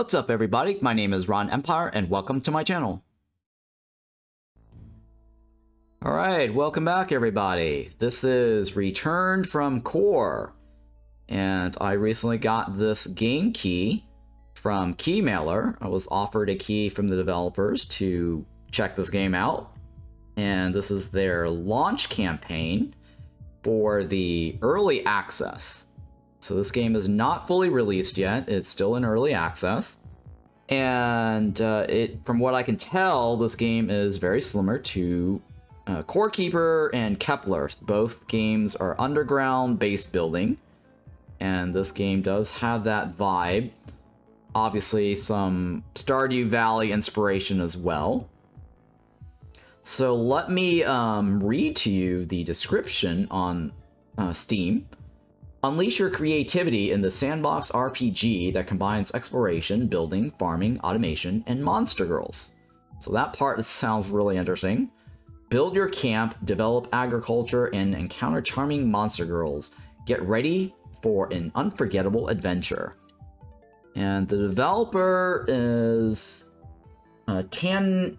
What's up everybody, my name is Ron Empire and welcome to my channel. Alright, welcome back everybody. This is Return from Core. And I recently got this game key from Keymailer. I was offered a key from the developers to check this game out. And this is their launch campaign for the early access. So this game is not fully released yet. It's still in early access. And uh, it, from what I can tell, this game is very similar to uh, Core Keeper and Keplerth. Both games are underground base building. And this game does have that vibe. Obviously, some Stardew Valley inspiration as well. So let me um, read to you the description on uh, Steam. Unleash your creativity in the sandbox RPG that combines exploration, building, farming, automation, and monster girls. So that part sounds really interesting. Build your camp, develop agriculture, and encounter charming monster girls. Get ready for an unforgettable adventure. And the developer is uh, Tan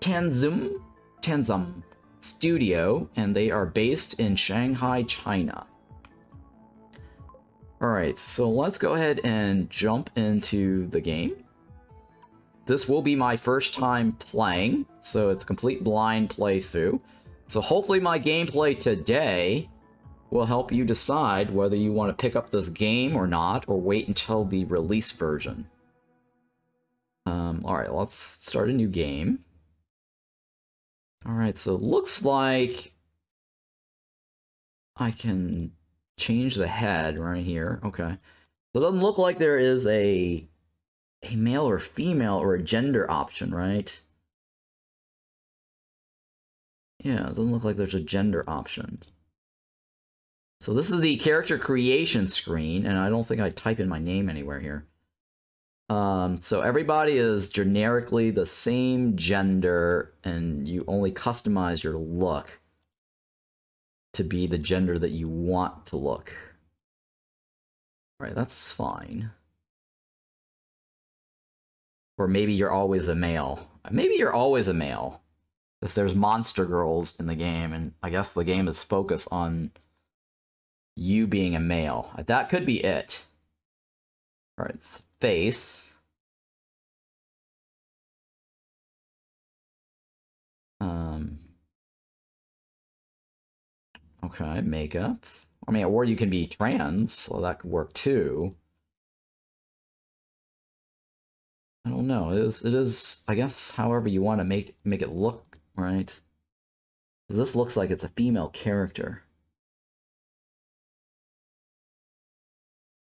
Tanzum Tanzum Studio, and they are based in Shanghai, China. Alright, so let's go ahead and jump into the game. This will be my first time playing, so it's a complete blind playthrough. So hopefully my gameplay today will help you decide whether you want to pick up this game or not, or wait until the release version. Um, Alright, let's start a new game. Alright, so it looks like I can change the head right here. Okay. So it doesn't look like there is a a male or female or a gender option, right? Yeah, it doesn't look like there's a gender option. So this is the character creation screen, and I don't think I type in my name anywhere here. Um, so everybody is generically the same gender, and you only customize your look to be the gender that you want to look. All right, that's fine. Or maybe you're always a male. Maybe you're always a male. If there's monster girls in the game, and I guess the game is focused on you being a male. That could be it. All right, face. Um, Okay, makeup. I mean, or you can be trans, so that could work too. I don't know. It is, it is, I guess, however you want to make make it look, right? This looks like it's a female character.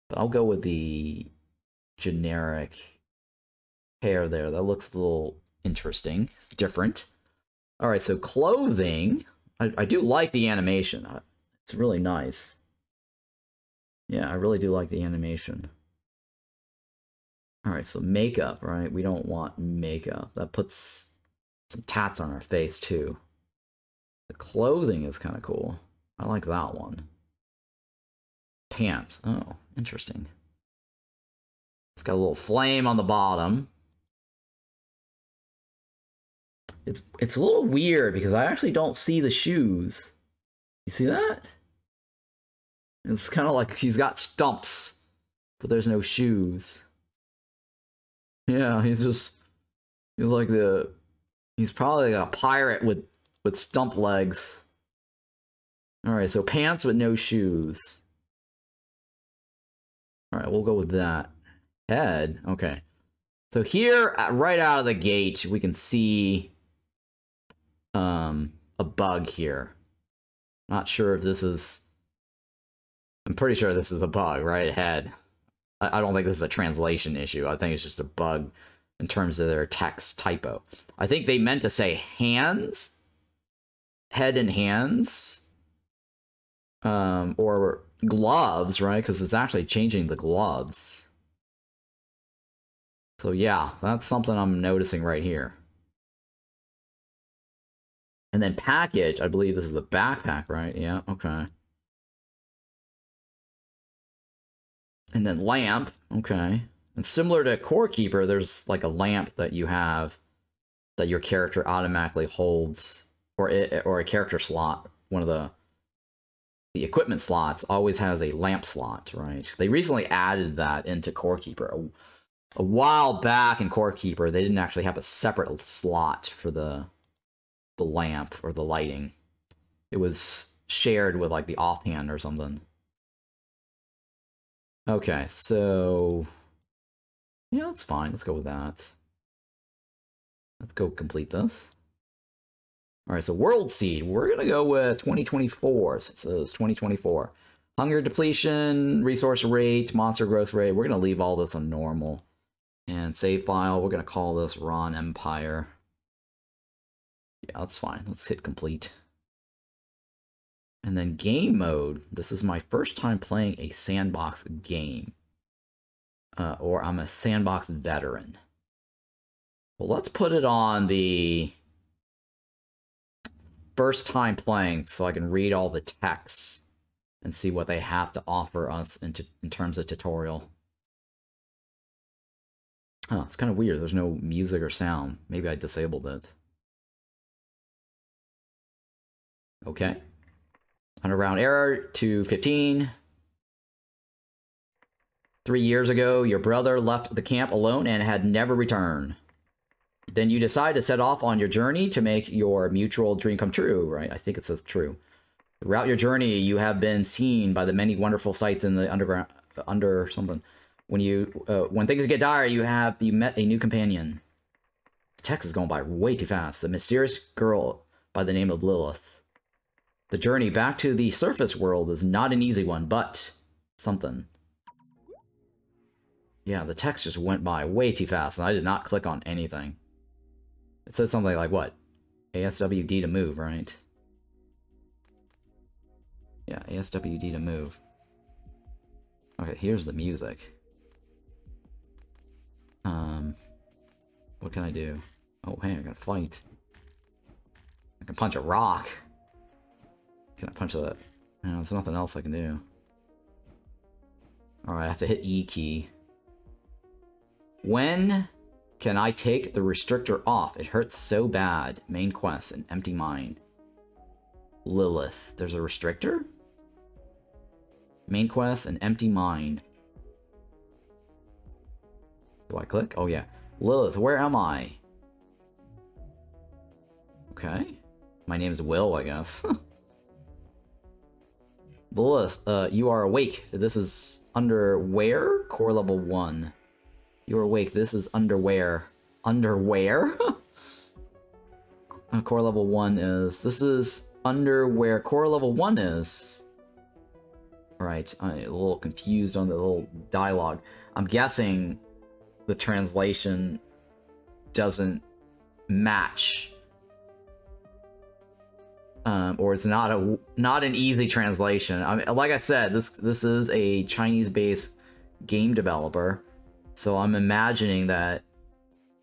But I'll go with the generic hair there. That looks a little interesting. It's different. All right, so clothing. I, I do like the animation. It's really nice. Yeah, I really do like the animation. Alright, so makeup, right? We don't want makeup. That puts some tats on our face, too. The clothing is kind of cool. I like that one. Pants. Oh, interesting. It's got a little flame on the bottom. It's it's a little weird because I actually don't see the shoes. You see that? It's kind of like he's got stumps, but there's no shoes. Yeah, he's just he's like the he's probably like a pirate with with stump legs. All right, so pants with no shoes. All right, we'll go with that. Head, okay. So here, uh, right out of the gate, we can see um, a bug here. Not sure if this is... I'm pretty sure this is a bug right ahead. I, I don't think this is a translation issue. I think it's just a bug in terms of their text typo. I think they meant to say hands, head and hands, um, or gloves, right? Because it's actually changing the gloves. So yeah, that's something I'm noticing right here. And then package, I believe this is the backpack, right? Yeah, okay. And then lamp, okay. And similar to Core Keeper, there's like a lamp that you have that your character automatically holds, or it, or a character slot. One of the the equipment slots always has a lamp slot, right? They recently added that into Core Keeper. A, a while back in Core Keeper, they didn't actually have a separate slot for the the lamp or the lighting. It was shared with like the offhand or something. Okay, so yeah, that's fine. Let's go with that. Let's go complete this. All right, so World Seed. We're going to go with 2024 since it says 2024. Hunger depletion, resource rate, monster growth rate. We're going to leave all this on normal. And save file, we're going to call this Ron Empire. Yeah, that's fine. Let's hit complete. And then game mode. This is my first time playing a sandbox game. Uh, or I'm a sandbox veteran. Well, let's put it on the first time playing so I can read all the texts and see what they have to offer us in, in terms of tutorial. Oh, it's kind of weird. There's no music or sound. Maybe I disabled it. Okay. Underground error to 15. Three years ago, your brother left the camp alone and had never returned. Then you decide to set off on your journey to make your mutual dream come true, right? I think it says true. Throughout your journey, you have been seen by the many wonderful sights in the underground, under something. When you, uh, when things get dire, you have you met a new companion. The text is going by way too fast. The mysterious girl by the name of Lilith. The journey back to the surface world is not an easy one, but something. Yeah, the text just went by way too fast, and I did not click on anything. It said something like, what? ASWD to move, right? Yeah, ASWD to move. Okay, here's the music. Um, what can I do? Oh, hey, I gotta fight. I can punch a rock. Can I punch that? No, there's nothing else I can do. Alright, I have to hit E key. When can I take the restrictor off? It hurts so bad. Main quest, an empty mind. Lilith. There's a restrictor? Main quest, an empty mind. Do I click? Oh yeah. Lilith, where am I? Okay. My name is Will, I guess. Lilith, uh, you are awake. This is under where? Core level 1. You're awake. This is underwear. Underwear? uh, core level 1 is... This is underwear core level 1 is. Alright, I'm a little confused on the little dialogue. I'm guessing the translation doesn't match. Um, or it's not a not an easy translation. I mean, like I said, this this is a Chinese-based game developer. So I'm imagining that,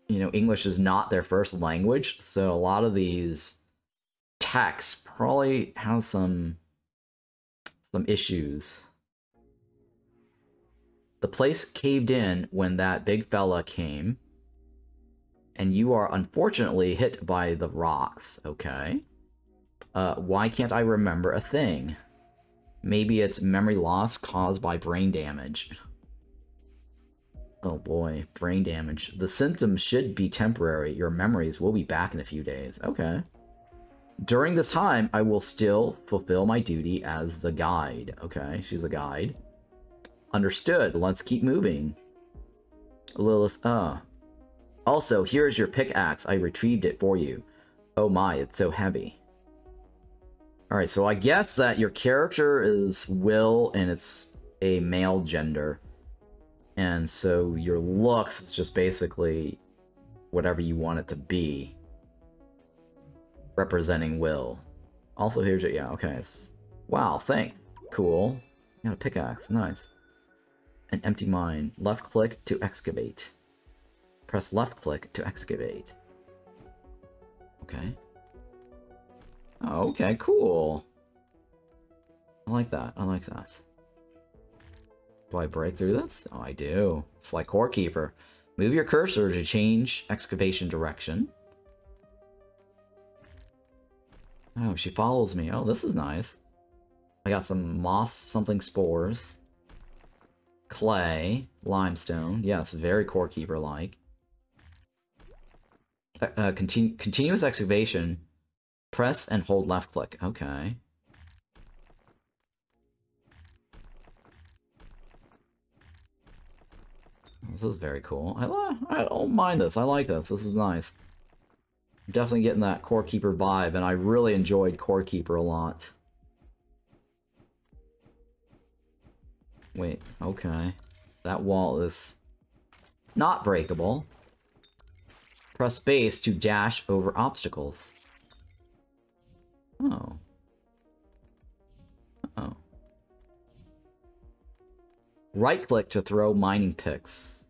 you know, English is not their first language. So a lot of these texts probably have some some issues. The place caved in when that big fella came. And you are unfortunately hit by the rocks, okay? Uh, why can't I remember a thing? Maybe it's memory loss caused by brain damage. Oh boy, brain damage. The symptoms should be temporary. Your memories will be back in a few days. Okay. During this time, I will still fulfill my duty as the guide. Okay, she's a guide. Understood. Let's keep moving. Lilith, uh. Also, here's your pickaxe. I retrieved it for you. Oh my, it's so heavy. Alright, so I guess that your character is Will, and it's a male gender. And so your looks is just basically whatever you want it to be. Representing Will. Also, here's your, yeah, okay. It's, wow, thanks. Cool. You got a pickaxe, nice. An empty mine. Left click to excavate. Press left click to excavate. Okay. Okay, cool. I like that, I like that. Do I break through this? Oh, I do. It's like Core Keeper. Move your cursor to change excavation direction. Oh, she follows me. Oh, this is nice. I got some moss something spores. Clay. Limestone. Yes, very Core Keeper-like. Uh, uh, continu continuous excavation. Press and hold left click. Okay. This is very cool. I, I don't mind this. I like this. This is nice. I'm definitely getting that Core Keeper vibe, and I really enjoyed Core Keeper a lot. Wait, okay. That wall is not breakable. Press space to dash over obstacles. Oh. Oh. Right click to throw mining picks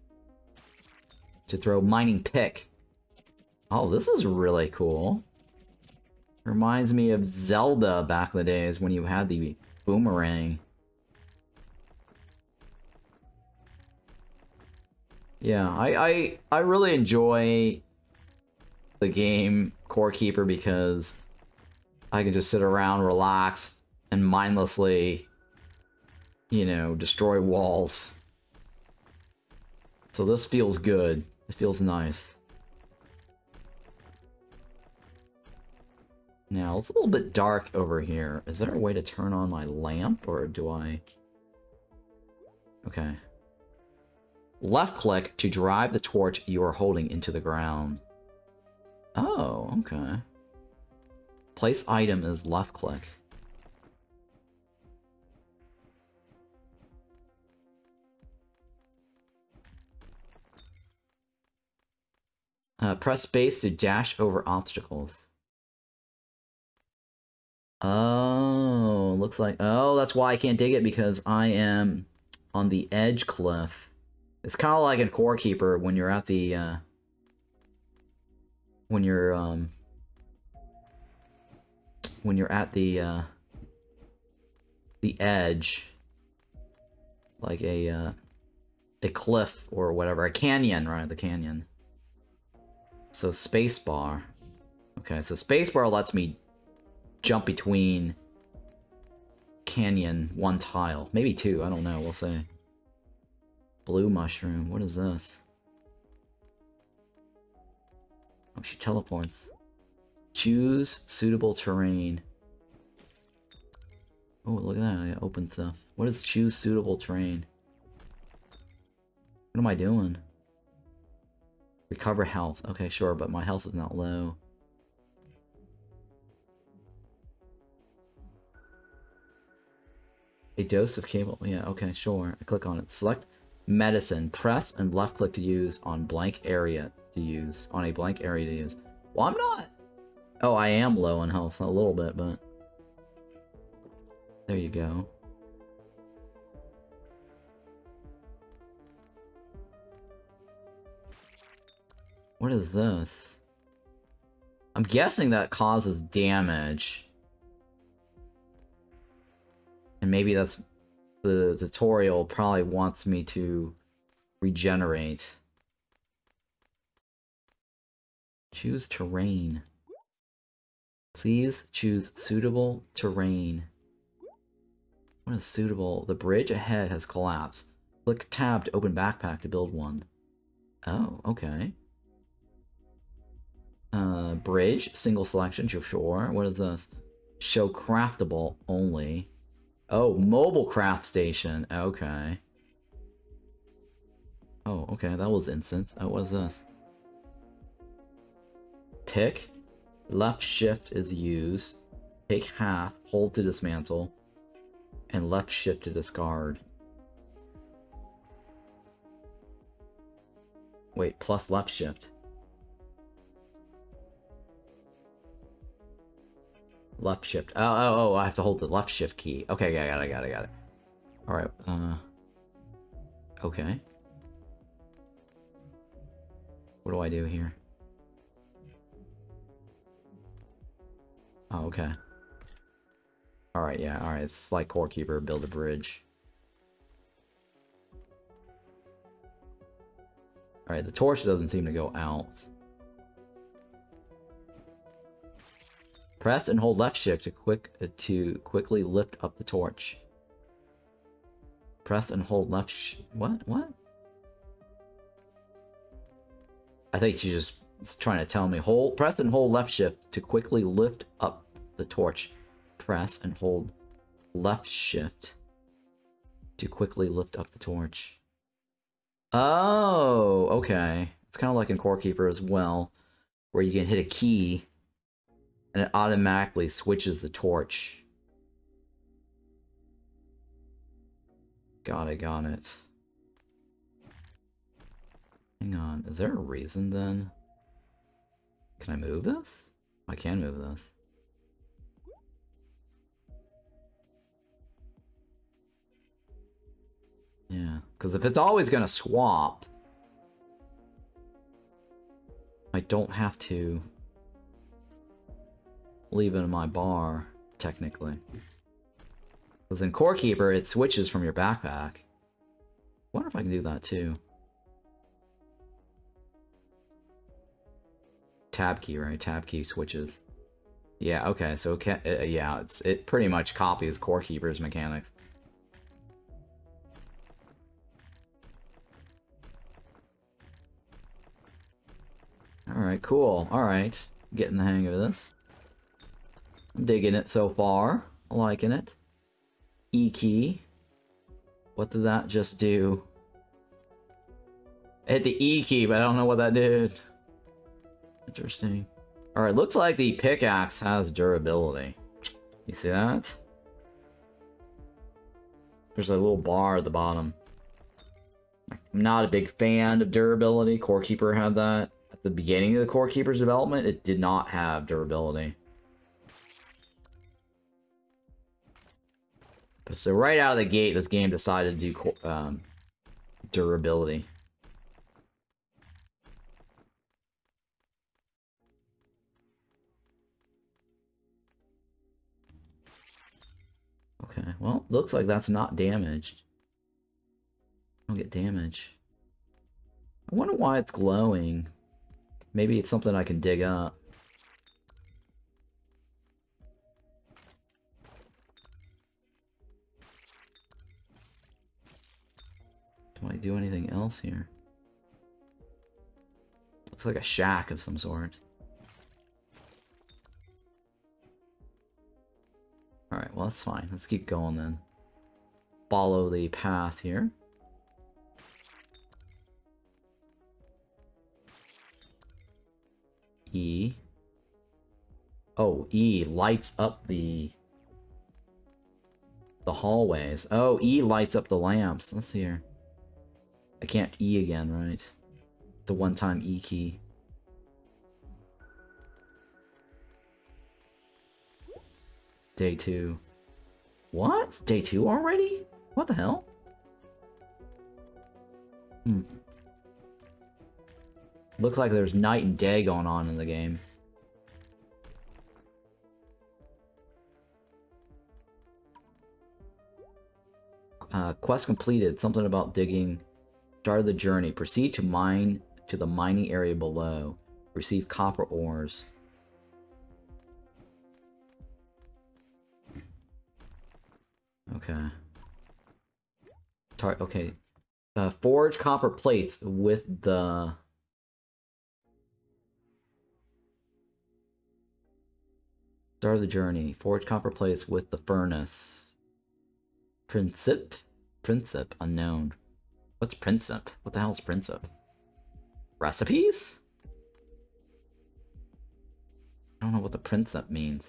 to throw mining pick. Oh, this is really cool. Reminds me of Zelda back in the days when you had the boomerang. Yeah, I, I, I really enjoy the game Core Keeper because I can just sit around, relax, and mindlessly, you know, destroy walls. So this feels good. It feels nice. Now, it's a little bit dark over here. Is there a way to turn on my lamp, or do I... Okay. Left click to drive the torch you are holding into the ground. Oh, okay. Place item is left click. Uh, press space to dash over obstacles. Oh, looks like... Oh, that's why I can't dig it, because I am on the edge cliff. It's kind of like in Core Keeper when you're at the... Uh, when you're, um... When you're at the, uh... The edge. Like a, uh... A cliff or whatever. A canyon, right? The canyon. So spacebar. Okay, so spacebar lets me jump between canyon, one tile. Maybe two, I don't know, we'll see. Blue mushroom, what is this? Oh, she teleports. Choose suitable terrain. Oh, look at that, I open stuff. What is choose suitable terrain? What am I doing? Recover health. Okay, sure, but my health is not low. A dose of cable. Yeah, okay, sure. I click on it. Select medicine. Press and left click to use on blank area to use. On a blank area to use. Well, I'm not. Oh, I am low on health a little bit, but... There you go. What is this? I'm guessing that causes damage. And maybe that's... The tutorial probably wants me to regenerate. Choose terrain. Please choose suitable terrain. What is suitable? The bridge ahead has collapsed. Click tab to open backpack to build one. Oh, okay. Uh, bridge, single selection, sure. What is this? Show craftable only. Oh, mobile craft station. Okay. Oh, okay, that was instant. Oh, what is this? Pick. Left shift is used. Take half, hold to dismantle, and left shift to discard. Wait, plus left shift. Left shift. Oh, oh, oh, I have to hold the left shift key. Okay, I got it, I got it, I got it. Alright, uh... Okay. What do I do here? Oh, okay. Alright, yeah, alright. It's like Core Keeper, build a bridge. Alright, the torch doesn't seem to go out. Press and hold left shift to quick to quickly lift up the torch. Press and hold left what? What? I think she just trying to tell me. Hold press and hold left shift to quickly lift up the torch. Press and hold left shift to quickly lift up the torch. Oh, okay. It's kind of like in Core Keeper as well, where you can hit a key and it automatically switches the torch. Got it, got it. Hang on, is there a reason then? Can I move this? I can move this. Yeah, because if it's always going to swap, I don't have to leave it in my bar, technically. Because in Core Keeper, it switches from your backpack. wonder if I can do that too. Tab key, right? Tab key switches. Yeah, okay, so uh, yeah, it's it pretty much copies Core Keeper's mechanics. Alright, cool. Alright. Getting the hang of this. I'm digging it so far. Liking it. E key. What did that just do? I hit the E key, but I don't know what that did. Interesting. Alright, looks like the pickaxe has durability. You see that? There's a little bar at the bottom. I'm not a big fan of durability. Core Keeper had that. At the beginning of the Core Keeper's development, it did not have durability. So right out of the gate, this game decided to do um, durability. Okay, well, looks like that's not damaged. I don't get damage. I wonder why it's glowing. Maybe it's something I can dig up. Do I do anything else here? Looks like a shack of some sort. Alright, well that's fine. Let's keep going then. Follow the path here. E. Oh, E lights up the the hallways. Oh, E lights up the lamps. Let's see here. I can't E again, right? The one-time E key. Day two. What? Day two already? What the hell? Hmm. Looks like there's night and day going on in the game. Uh, quest completed. Something about digging Start of the journey. Proceed to mine to the mining area below. Receive copper ores. Okay. Tar okay. Uh, forge copper plates with the... Start of the journey. Forge copper plates with the furnace. Princip? Princip unknown. What's Princip? What the hell is Princip? Recipes? I don't know what the Princip means.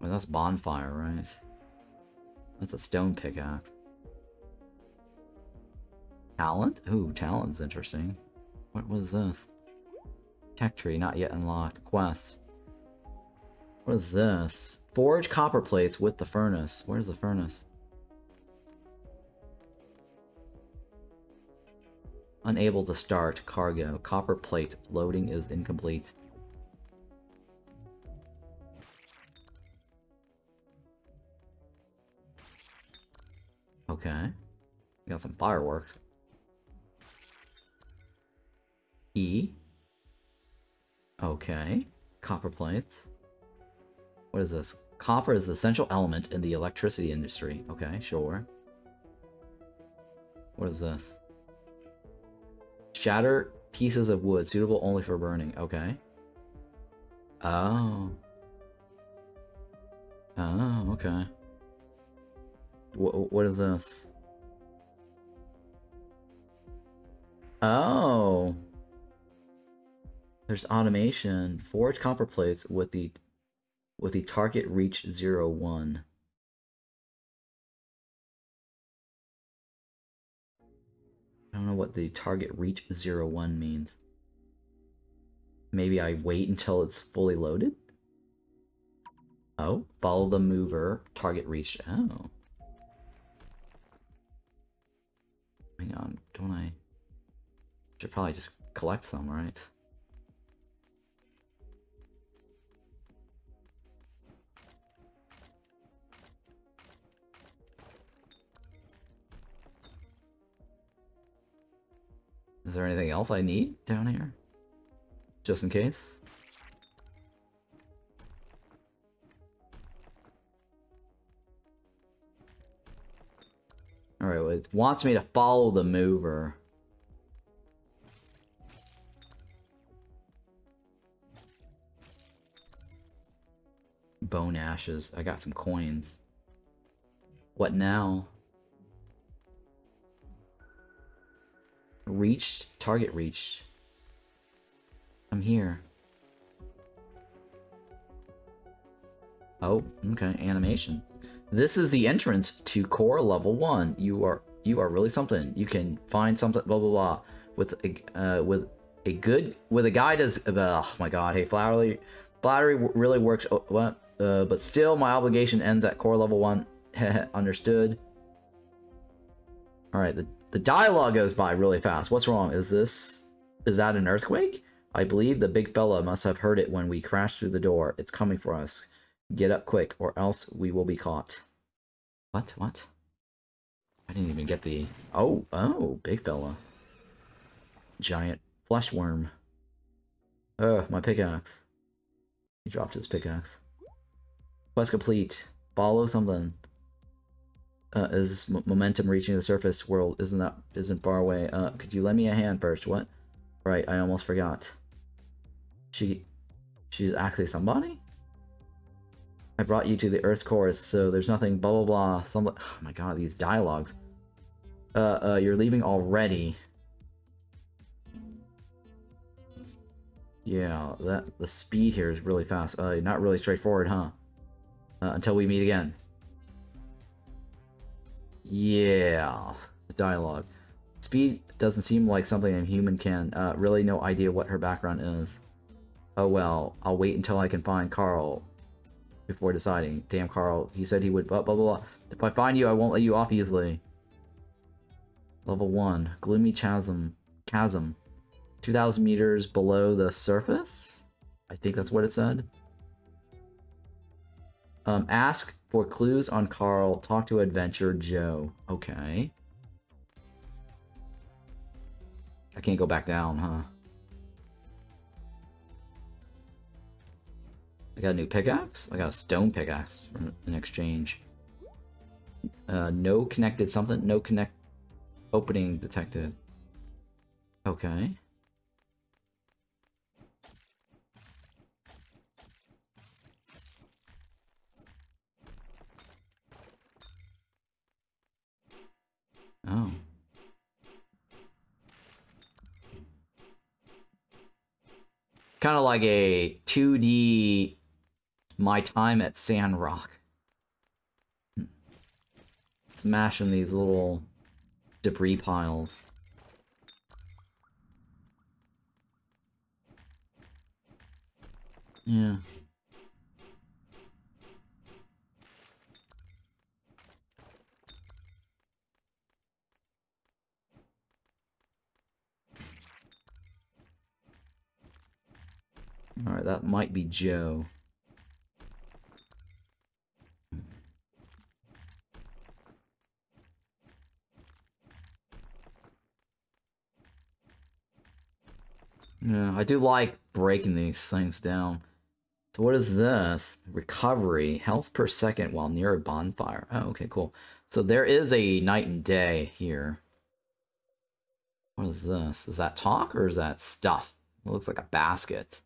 Well, that's bonfire, right? That's a stone pickaxe. Talent? Ooh, talent's interesting. What was this? Tech tree, not yet unlocked. Quest. What is this? Forge copper plates with the furnace. Where's the furnace? Unable to start. Cargo. Copper plate. Loading is incomplete. Okay. Got some fireworks. E. Okay. Copper plates. What is this? Copper is an essential element in the electricity industry. Okay, sure. What is this? Shatter pieces of wood suitable only for burning. Okay. Oh. Oh, okay. What, what is this? Oh. There's automation. Forge copper plates with the with the target reach zero one. I don't know what the target reach zero one means. Maybe I wait until it's fully loaded? Oh, follow the mover, target reach. Oh. Hang on, don't I? Should probably just collect some, right? Is there anything else I need down here? Just in case? Alright, it wants me to follow the mover. Bone ashes. I got some coins. What now? Reached? Target reached. I'm here. Oh, okay, animation. This is the entrance to core level one. You are you are really something. You can find something blah blah blah with a uh, with a good with a guide as uh, oh my god. Hey, flattery flattery really works. Oh? Uh, but still, my obligation ends at core level one. Understood. All right, the the dialogue goes by really fast. What's wrong? Is this is that an earthquake? I believe the big fella must have heard it when we crashed through the door. It's coming for us. Get up quick, or else we will be caught. What? What? I didn't even get the... Oh, oh, big fella. Giant flesh worm. Ugh, my pickaxe. He dropped his pickaxe. Quest complete. Follow something. Uh, is momentum reaching the surface world? Isn't that isn't far away? Uh, could you lend me a hand first? What? Right, I almost forgot. She, she's actually somebody. I brought you to the Earth core, so there's nothing. Blah blah blah. Some. Oh my god, these dialogues. Uh, uh, you're leaving already. Yeah, that the speed here is really fast. Uh, not really straightforward, huh? Uh, until we meet again. Yeah, the dialogue. Speed doesn't seem like something a human can. Uh, really no idea what her background is. Oh well, I'll wait until I can find Carl before deciding. Damn, Carl, he said he would blah blah blah. If I find you, I won't let you off easily. Level 1. Gloomy Chasm. Chasm. 2,000 meters below the surface? I think that's what it said. Um, ask for clues on Carl. Talk to Adventure Joe. Okay. I can't go back down, huh? I got a new pickaxe? I got a stone pickaxe in exchange. Uh, no connected something? No connect... Opening detected. Okay. Oh. Kind of like a 2D My Time at Sandrock. Smashing these little debris piles. Yeah. Alright, that might be Joe. Yeah, I do like breaking these things down. So what is this? Recovery. Health per second while near a bonfire. Oh, okay, cool. So there is a night and day here. What is this? Is that talk or is that stuff? It looks like a basket.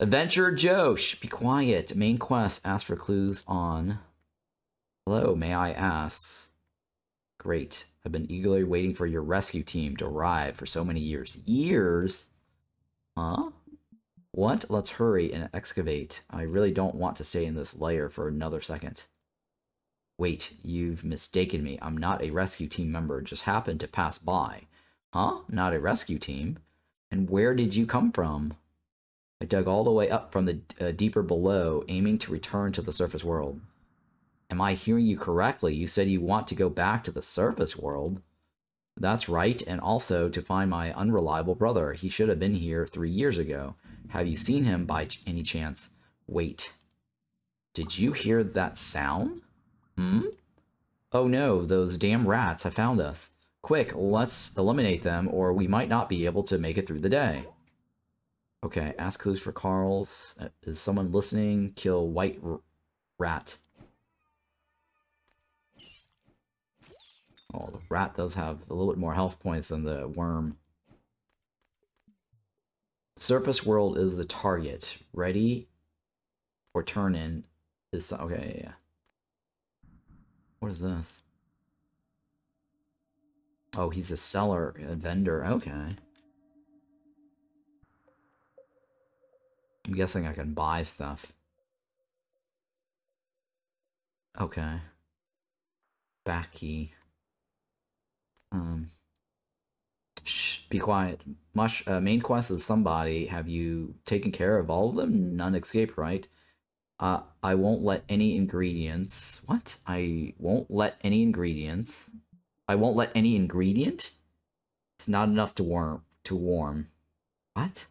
Adventure Joe, be quiet. Main quest, ask for clues on. Hello, may I ask? Great. I've been eagerly waiting for your rescue team to arrive for so many years. Years? Huh? What? Let's hurry and excavate. I really don't want to stay in this lair for another second. Wait, you've mistaken me. I'm not a rescue team member, just happened to pass by. Huh? Not a rescue team? And where did you come from? I dug all the way up from the uh, deeper below, aiming to return to the surface world. Am I hearing you correctly? You said you want to go back to the surface world. That's right, and also to find my unreliable brother. He should have been here three years ago. Have you seen him by any chance? Wait. Did you hear that sound? Hmm? Oh no, those damn rats have found us. Quick, let's eliminate them, or we might not be able to make it through the day. Okay, ask clues for Carl's. Uh, is someone listening? Kill white rat. Oh, the rat does have a little bit more health points than the worm. Surface world is the target. Ready or turn in is okay. Yeah. What is this? Oh, he's a seller, a vendor. Okay. I'm guessing I can buy stuff. Okay. Back key. Um. Shh, be quiet. Mush, uh, main quest is somebody. Have you taken care of all of them? None escape, right? Uh, I won't let any ingredients... What? I won't let any ingredients... I won't let any ingredient? It's not enough to warm. To warm. What?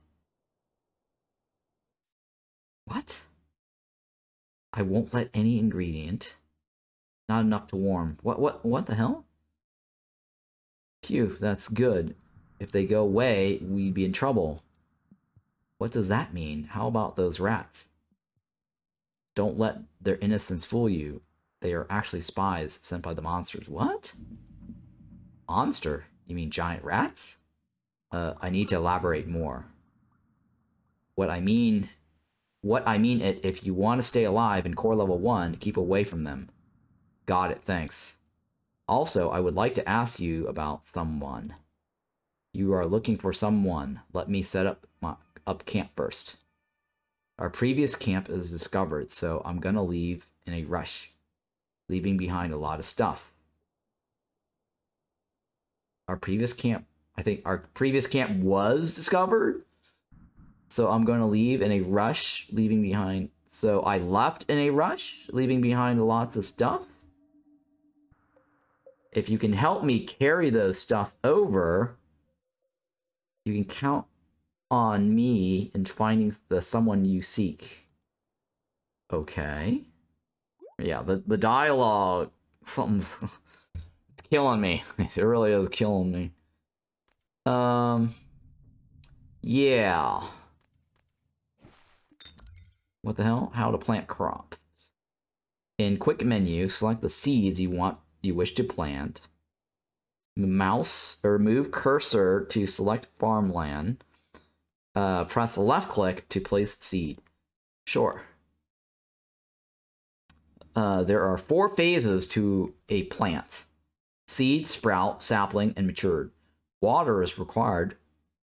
What? I won't let any ingredient. Not enough to warm. What, what, what the hell? Phew, that's good. If they go away, we'd be in trouble. What does that mean? How about those rats? Don't let their innocence fool you. They are actually spies sent by the monsters. What? Monster? You mean giant rats? Uh, I need to elaborate more. What I mean... What I mean it, if you want to stay alive in core level 1, keep away from them. Got it, thanks. Also, I would like to ask you about someone. You are looking for someone. Let me set up my up camp first. Our previous camp is discovered, so I'm gonna leave in a rush, leaving behind a lot of stuff. Our previous camp, I think our previous camp was discovered, so I'm gonna leave in a rush, leaving behind. So I left in a rush, leaving behind lots of stuff. If you can help me carry those stuff over, you can count on me in finding the someone you seek. Okay. Yeah, the, the dialogue, something, it's killing me. It really is killing me. Um, yeah. What the hell? How to plant crop. In quick menu, select the seeds you want you wish to plant. Mouse or move cursor to select farmland. Uh, press left click to place seed. Sure. Uh, there are four phases to a plant. Seed, sprout, sapling, and matured. Water is required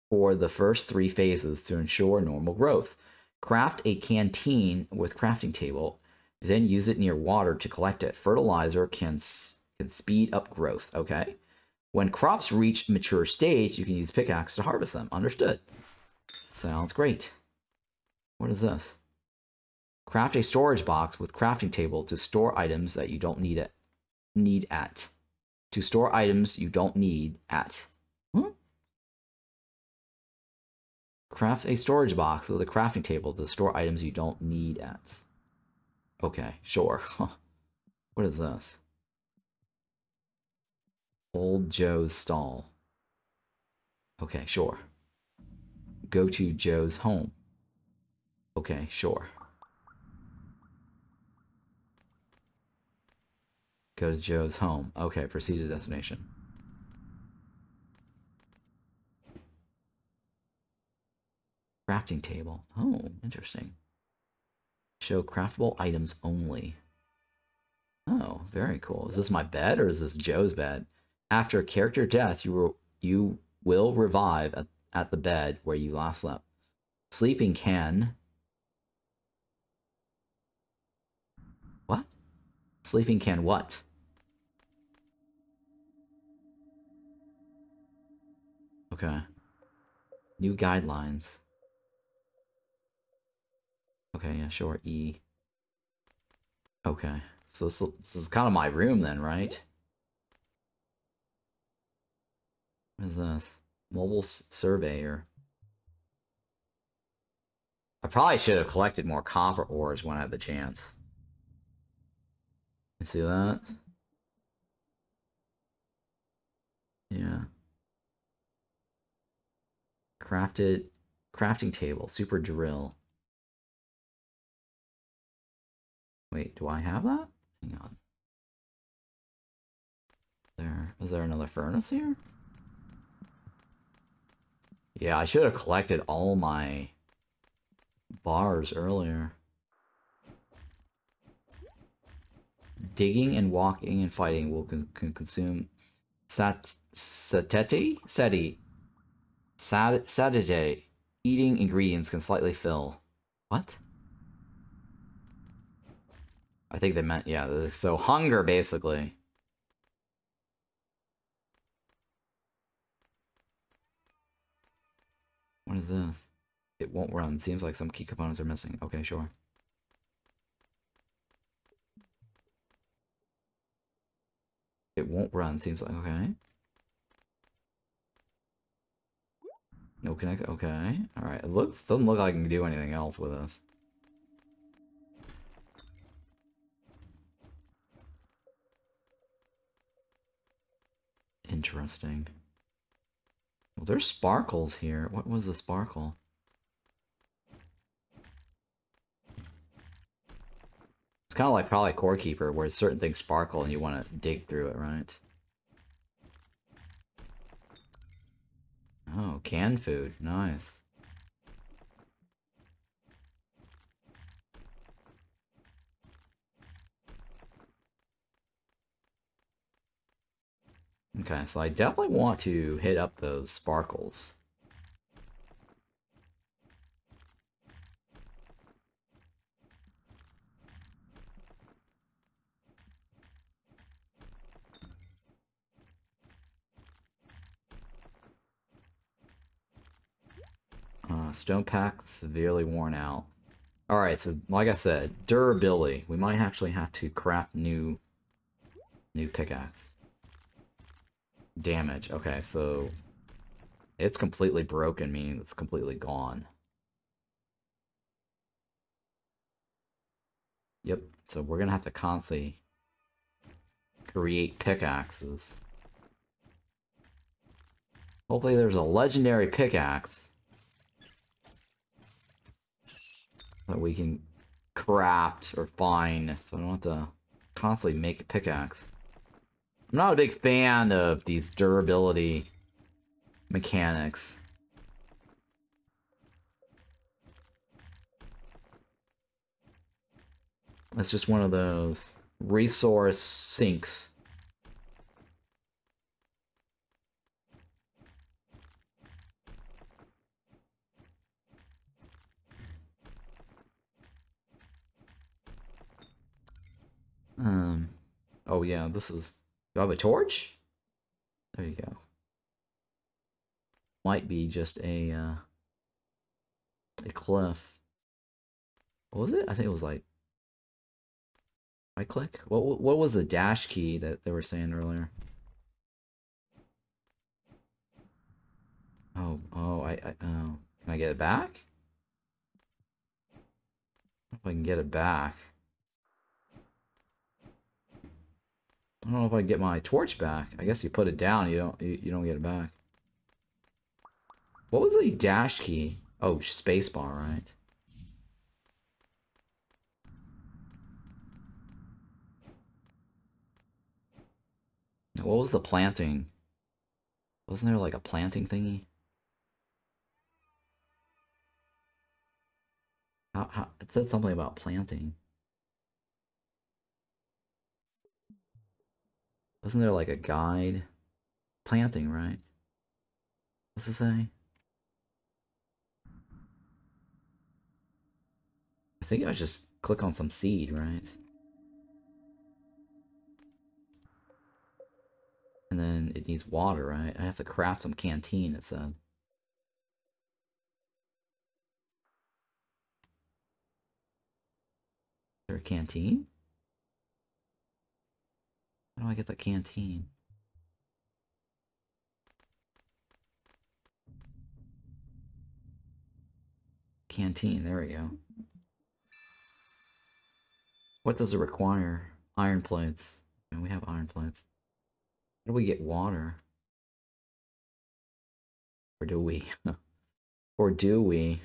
for the first three phases to ensure normal growth. Craft a canteen with crafting table, then use it near water to collect it. Fertilizer can can speed up growth, okay? When crops reach mature stage, you can use pickaxe to harvest them. Understood. Sounds great. What is this? Craft a storage box with crafting table to store items that you don't need it need at. To store items you don't need at. Hmm? Craft a storage box with a crafting table to store items you don't need at. Okay, sure. what is this? Old Joe's stall. Okay, sure. go to Joe's home. Okay, sure. Go to Joe's home. Okay, proceed to destination. Crafting table. Oh, interesting. Show craftable items only. Oh, very cool. Is this my bed or is this Joe's bed? After character death, you will, you will revive at, at the bed where you last slept. Sleeping can... What? Sleeping can what? Okay. New guidelines. Okay, yeah, sure. E. Okay. So this, this is kind of my room then, right? What is this? Mobile surveyor. I probably should have collected more copper ores when I had the chance. You see that? Yeah. Crafted crafting table, super drill. Wait, do I have that? Hang on. There is there another furnace here? Yeah, I should have collected all my bars earlier. Digging and walking and fighting will con can consume sat satete seti sat satete. Eating ingredients can slightly fill. What? I think they meant, yeah, so hunger, basically. What is this? It won't run. Seems like some key components are missing. Okay, sure. It won't run. Seems like, okay. No connect, okay. Alright, it looks, doesn't look like I can do anything else with this. Interesting. Well, there's sparkles here. What was the sparkle? It's kind of like probably Core Keeper, where certain things sparkle and you want to dig through it, right? Oh, canned food. Nice. Okay, so I definitely want to hit up those sparkles. Uh, stone pack severely worn out. Alright, so like I said, durability. We might actually have to craft new new pickaxe damage. Okay, so it's completely broken, meaning it's completely gone. Yep, so we're gonna have to constantly create pickaxes. Hopefully there's a legendary pickaxe that we can craft or find, so I don't have to constantly make a pickaxe. I'm not a big fan of these durability mechanics. It's just one of those resource sinks. Um, oh yeah, this is do I have a torch? There you go. Might be just a uh, a cliff. What was it? I think it was like right click. What what was the dash key that they were saying earlier? Oh oh I, I oh can I get it back? if I can get it back. I don't know if I get my torch back. I guess you put it down, you don't you, you don't get it back. What was the dash key? Oh, spacebar, right? What was the planting? Wasn't there like a planting thingy? How, how, it said something about planting. Wasn't there like a guide? Planting, right? What's it say? I think I just click on some seed, right? And then it needs water, right? I have to craft some canteen, it said. Is there a canteen? How do I get the canteen? Canteen, there we go. What does it require? Iron plates. And we have iron plates. How do we get water? Or do we? or do we?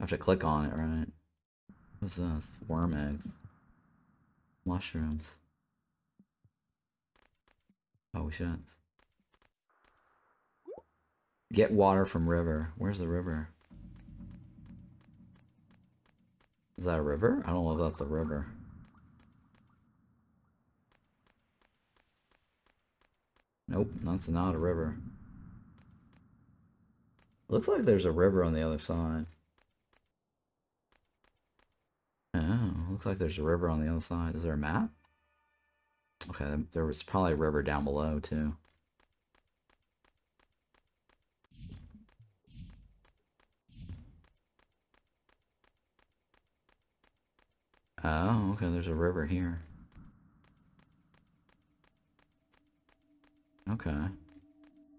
I have to click on it, right? What's this? Worm eggs. Mushrooms. Oh shit. Get water from river. Where's the river? Is that a river? I don't know if that's a river. Nope, that's not a river. Looks like there's a river on the other side. Oh, looks like there's a river on the other side. Is there a map? Okay, there was probably a river down below, too. Oh, okay, there's a river here. Okay.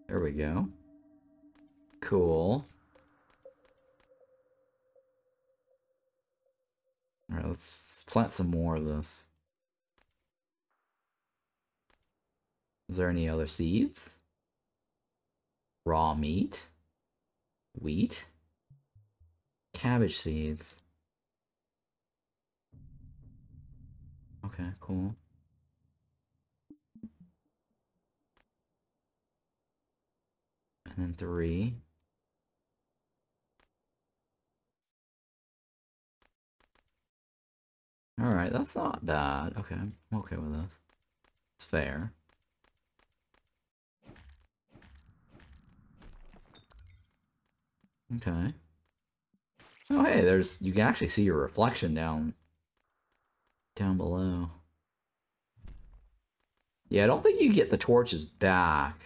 There we go. Cool. Alright, let's plant some more of this. Is there any other seeds? Raw meat? Wheat? Cabbage seeds. Okay, cool. And then three. Alright, that's not bad. Okay, I'm okay with this. It's fair. Okay. Oh hey, there's you can actually see your reflection down down below. Yeah, I don't think you get the torches back.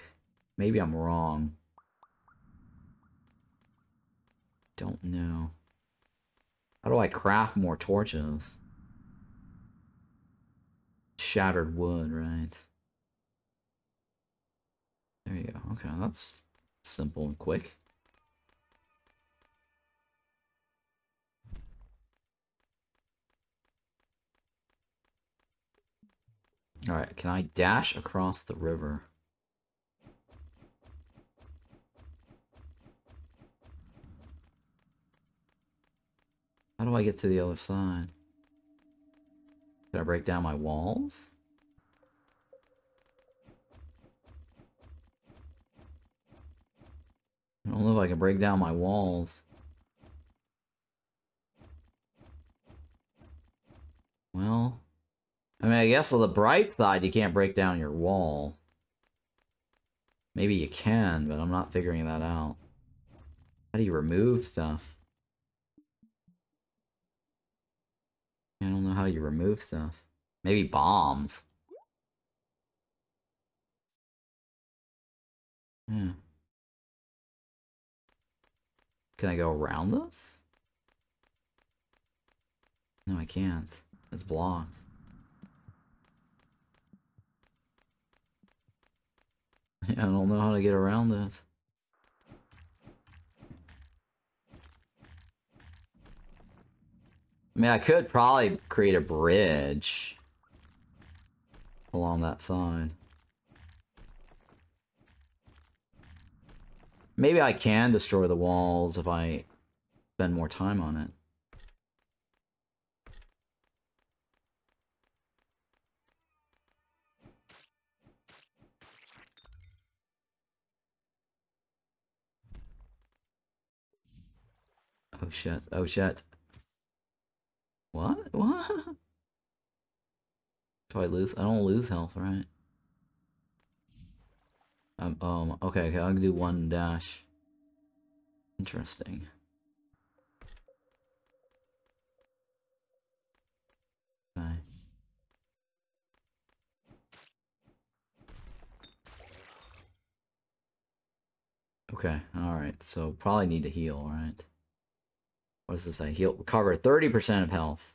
Maybe I'm wrong. Don't know. How do I craft more torches? Shattered wood, right? There you go. Okay, that's simple and quick. Alright, can I dash across the river? How do I get to the other side? Can I break down my walls? I don't know if I can break down my walls. Well, I mean, I guess on the bright side, you can't break down your wall. Maybe you can, but I'm not figuring that out. How do you remove stuff? I don't know how you remove stuff. Maybe bombs. Yeah. Can I go around this? No, I can't. It's blocked. I don't know how to get around this. I mean, I could probably create a bridge along that side. Maybe I can destroy the walls if I spend more time on it. Oh shit, oh shit. What? What? Do I lose? I don't lose health, right? Um, um okay, okay, I can do one dash. Interesting. Okay. Okay, alright, so probably need to heal, right? What does this say? Heal, recover 30% of health.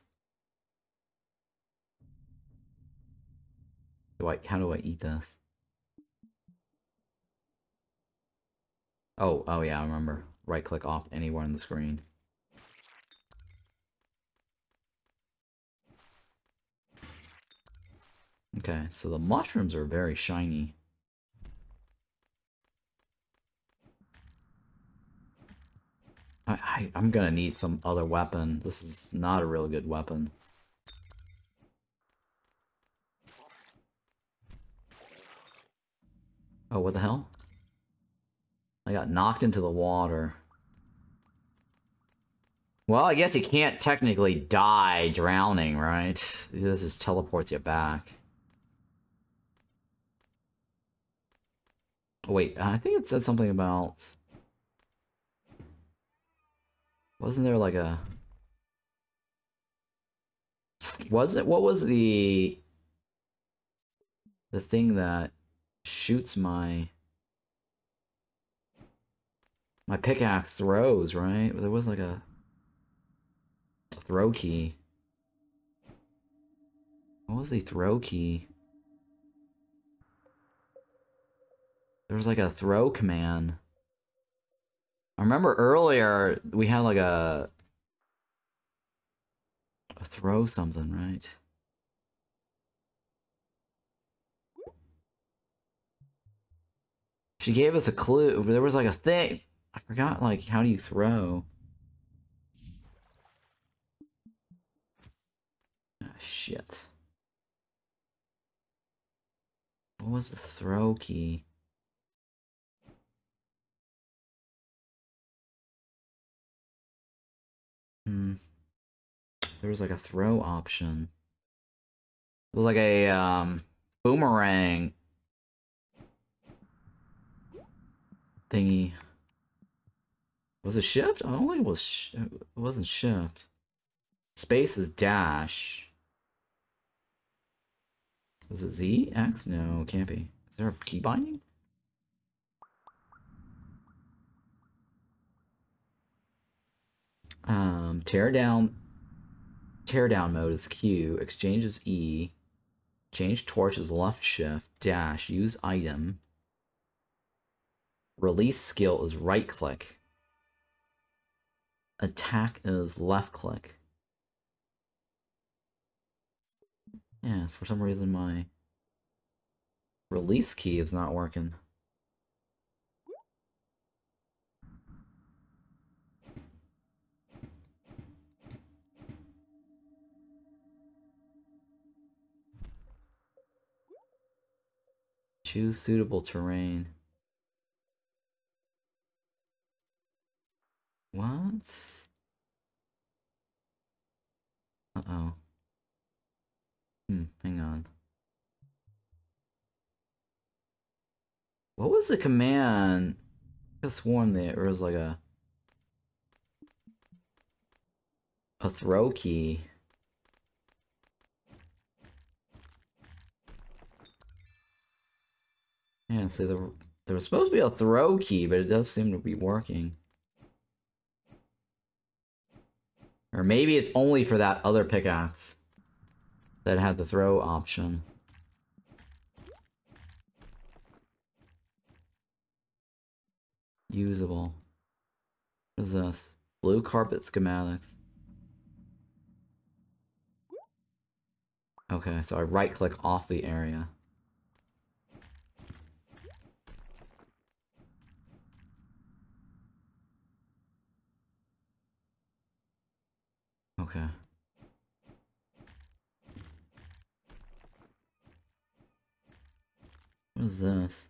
Do I, how do I eat this? Oh, oh yeah, I remember. Right click off anywhere on the screen. Okay, so the mushrooms are very shiny. I, I, I'm gonna need some other weapon. This is not a real good weapon. Oh, what the hell? I got knocked into the water. Well, I guess he can't technically die drowning, right? This just teleports you back. Oh, wait, I think it said something about... Wasn't there like a... Was it... What was the... The thing that shoots my... My pickaxe throws, right? There was like a... a throw key. What was the throw key? There was like a throw command. I remember earlier we had like a a throw something, right? She gave us a clue. There was like a thing. I forgot like how do you throw? Oh, shit. What was the throw key? Hmm. There was like a throw option. It was like a um, boomerang thingy. Was it shift? I don't think it was. it wasn't shift. Space is dash. Was it Z? X? No, can't be. Is there a key binding? Um, tear down. Tear down mode is Q. Exchange is E. Change torch is left shift. Dash. Use item. Release skill is right click. Attack is left click. Yeah, for some reason my release key is not working. Choose suitable terrain. What? Uh-oh. Hmm, hang on. What was the command? I sworn that it was like a... A throw key. Yeah, so there, there was supposed to be a throw key, but it does seem to be working. Or maybe it's only for that other pickaxe that had the throw option. Usable. What is this? Blue carpet schematics. Okay, so I right click off the area. Okay. What is this?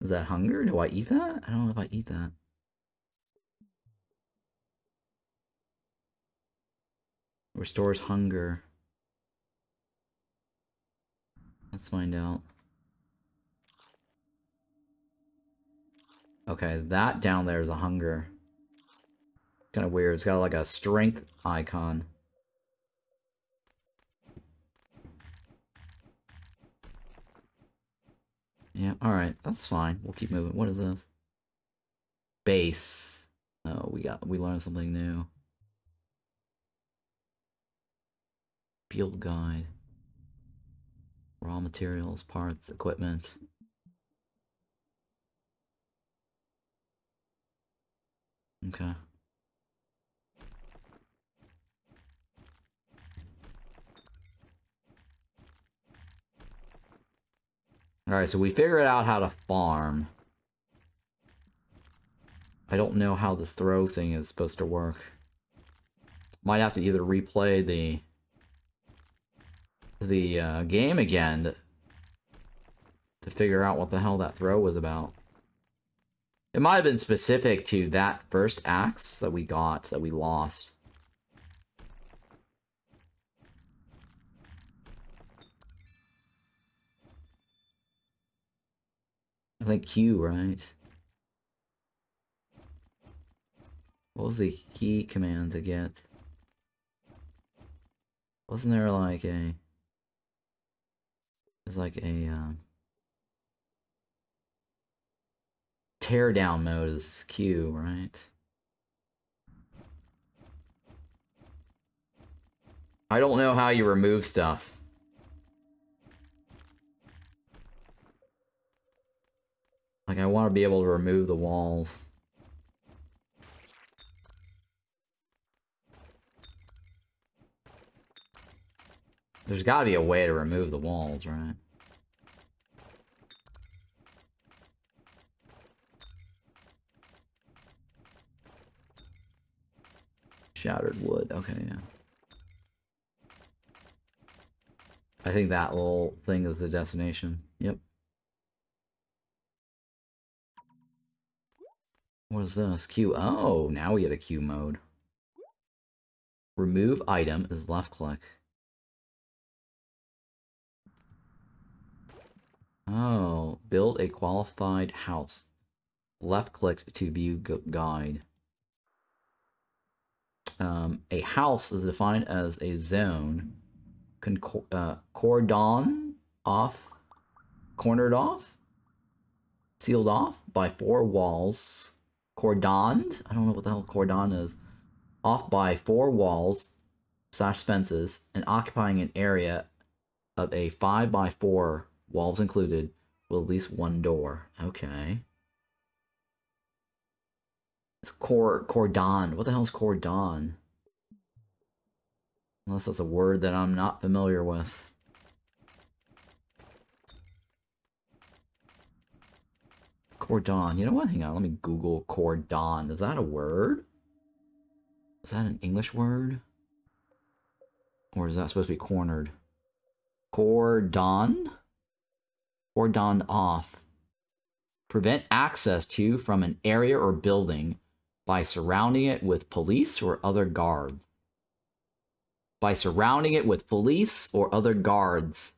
Is that hunger? Do I eat that? I don't know if I eat that. Restores hunger. Let's find out. Okay, that down there is a hunger. Kind of weird. It's got like a strength icon. Yeah, alright. That's fine. We'll keep moving. What is this? Base. Oh, we got we learned something new. Field guide. Raw materials, parts, equipment. Okay. Alright, so we figured out how to farm. I don't know how this throw thing is supposed to work. Might have to either replay the the uh, game again to, to figure out what the hell that throw was about. It might have been specific to that first axe that we got, that we lost. Think Q, right? What was the key command to get? Wasn't there like a... There's like a... Um, tear down mode is Q, right? I don't know how you remove stuff. Like, I want to be able to remove the walls. There's gotta be a way to remove the walls, right? Shattered wood, okay, yeah. I think that little thing is the destination. Yep. What is this? Q. Oh, now we get a Q mode. Remove item is left click. Oh, build a qualified house. Left click to view guide. Um, a house is defined as a zone uh, cordon off, cornered off, sealed off by four walls cordoned. I don't know what the hell cordon is. Off by four walls slash fences and occupying an area of a five by four walls included with at least one door. Okay. It's cor cordon. What the hell is cordon? Unless that's a word that I'm not familiar with. Cordon. You know what? Hang on. Let me Google cordon. Is that a word? Is that an English word? Or is that supposed to be cornered? Cordon? Cordon off. Prevent access to from an area or building by surrounding it with police or other guards. By surrounding it with police or other guards.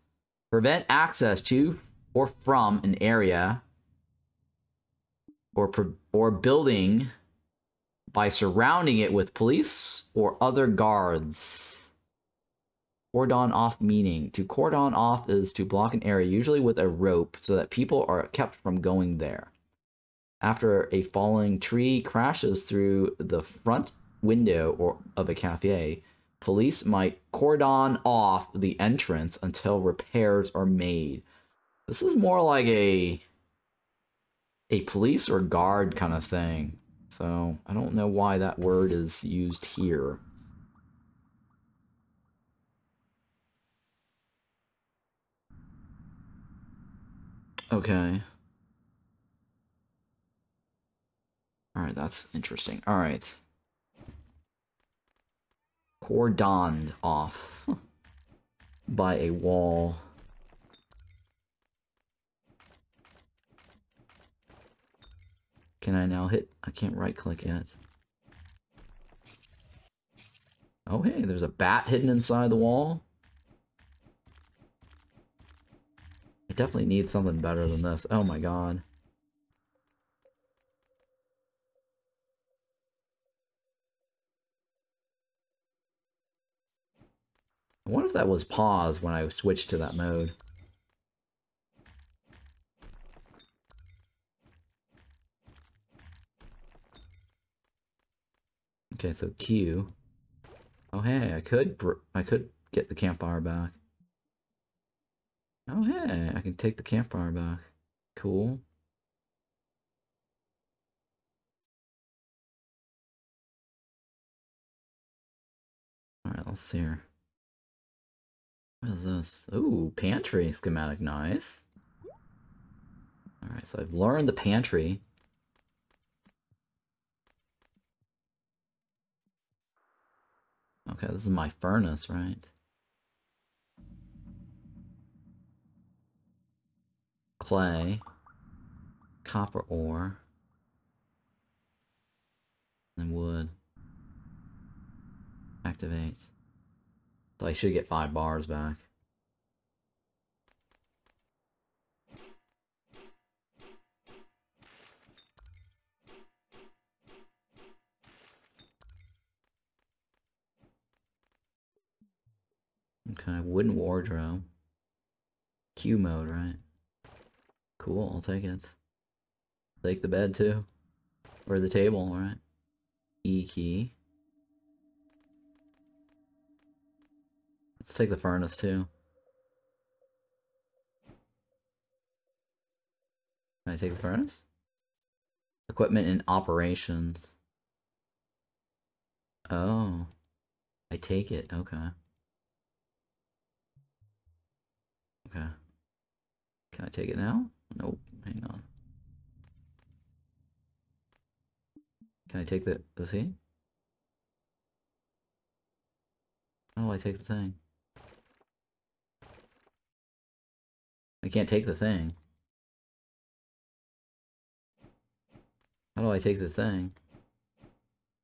Prevent access to or from an area or or building by surrounding it with police or other guards. Cordon off meaning. To cordon off is to block an area, usually with a rope, so that people are kept from going there. After a falling tree crashes through the front window or of a cafe, police might cordon off the entrance until repairs are made. This is more like a a police or guard kind of thing. So I don't know why that word is used here. Okay. Alright, that's interesting. Alright. Cordoned off by a wall. Can I now hit? I can't right click yet. Oh hey, there's a bat hidden inside the wall. I definitely need something better than this. Oh my god. I wonder if that was pause when I switched to that mode. Okay, so Q. Oh hey, I could I could get the campfire back. Oh hey, I can take the campfire back. Cool. Alright, let's see here. What is this? Ooh, pantry schematic, nice. Alright, so I've learned the pantry. Okay, this is my furnace, right? Clay. Copper ore. And wood. Activate. So I should get five bars back. Okay, wooden wardrobe. Q mode, right? Cool, I'll take it. Take the bed too. Or the table, right? E key. Let's take the furnace too. Can I take the furnace? Equipment in operations. Oh. I take it, okay. Okay. Can I take it now? Nope, hang on. Can I take the, the thing? How do I take the thing? I can't take the thing. How do I take the thing?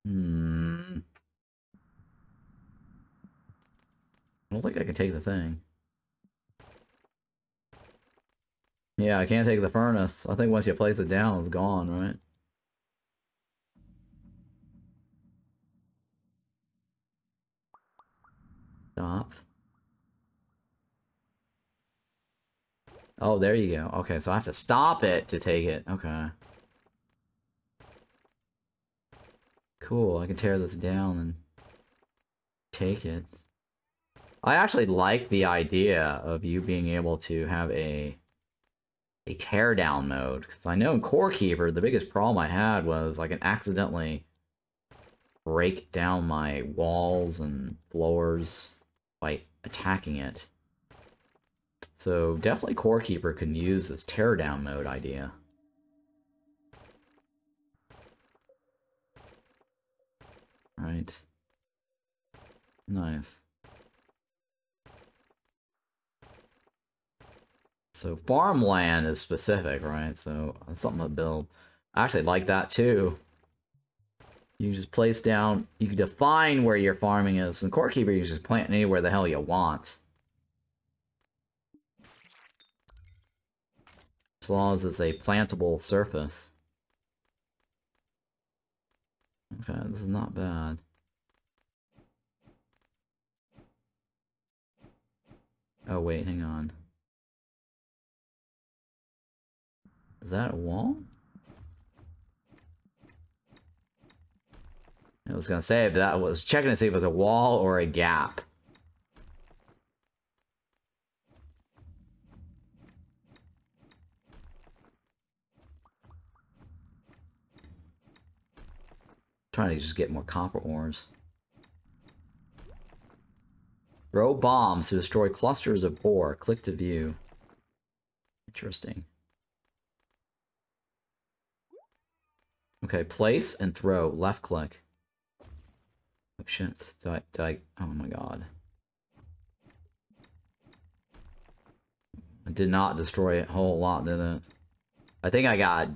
Hmm. I don't think I can take the thing. Yeah, I can't take the furnace. I think once you place it down, it's gone, right? Stop. Oh, there you go. Okay, so I have to stop it to take it. Okay. Cool, I can tear this down and take it. I actually like the idea of you being able to have a a teardown mode. Because I know in Core Keeper, the biggest problem I had was I can accidentally break down my walls and floors by attacking it. So definitely Core Keeper can use this teardown mode idea. Right. Nice. So farmland is specific, right? So that's something to build. I actually like that too. You just place down, you can define where your farming is. In Core Keeper, you just plant anywhere the hell you want. As long as it's a plantable surface. Okay, this is not bad. Oh wait, hang on. Is that a wall? I was gonna say, but that was checking to see if it was a wall or a gap. Trying to just get more copper ores. Throw bombs to destroy clusters of ore. Click to view. Interesting. Okay, place and throw. Left click. Oh shit, did I, did I, oh my god. I did not destroy a whole lot, did it? I think I got,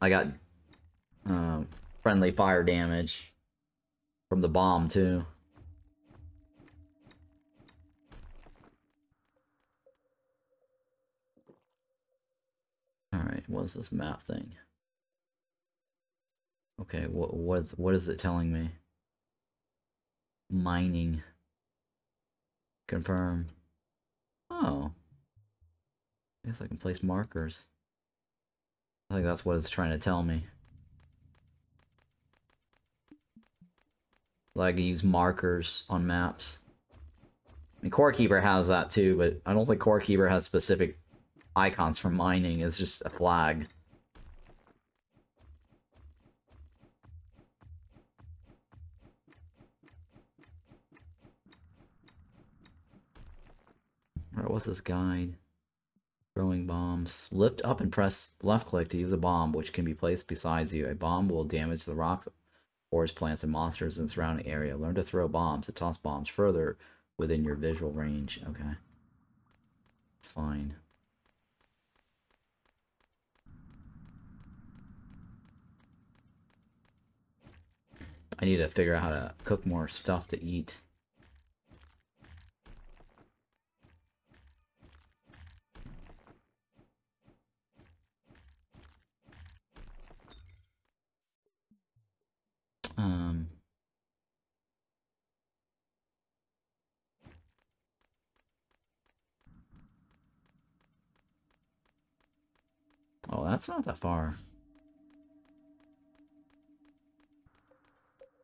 I got, um, friendly fire damage from the bomb too. Alright, what's this map thing? Okay, what what what is it telling me? Mining. Confirm. Oh. I guess I can place markers. I think that's what it's trying to tell me. Like I can use markers on maps. I mean, Core Keeper has that too, but I don't think Core Keeper has specific icons for mining. It's just a flag. What's this guide? Throwing bombs. Lift up and press left click to use a bomb, which can be placed beside you. A bomb will damage the rocks, forest plants, and monsters in the surrounding area. Learn to throw bombs to toss bombs further within your visual range. Okay. It's fine. I need to figure out how to cook more stuff to eat. Um... Oh, that's not that far.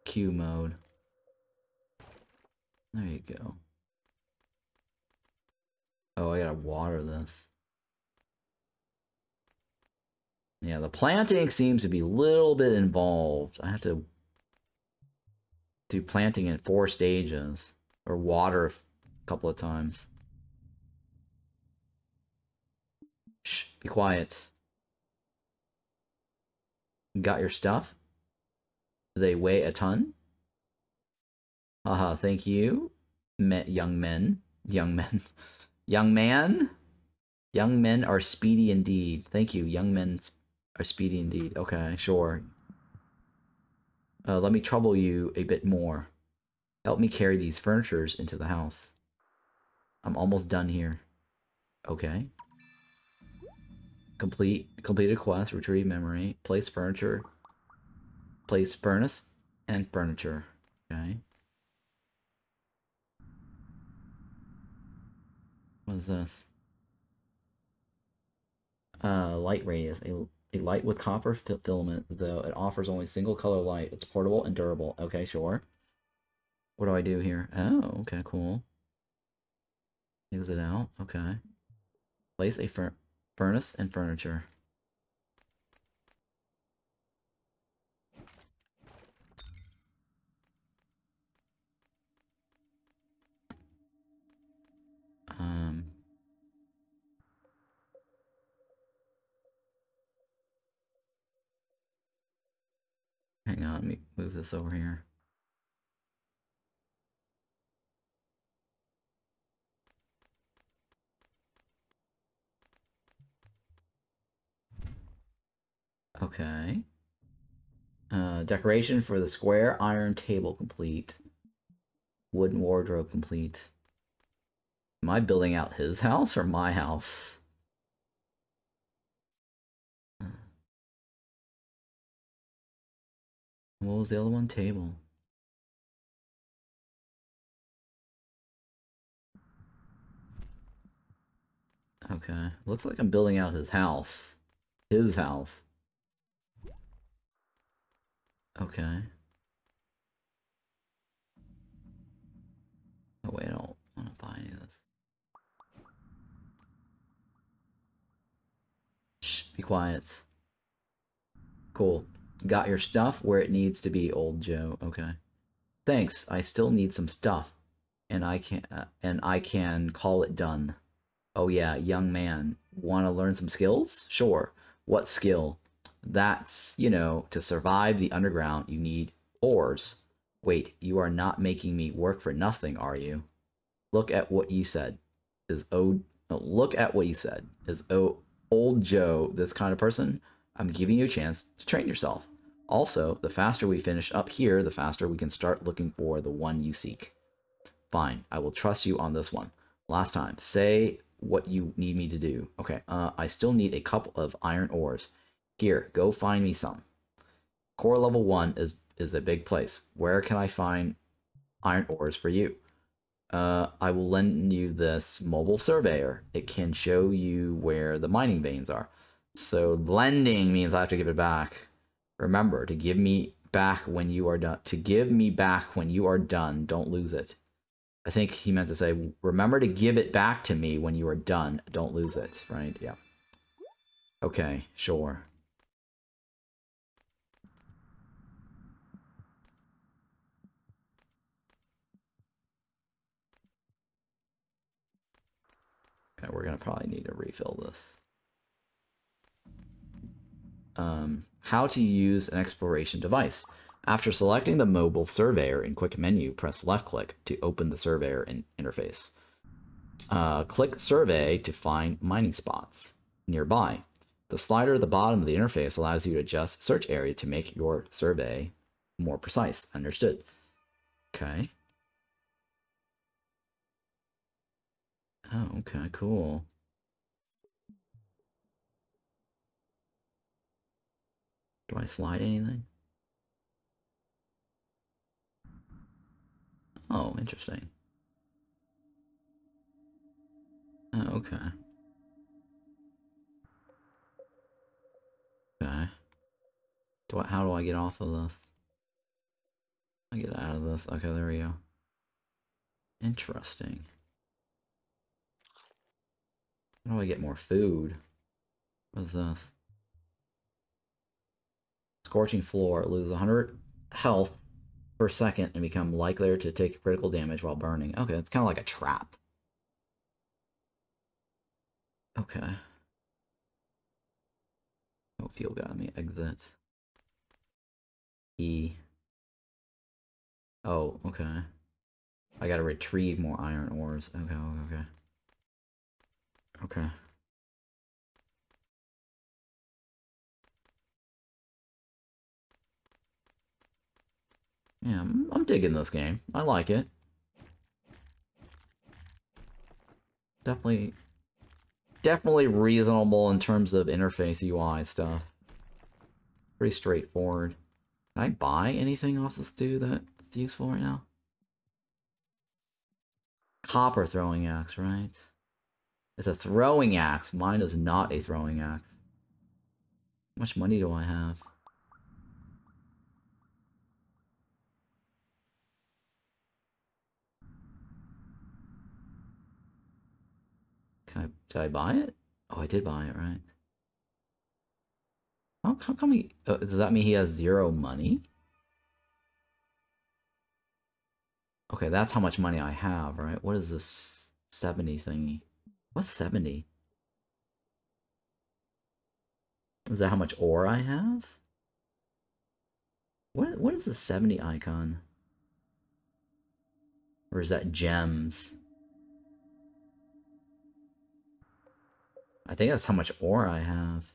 Q mode. There you go. Oh, I gotta water this. Yeah, the planting seems to be a little bit involved. I have to do planting in four stages. Or water a couple of times. Shh, be quiet. Got your stuff? They weigh a ton. Haha, thank you. Young men. Young men. young man? Young men are speedy indeed. Thank you. Young men are speedy indeed. Okay, sure. Uh, let me trouble you a bit more. Help me carry these furnitures into the house. I'm almost done here. Okay. Complete completed quest, retrieve memory, place furniture, place furnace and furniture. Okay. What is this? Uh, light radius. A, a light with copper filament, though it offers only single color light. It's portable and durable. Okay, sure. What do I do here? Oh, okay, cool. Exit out. Okay. Place a fur furnace and furniture. Um, hang on, let me move this over here. Okay. Uh, decoration for the square iron table complete. Wooden wardrobe complete. Am I building out his house or my house? What was the other one? Table. Okay. Looks like I'm building out his house. His house. Okay. Oh wait, I don't want to buy any of this. Shh, be quiet. Cool. Got your stuff where it needs to be, old Joe. Okay. Thanks. I still need some stuff. And I can uh, and I can call it done. Oh yeah, young man. Want to learn some skills? Sure. What skill? That's, you know, to survive the underground, you need ores. Wait, you are not making me work for nothing, are you? Look at what you said. Is O no, look at what you said. Is O old Joe this kind of person? I'm giving you a chance to train yourself. Also, the faster we finish up here, the faster we can start looking for the one you seek. Fine, I will trust you on this one. Last time, say what you need me to do. Okay, uh, I still need a couple of iron ores. Here, go find me some. Core level 1 is, is a big place. Where can I find iron ores for you? Uh, I will lend you this mobile surveyor. It can show you where the mining veins are. So lending means I have to give it back. Remember, to give me back when you are done. To give me back when you are done. Don't lose it. I think he meant to say, remember to give it back to me when you are done. Don't lose it, right? Yeah. Okay, sure. Okay, we're gonna probably need to refill this. Um, how to use an exploration device. After selecting the mobile surveyor in quick menu, press left click to open the surveyor in interface. Uh, click survey to find mining spots nearby. The slider at the bottom of the interface allows you to adjust search area to make your survey more precise. Understood. Okay. Oh, okay, cool. Do I slide anything? Oh, interesting. Oh, okay. Okay. Do I, how do I get off of this? I get out of this. Okay, there we go. Interesting. How do I get more food? What is this? Scorching floor. Lose 100 health per second and become likelier to take critical damage while burning. Okay, it's kind of like a trap. Okay. Oh, fuel got me. Exit. E. Oh, okay. I gotta retrieve more iron ores. Okay, okay. Okay. Yeah, I'm, I'm digging this game. I like it. Definitely, definitely reasonable in terms of interface UI stuff. Pretty straightforward. Can I buy anything off this dude that's useful right now? Copper throwing axe, right? It's a throwing axe. Mine is not a throwing axe. How much money do I have? Can I, did I buy it? Oh, I did buy it, right? How, how come he... Uh, does that mean he has zero money? Okay, that's how much money I have, right? What is this 70 thingy? What's 70? Is that how much ore I have? What what is the 70 icon? Or is that gems? I think that's how much ore I have.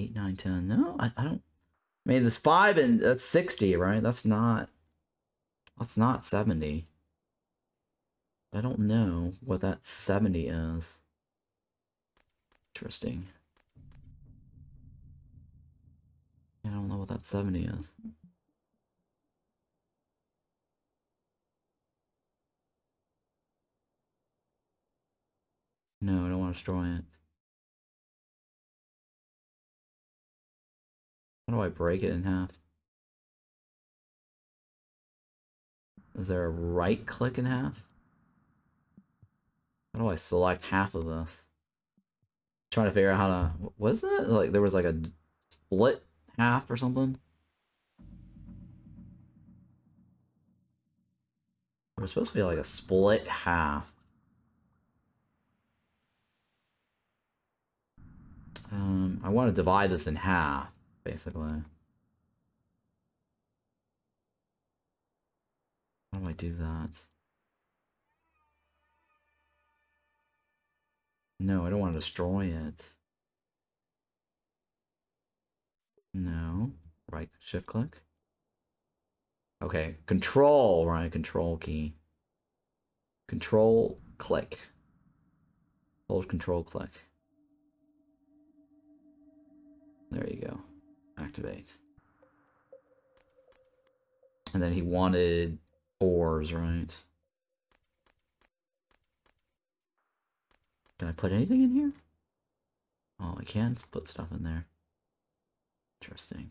8, 9, 10. No, I, I don't... I mean, there's 5 and that's 60, right? That's not... That's not 70. I don't know what that 70 is. Interesting. I don't know what that 70 is. No, I don't want to destroy it. How do I break it in half? Is there a right click in half? How do I select half of this? Trying to figure out how to... was it like there was like a split half or something? We're supposed to be like a split half. Um, I want to divide this in half, basically. How do I do that? No, I don't want to destroy it. No. Right, shift click. Okay, control, right, control key. Control click. Hold control click. There you go. Activate. And then he wanted ores, right? Can I put anything in here? Oh, I can put stuff in there. Interesting.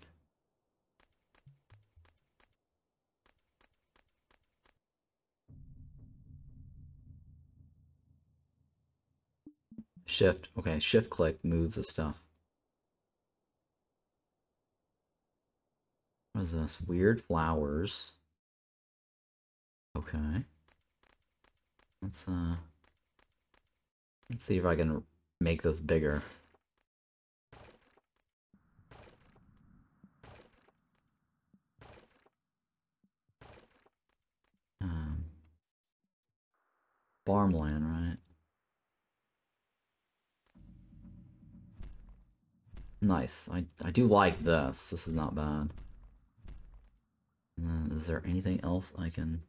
Shift, okay, shift click moves the stuff. What is this? Weird flowers. Okay. Let's, uh... Let's see if I can make this bigger. Um, farmland, right? Nice. I, I do like this. This is not bad. Uh, is there anything else I can...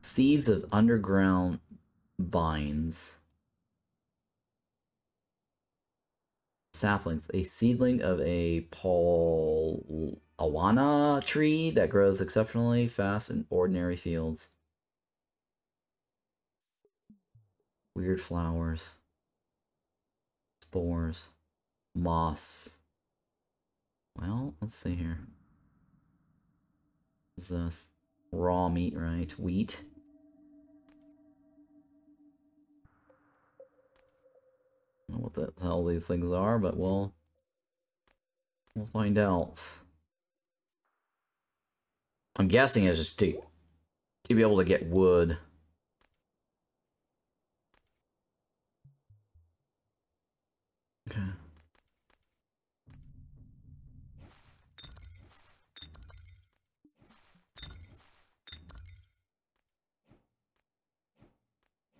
Seeds of underground binds. Saplings. A seedling of a Paul Awana tree that grows exceptionally fast in ordinary fields. Weird flowers. Spores. Moss. Well, let's see here. What's this? Raw meat, right? Wheat. Know what the hell these things are, but we'll we'll find out. I'm guessing it's just to to be able to get wood. Okay.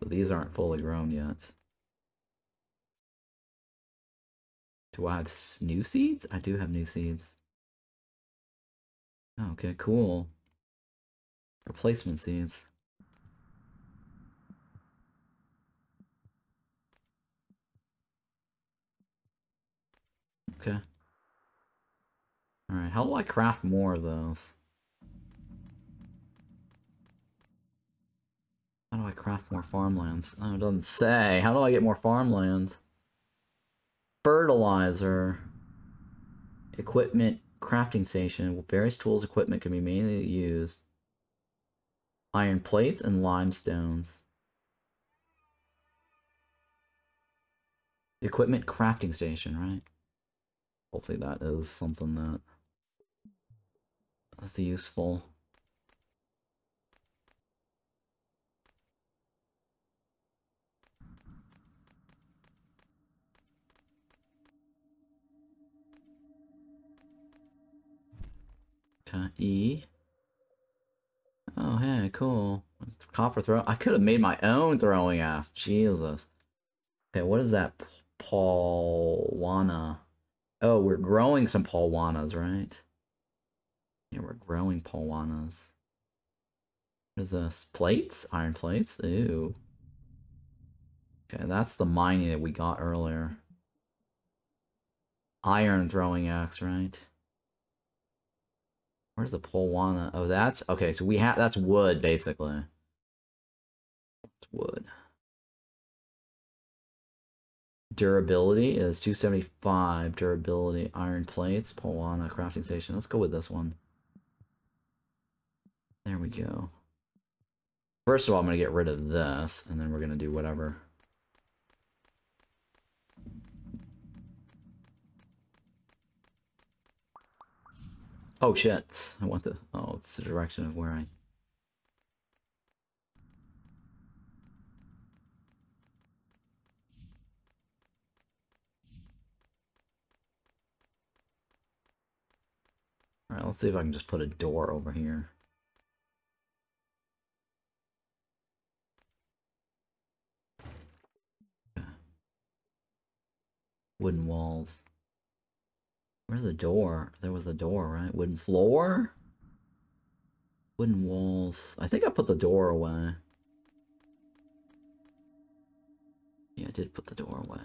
So these aren't fully grown yet. Do I have new seeds? I do have new seeds. Okay, cool. Replacement seeds. Okay. Alright, how do I craft more of those? How do I craft more farmlands? Oh, it doesn't say. How do I get more farmlands? Fertilizer equipment crafting station. Various tools equipment can be mainly used. Iron plates and limestones. Equipment crafting station right? Hopefully that is something that that's useful E. Oh, hey, cool. Copper throw. I could have made my own throwing axe. Jesus. Okay, what is that? Paulwana. Oh, we're growing some Paulwanas, right? Yeah, we're growing Paulwanas. What is this? Plates? Iron plates? Ooh. Okay, that's the mining that we got earlier. Iron throwing axe, right? Where's the Polwana? Oh, that's okay. So we have that's wood basically. It's wood. Durability is 275. Durability, iron plates, Polwana crafting station. Let's go with this one. There we go. First of all, I'm going to get rid of this, and then we're going to do whatever. Oh shit, I want the, oh, it's the direction of where I... Alright, let's see if I can just put a door over here. Wooden walls. Where's the door? There was a door, right? Wooden floor? Wooden walls. I think I put the door away. Yeah, I did put the door away.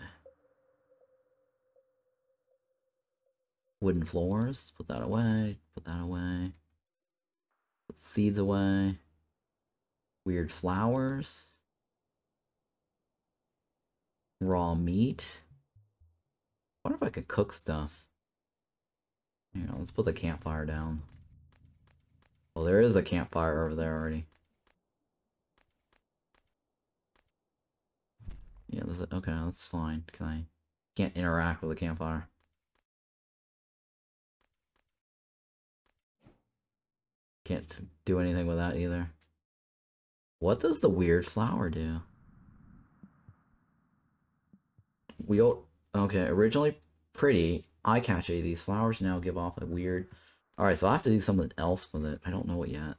Wooden floors. Put that away. Put that away. Put the seeds away. Weird flowers. Raw meat. I wonder if I could cook stuff. Know, let's put the campfire down. Well, there is a campfire over there already. Yeah, okay, that's fine. Can I... Can't interact with the campfire. Can't do anything with that either. What does the weird flower do? We all okay, originally pretty, eye-catchy. These flowers now give off a weird... Alright, so I have to do something else with it. I don't know it yet.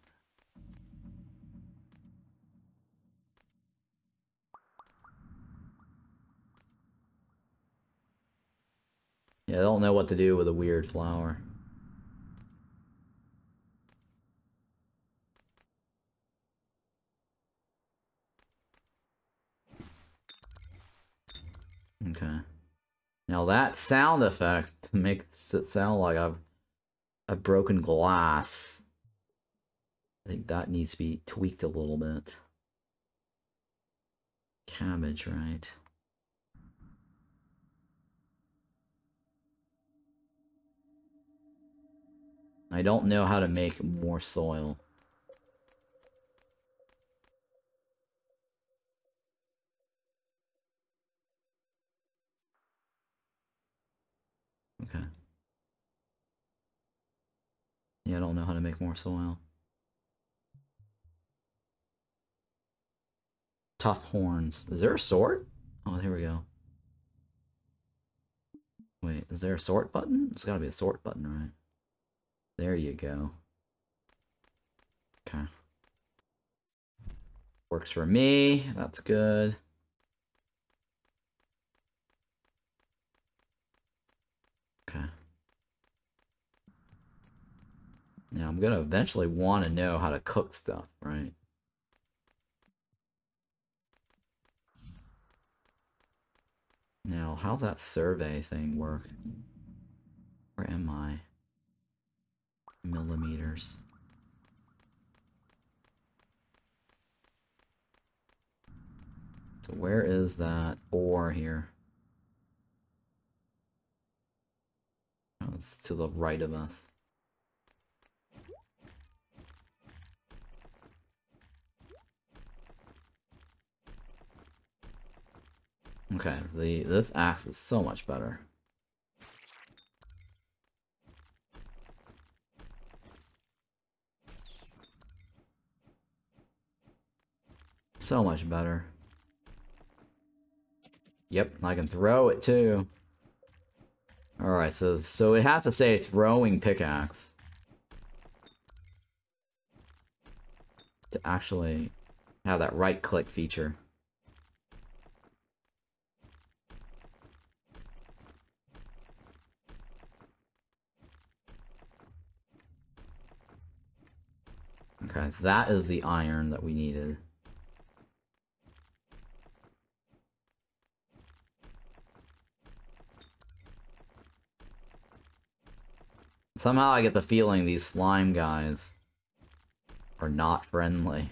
Yeah, I don't know what to do with a weird flower. Okay. Now that sound effect makes it sound like I've, I've broken glass. I think that needs to be tweaked a little bit. Cabbage, right? I don't know how to make more soil. Okay. Yeah, I don't know how to make more soil. Tough horns. Is there a sort? Oh, here we go. Wait, is there a sort button? There's gotta be a sort button, right? There you go. Okay. Works for me. That's good. Okay. Now I'm going to eventually want to know how to cook stuff, right? Now, how's that survey thing work? Where am I? Millimeters. So where is that ore here? Oh, it's to the right of us. Okay, the this axe is so much better. So much better. Yep, I can throw it too. Alright, so so it has to say throwing pickaxe. To actually have that right click feature. Okay, that is the iron that we needed. Somehow I get the feeling these slime guys are not friendly.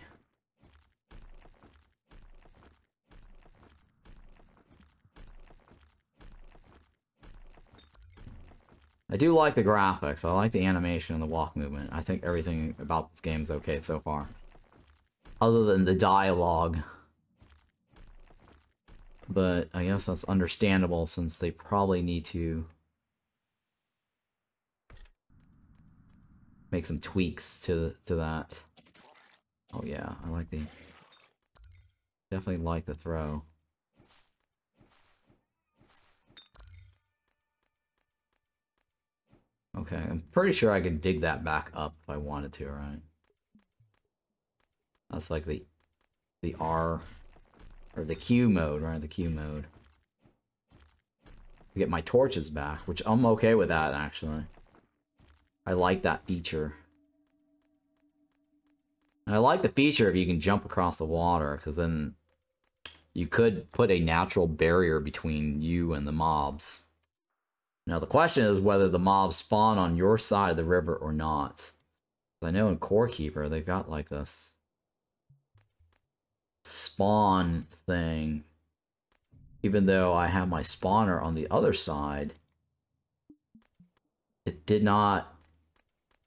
I do like the graphics, I like the animation and the walk movement. I think everything about this game is okay so far. Other than the dialogue. But I guess that's understandable since they probably need to make some tweaks to to that. Oh yeah, I like the definitely like the throw. Okay, I'm pretty sure I can dig that back up if I wanted to, right? That's like the the R or the Q mode, right? The Q mode. to get my torches back, which I'm okay with that, actually. I like that feature. And I like the feature if you can jump across the water, because then you could put a natural barrier between you and the mobs. Now the question is whether the mobs spawn on your side of the river or not. I know in Core Keeper they've got like this spawn thing. Even though I have my spawner on the other side, it did not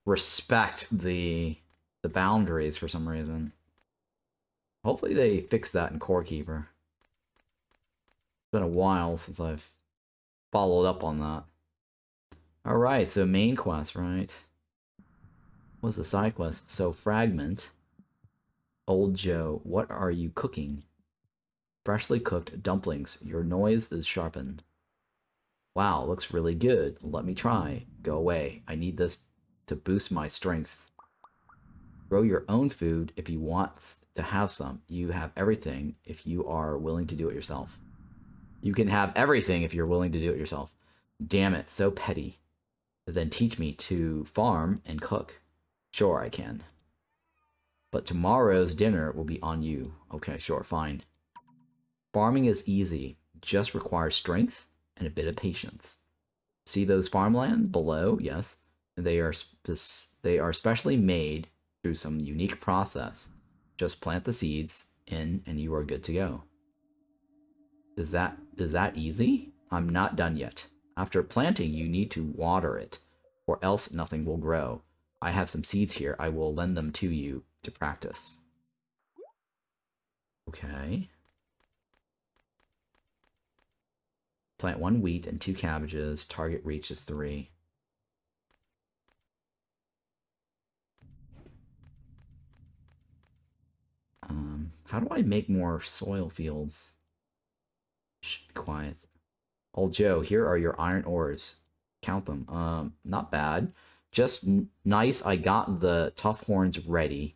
respect the the boundaries for some reason. Hopefully they fix that in Core Keeper. It's been a while since I've followed up on that. Alright, so main quest, right? What's the side quest? So Fragment. Old Joe, what are you cooking? Freshly cooked dumplings. Your noise is sharpened. Wow, looks really good. Let me try. Go away. I need this to boost my strength. Grow your own food if you want to have some. You have everything if you are willing to do it yourself. You can have everything if you're willing to do it yourself. Damn it, so petty. Then teach me to farm and cook. Sure, I can. But tomorrow's dinner will be on you. Okay, sure, fine. Farming is easy. Just requires strength and a bit of patience. See those farmlands below? Yes. They are they are specially made through some unique process. Just plant the seeds in and you are good to go. Is that is that easy? I'm not done yet. After planting, you need to water it, or else nothing will grow. I have some seeds here. I will lend them to you to practice. Okay. Plant one wheat and two cabbages. Target reach is three. Um, how do I make more soil fields? Should be quiet. Old Joe, here are your iron ores. Count them. Um, not bad. Just nice. I got the tough horns ready.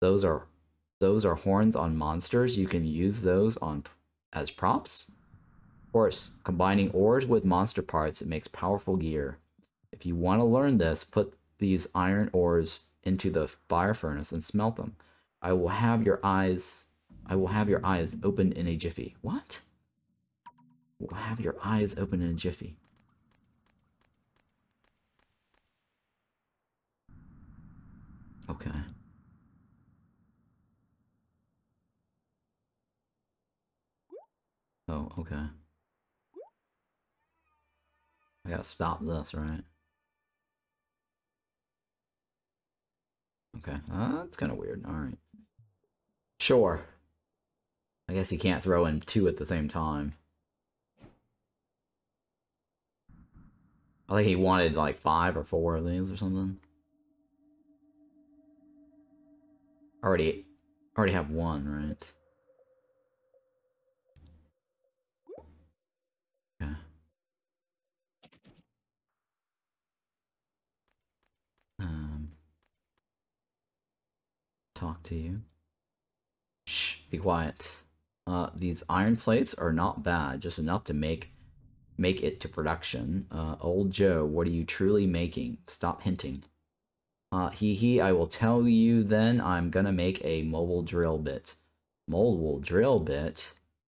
Those are those are horns on monsters. You can use those on as props. Of course, combining ores with monster parts, it makes powerful gear. If you want to learn this, put these iron ores into the fire furnace and smelt them. I will have your eyes I will have your eyes open in a jiffy. What? Will have your eyes open in a jiffy. Okay. Oh, okay. I gotta stop this, right? Okay, uh, that's kind of weird. Alright. Sure. I guess you can't throw in two at the same time. I think he wanted like five or four of these or something. Already, already have one, right? Okay. Um, talk to you. Shh, be quiet. Uh, these iron plates are not bad, just enough to make make it to production. Uh, old Joe, what are you truly making? Stop hinting. Uh, hee hee, I will tell you then I'm gonna make a mobile drill bit. Mobile drill bit?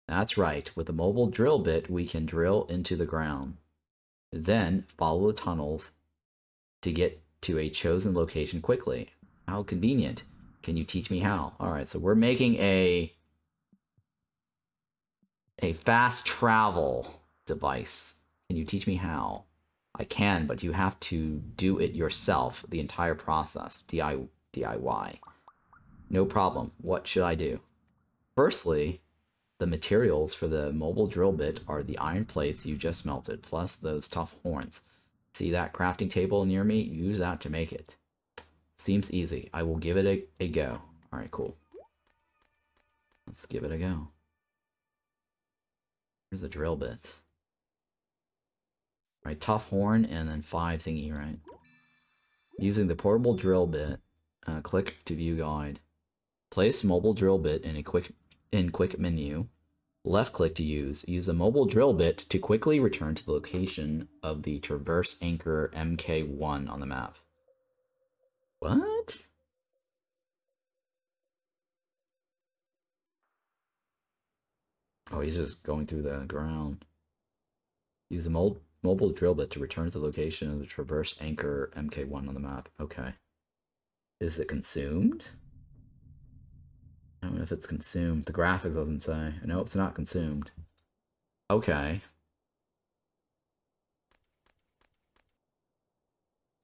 That's right, with a mobile drill bit we can drill into the ground. Then follow the tunnels to get to a chosen location quickly. How convenient. Can you teach me how? Alright, so we're making a a fast travel device. Can you teach me how? I can, but you have to do it yourself, the entire process, DIY. No problem. What should I do? Firstly, the materials for the mobile drill bit are the iron plates you just melted, plus those tough horns. See that crafting table near me? Use that to make it. Seems easy. I will give it a, a go. Alright, cool. Let's give it a go. Here's the drill bit. Right, tough horn and then five thingy, right? Using the portable drill bit, uh, click to view guide. Place mobile drill bit in a quick in quick menu. Left click to use. Use the mobile drill bit to quickly return to the location of the Traverse Anchor MK1 on the map. What? Oh, he's just going through the ground. Use the mo mobile drill bit to return to the location of the Traverse Anchor MK1 on the map. Okay. Is it consumed? I don't know if it's consumed. The graphic doesn't say. No, it's not consumed. Okay.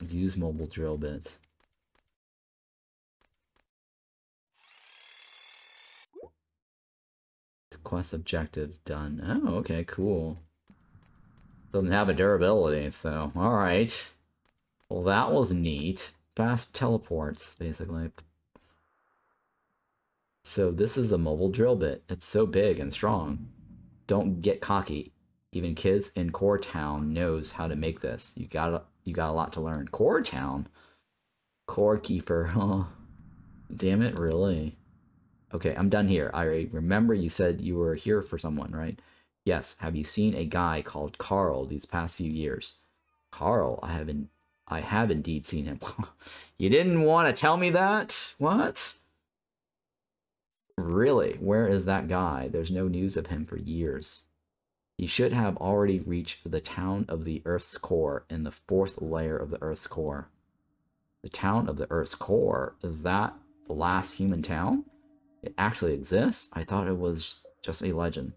Use mobile drill bit. Quest objective done. Oh, okay, cool. Doesn't have a durability, so alright. Well, that was neat. Fast teleports, basically. So this is the mobile drill bit. It's so big and strong. Don't get cocky. Even kids in Core Town knows how to make this. You got you got a lot to learn. Core Town, Core Keeper. Huh? Damn it, really? Okay, I'm done here. I remember you said you were here for someone, right? Yes. Have you seen a guy called Carl these past few years? Carl, I haven't. I have indeed seen him. you didn't want to tell me that? What? Really? Where is that guy? There's no news of him for years. He should have already reached the town of the Earth's core in the fourth layer of the Earth's core. The town of the Earth's core? Is that the last human town? It actually exists? I thought it was just a legend.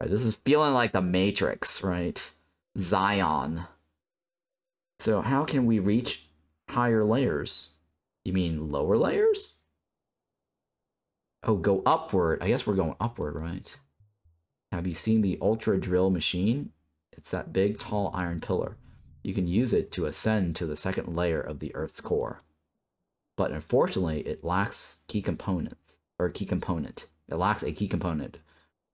Right, this is feeling like the Matrix, right? Zion. So how can we reach higher layers? You mean lower layers? Oh, go upward. I guess we're going upward, right? Have you seen the Ultra Drill machine? It's that big, tall iron pillar. You can use it to ascend to the second layer of the Earth's core. But unfortunately, it lacks key components, or key component. It lacks a key component,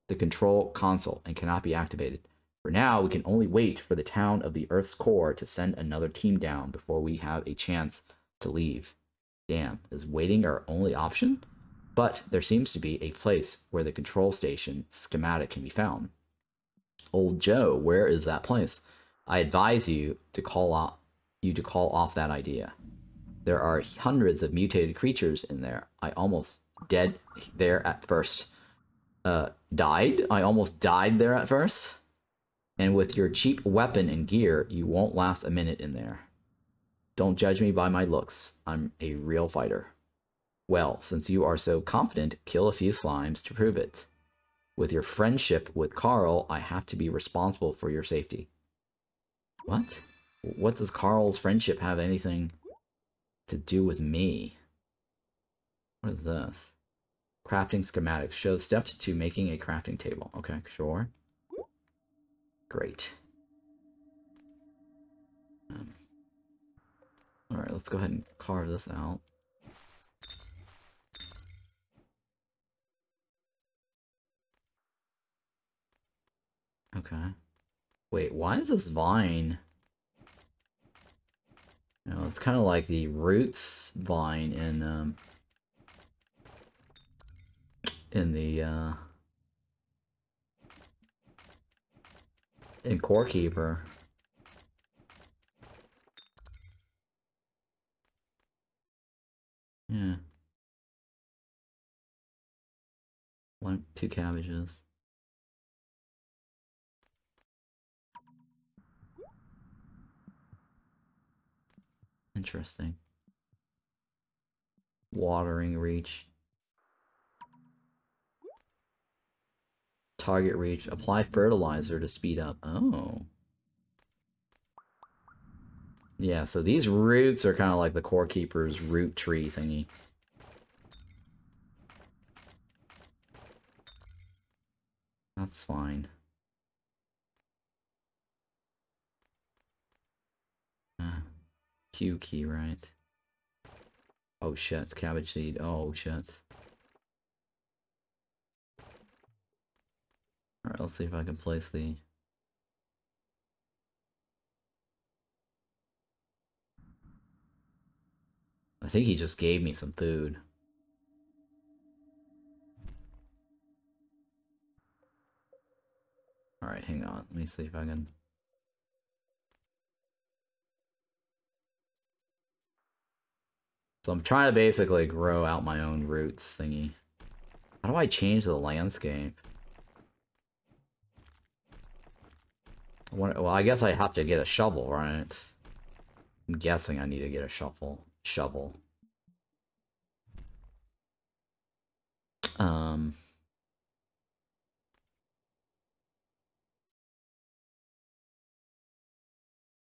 the control console, and cannot be activated. For now, we can only wait for the town of the Earth's core to send another team down before we have a chance to leave. Damn, is waiting our only option? But there seems to be a place where the control station schematic can be found. Old Joe, where is that place? I advise you to call off you to call off that idea. There are hundreds of mutated creatures in there. I almost dead there at first. Uh, died? I almost died there at first. And with your cheap weapon and gear, you won't last a minute in there. Don't judge me by my looks. I'm a real fighter. Well, since you are so confident, kill a few slimes to prove it. With your friendship with Carl, I have to be responsible for your safety. What? What does Carl's friendship have anything to do with me? What is this? Crafting schematics. Show steps to making a crafting table. Okay, sure. Great. Um, Alright, let's go ahead and carve this out. Okay. Wait, why is this vine? You know, it's kind of like the roots vine in, um... In the, uh... In Core Keeper. Yeah. One, two cabbages. Interesting. Watering reach. Target reach. Apply fertilizer to speed up. Oh. Yeah, so these roots are kind of like the core keeper's root tree thingy. That's fine. Ah, Q key, right? Oh shit, cabbage seed. Oh shit. Alright, let's see if I can place the... I think he just gave me some food. Alright, hang on. Let me see if I can... So I'm trying to basically grow out my own roots thingy. How do I change the landscape? Well, I guess I have to get a shovel, right? I'm guessing I need to get a shovel. Shovel. Um...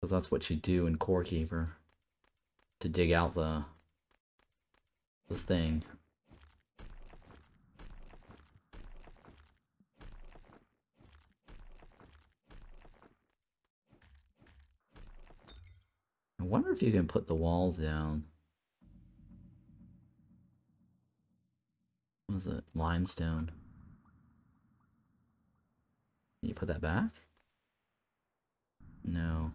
Because that's what you do in Core Keeper. To dig out the... the thing. Wonder if you can put the walls down. What is it? Limestone. Can you put that back? No.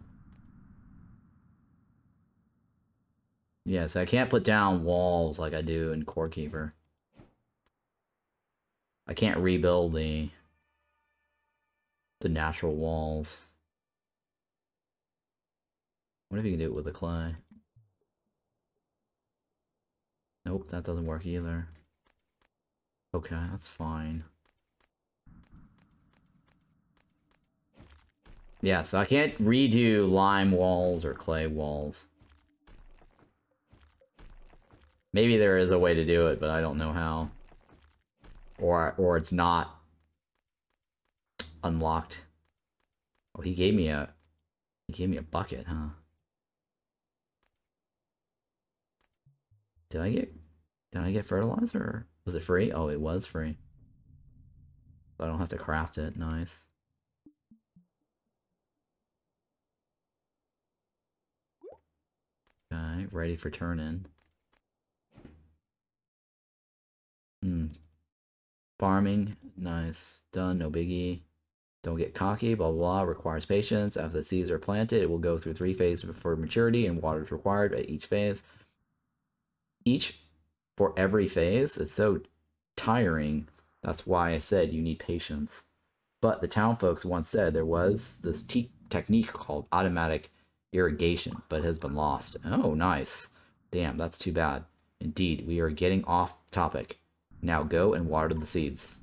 Yes, I can't put down walls like I do in Core Keeper. I can't rebuild the the natural walls. What if you can do it with the clay? Nope, that doesn't work either. Okay, that's fine. Yeah, so I can't redo lime walls or clay walls. Maybe there is a way to do it, but I don't know how. Or or it's not unlocked. Oh, he gave me a he gave me a bucket, huh? Did I get did I get fertilizer? Was it free? Oh, it was free. So I don't have to craft it. Nice. Okay, ready for turn in. Hmm. Farming, nice. Done, no biggie. Don't get cocky, blah, blah, blah, requires patience. After the seeds are planted, it will go through three phases before maturity, and water is required at each phase. Each for every phase? It's so tiring. That's why I said you need patience. But the town folks once said there was this technique called automatic irrigation, but has been lost. Oh, nice. Damn, that's too bad. Indeed, we are getting off topic. Now go and water the seeds.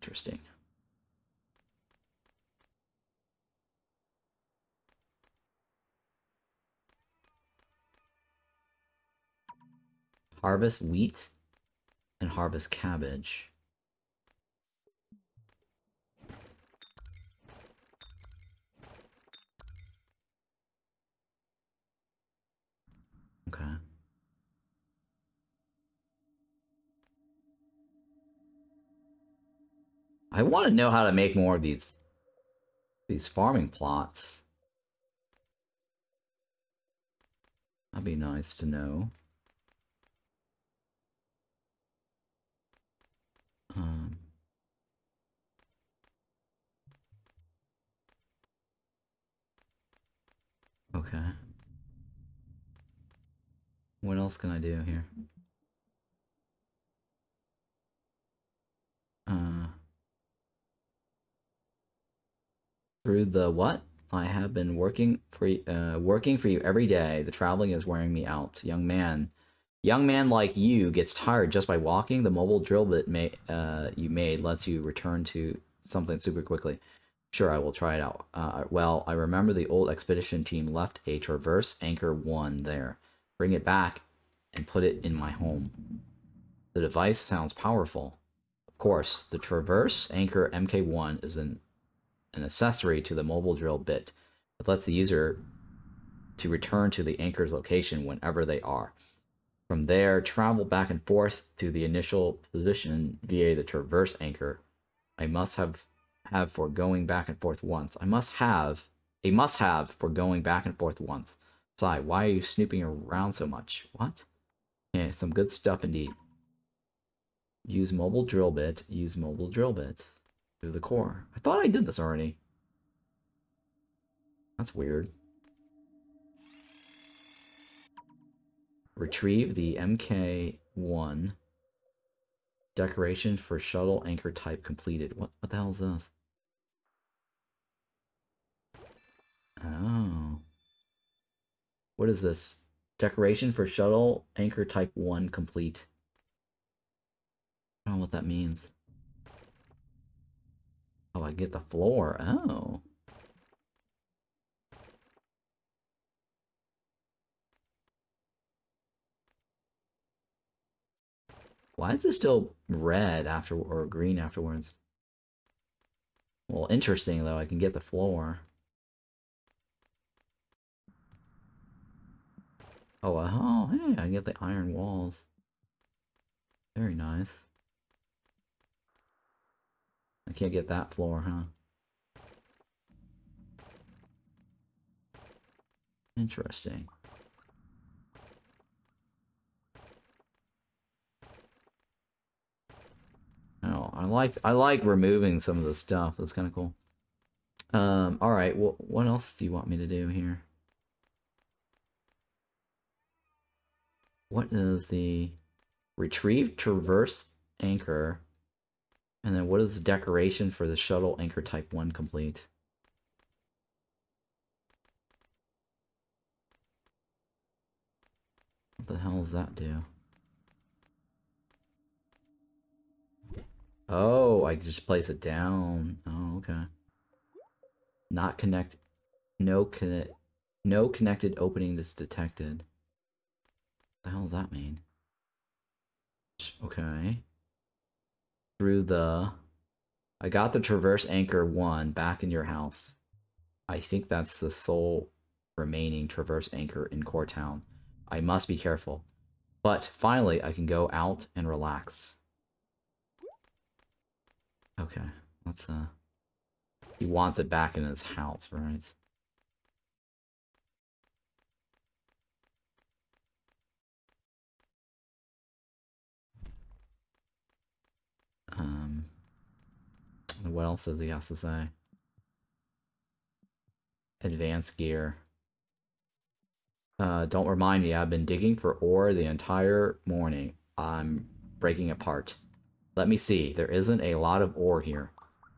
Interesting. Harvest wheat and harvest cabbage. Okay. I want to know how to make more of these these farming plots. That'd be nice to know. Um, okay. What else can I do here? Uh, through the what? I have been working for uh, working for you every day. The traveling is wearing me out. Young man, Young man like you gets tired just by walking. The mobile drill bit may, uh, you made lets you return to something super quickly. Sure, I will try it out. Uh, well, I remember the old expedition team left a Traverse Anchor 1 there. Bring it back and put it in my home. The device sounds powerful. Of course, the Traverse Anchor MK1 is an, an accessory to the mobile drill bit. It lets the user to return to the anchor's location whenever they are. From there, travel back and forth to the initial position via the traverse anchor. I must have have for going back and forth once. I must have a must have for going back and forth once. Sigh, why are you snooping around so much? What? Yeah, some good stuff indeed. Use mobile drill bit. Use mobile drill bit. To the core. I thought I did this already. That's weird. Retrieve the MK-1 decoration for shuttle anchor type completed. What, what the hell is this? Oh. What is this? Decoration for shuttle anchor type 1 complete. I don't know what that means. Oh, I get the floor. Oh. Why is this still red after or green afterwards? Well, interesting though. I can get the floor. Oh, uh, oh, hey, I get the iron walls. Very nice. I can't get that floor, huh? Interesting. Oh, I like I like removing some of the stuff. That's kind of cool. Um, all right. Well, what else do you want me to do here? What is the retrieve traverse anchor? And then what is the decoration for the shuttle anchor type 1 complete? What the hell does that do? Oh, I just place it down. Oh, okay. Not connect. No connect. No connected opening is detected. What the hell does that mean? Okay. Through the... I got the Traverse Anchor 1 back in your house. I think that's the sole remaining Traverse Anchor in Core Town. I must be careful. But finally, I can go out and relax. Okay, let's, uh... He wants it back in his house, right? Um... What else does he have to say? Advanced gear. Uh, don't remind me, I've been digging for ore the entire morning. I'm breaking apart. Let me see, there isn't a lot of ore here.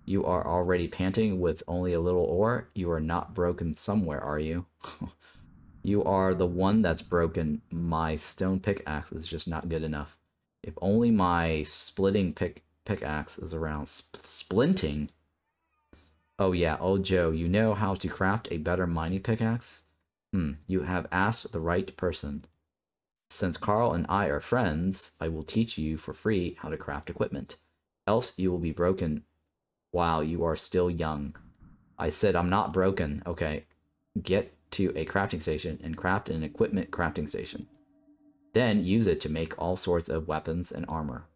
You are already panting with only a little ore? You are not broken somewhere, are you? you are the one that's broken. My stone pickaxe is just not good enough. If only my splitting pick pickaxe is around. Sp splinting? Oh yeah, old Joe, you know how to craft a better mining pickaxe? Hmm, you have asked the right person. Since Carl and I are friends, I will teach you for free how to craft equipment. Else you will be broken while you are still young. I said I'm not broken. Okay, get to a crafting station and craft an equipment crafting station. Then use it to make all sorts of weapons and armor.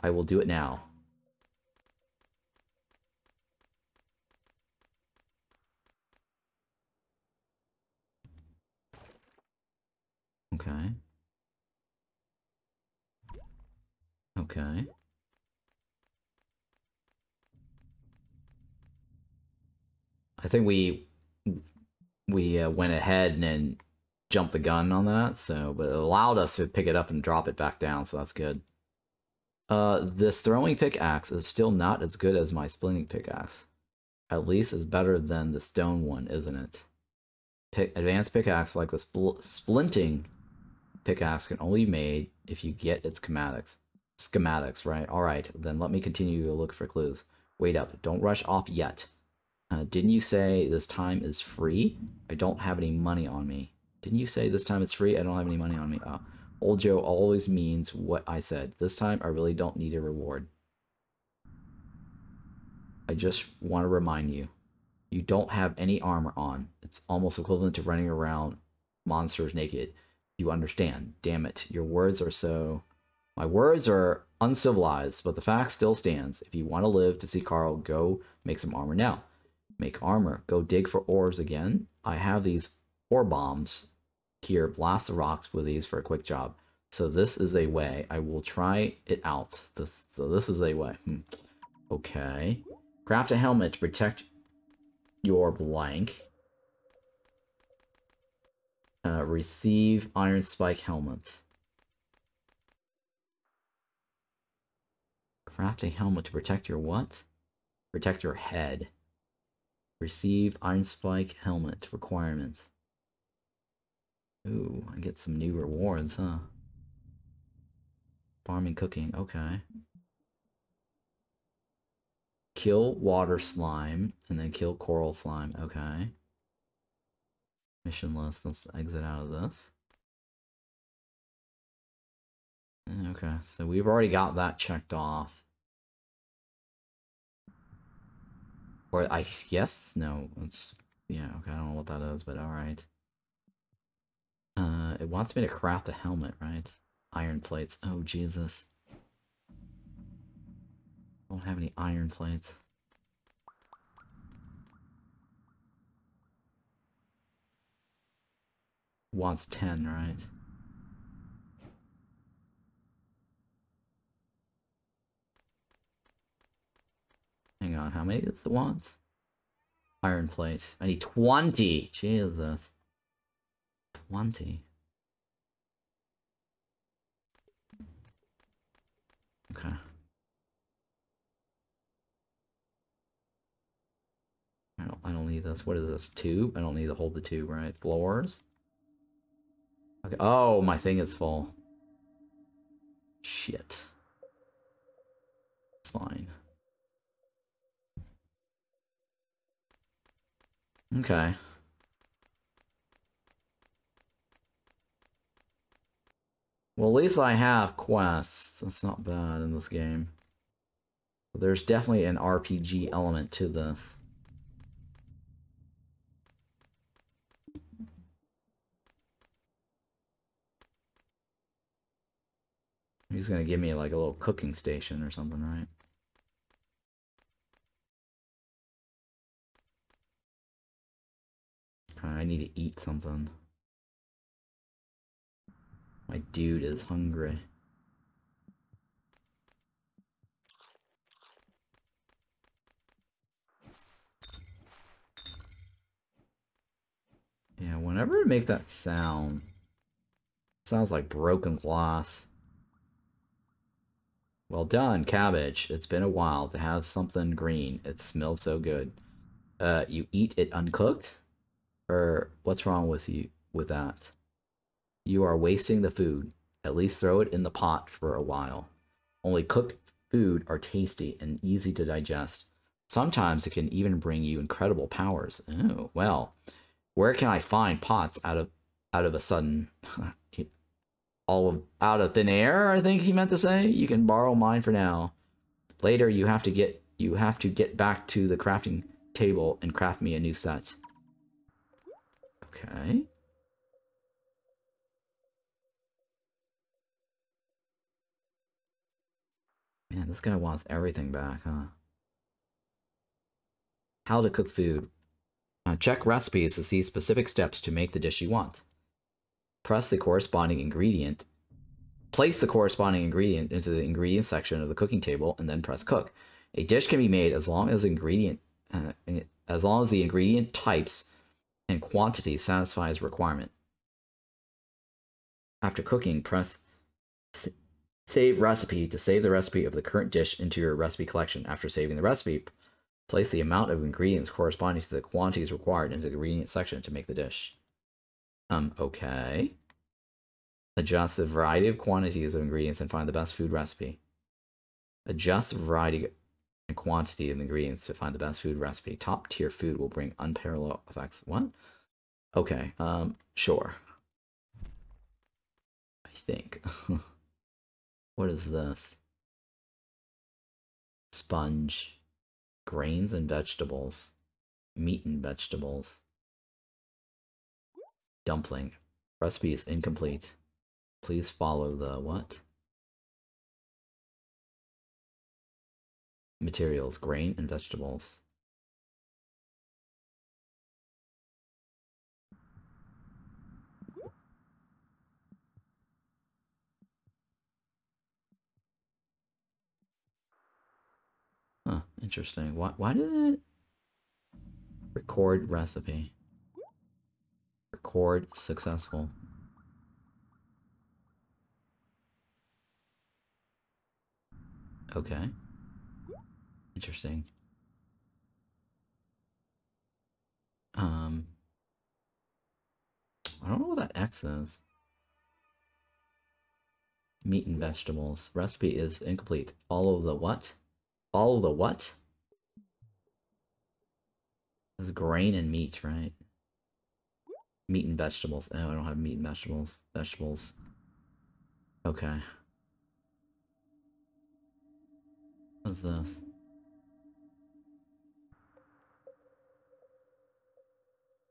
I will do it now. Okay. Okay. I think we we uh, went ahead and then jumped the gun on that, so but it allowed us to pick it up and drop it back down, so that's good. Uh, this throwing pickaxe is still not as good as my splitting pickaxe. At least it's better than the stone one, isn't it? Pick, advanced pickaxe like the spl splinting pickaxe can only be made if you get its schematics. Schematics, right? Alright, then let me continue to look for clues. Wait up, don't rush off yet. Uh, didn't you say this time is free? I don't have any money on me. Didn't you say this time it's free? I don't have any money on me. Oh. Old Joe always means what I said. This time, I really don't need a reward. I just want to remind you. You don't have any armor on. It's almost equivalent to running around monsters naked. You understand. Damn it. Your words are so... My words are uncivilized, but the fact still stands. If you want to live to see Carl, go make some armor now. Make armor. Go dig for ores again. I have these ore bombs here. Blast the rocks with these for a quick job. So this is a way. I will try it out. This, so this is a way. Hmm. Okay. Craft a helmet to protect your blank. Uh, receive iron spike helmet. Craft a helmet to protect your what? Protect your head. Receive Iron Spike helmet requirement. Ooh, I get some new rewards, huh? Farming, cooking, okay. Kill water slime, and then kill coral slime, okay. Mission list, let's exit out of this. Eh, okay, so we've already got that checked off. Or I guess no, it's yeah, okay, I don't know what that is, but alright. Uh it wants me to craft a helmet, right? Iron plates. Oh Jesus. I don't have any iron plates. Wants 10, right? Hang on, how many does it want? Iron plate. I need 20! Jesus. 20. Okay. I don't I don't need this. What is this? Tube? I don't need to hold the tube, right? Floors? Okay. Oh, my thing is full. Shit. It's fine. Okay. Well, at least I have quests. That's not bad in this game. There's definitely an RPG element to this. He's gonna give me like a little cooking station or something, right? I need to eat something. My dude is hungry. Yeah, whenever I make that sound, sounds like broken glass. Well done, cabbage. It's been a while to have something green. It smells so good. Uh, you eat it uncooked? Or what's wrong with you with that? You are wasting the food. At least throw it in the pot for a while. Only cooked food are tasty and easy to digest. Sometimes it can even bring you incredible powers. Oh, well. Where can I find pots out of out of a sudden all of out of thin air, I think he meant to say. You can borrow mine for now. Later you have to get you have to get back to the crafting table and craft me a new set. Okay. Man, this guy wants everything back, huh? How to cook food. Uh, check recipes to see specific steps to make the dish you want. Press the corresponding ingredient. Place the corresponding ingredient into the ingredient section of the cooking table and then press cook. A dish can be made as long as ingredient uh, as long as the ingredient types and quantity satisfies requirement. After cooking, press Save recipe to save the recipe of the current dish into your recipe collection. After saving the recipe, place the amount of ingredients corresponding to the quantities required into the ingredient section to make the dish. Um, okay. Adjust the variety of quantities of ingredients and find the best food recipe. Adjust the variety and quantity of ingredients to find the best food recipe. Top tier food will bring unparalleled effects. What? Okay, um, sure. I think. What is this? Sponge. Grains and vegetables. Meat and vegetables. Dumpling. Recipe is incomplete. Please follow the what? Materials. Grain and vegetables. Huh, interesting. Why, why did it record recipe? Record successful. Okay. Interesting. Um, I don't know what that X is. Meat and vegetables. Recipe is incomplete. Follow the what? Follow the what? It's grain and meat, right? Meat and vegetables. Oh, I don't have meat and vegetables. Vegetables. Okay. What's this?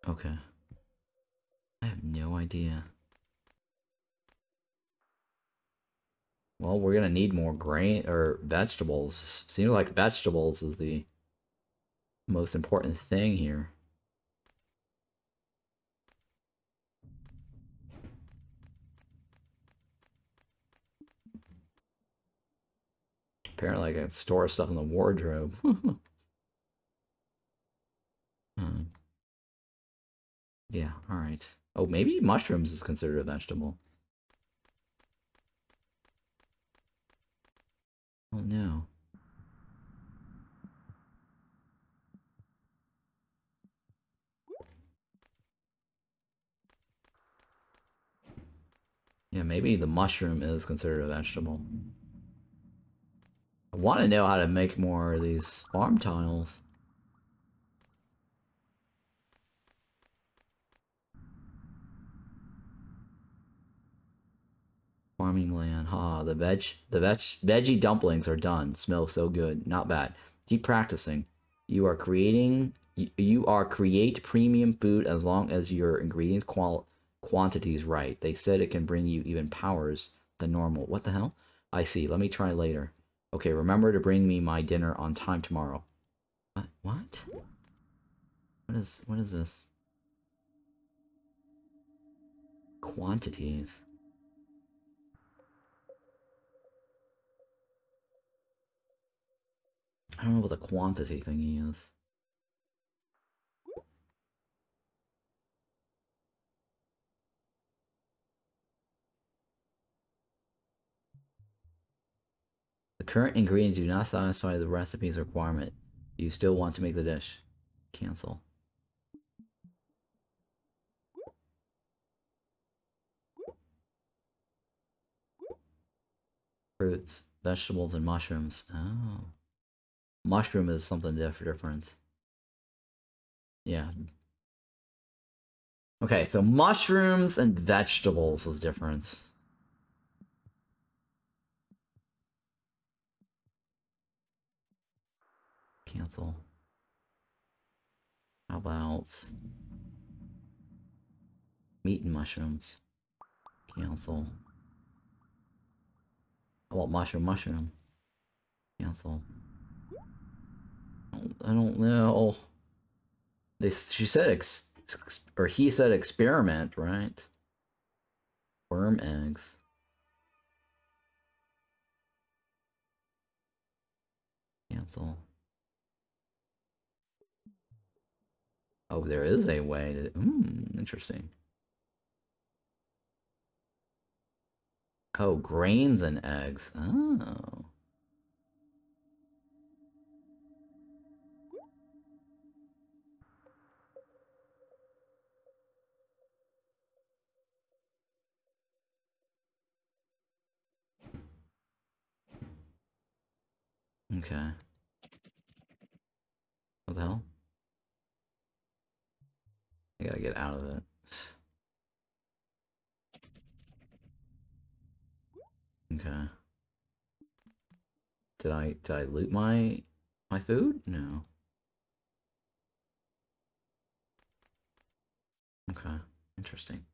Okay. I have no idea. Well, we're gonna need more grain or vegetables. Seems like vegetables is the most important thing here. Apparently I can store stuff in the wardrobe. hmm. Yeah, alright. Oh, maybe mushrooms is considered a vegetable. Oh no. Yeah, maybe the mushroom is considered a vegetable. I want to know how to make more of these farm tiles. Farming land. Ha, the veg the veg veggie dumplings are done. Smell so good. Not bad. Keep practicing. You are creating you, you are create premium food as long as your ingredients qual quantities right. They said it can bring you even powers than normal. What the hell? I see. Let me try later. Okay, remember to bring me my dinner on time tomorrow. What? What? What is what is this? Quantities. I don't know what the quantity thingy is. The current ingredients do not satisfy the recipe's requirement. You still want to make the dish. Cancel. Fruits, vegetables, and mushrooms. Oh. Mushroom is something different. Yeah. Okay, so mushrooms and vegetables is different. Cancel. How about meat and mushrooms? Cancel. How about mushroom, mushroom? Cancel. I don't know. They she said ex, or he said experiment, right? Worm eggs. Cancel. Oh, there is a way. Hmm, interesting. Oh, grains and eggs. Oh. Okay. What the hell? I gotta get out of it. Okay. Did I did I loot my my food? No. Okay. Interesting.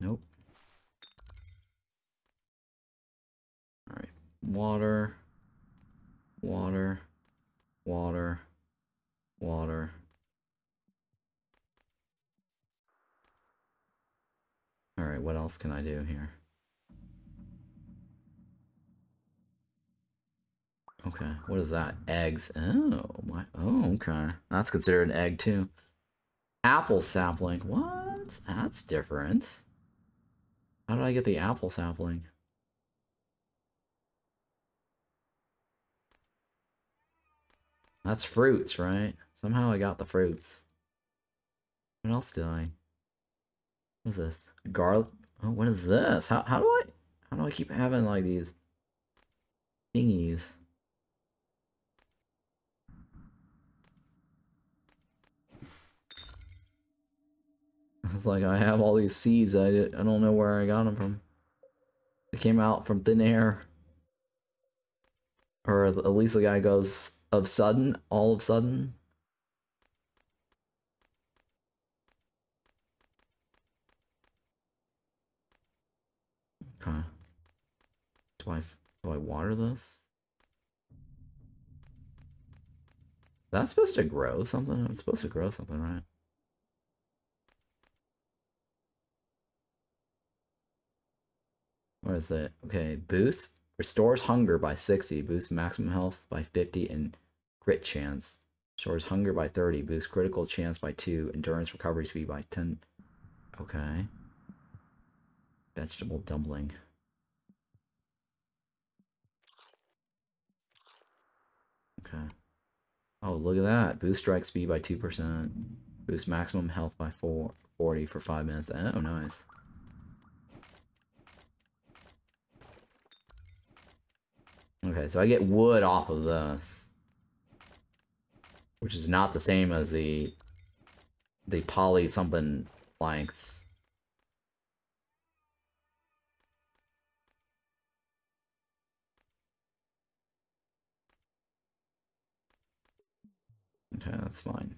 Nope. Water. Water. Water. Water. Alright, what else can I do here? Okay, what is that? Eggs. Oh, my. Oh, okay. That's considered an egg, too. Apple sapling. What? That's different. How did I get the apple sapling? That's fruits, right? Somehow I got the fruits. What else did I? What is this? Garlic? Oh, what is this? How, how do I... How do I keep having, like, these... Thingies? It's like I have all these seeds. I, did, I don't know where I got them from. They came out from thin air. Or at least the guy goes of sudden, all of sudden. Okay. Do I do I water this? That's supposed to grow something? It's supposed to grow something, right? What is it? Okay, boost restores hunger by 60, boosts maximum health by 50, and crit chance. Restores hunger by 30, boosts critical chance by 2, endurance recovery speed by 10. Okay. Vegetable dumpling. Okay. Oh, look at that. Boost strike speed by 2%. Boost maximum health by 4, 40 for 5 minutes. Oh, nice. Okay, so I get wood off of this. Which is not the same as the the poly something planks. Okay, that's fine.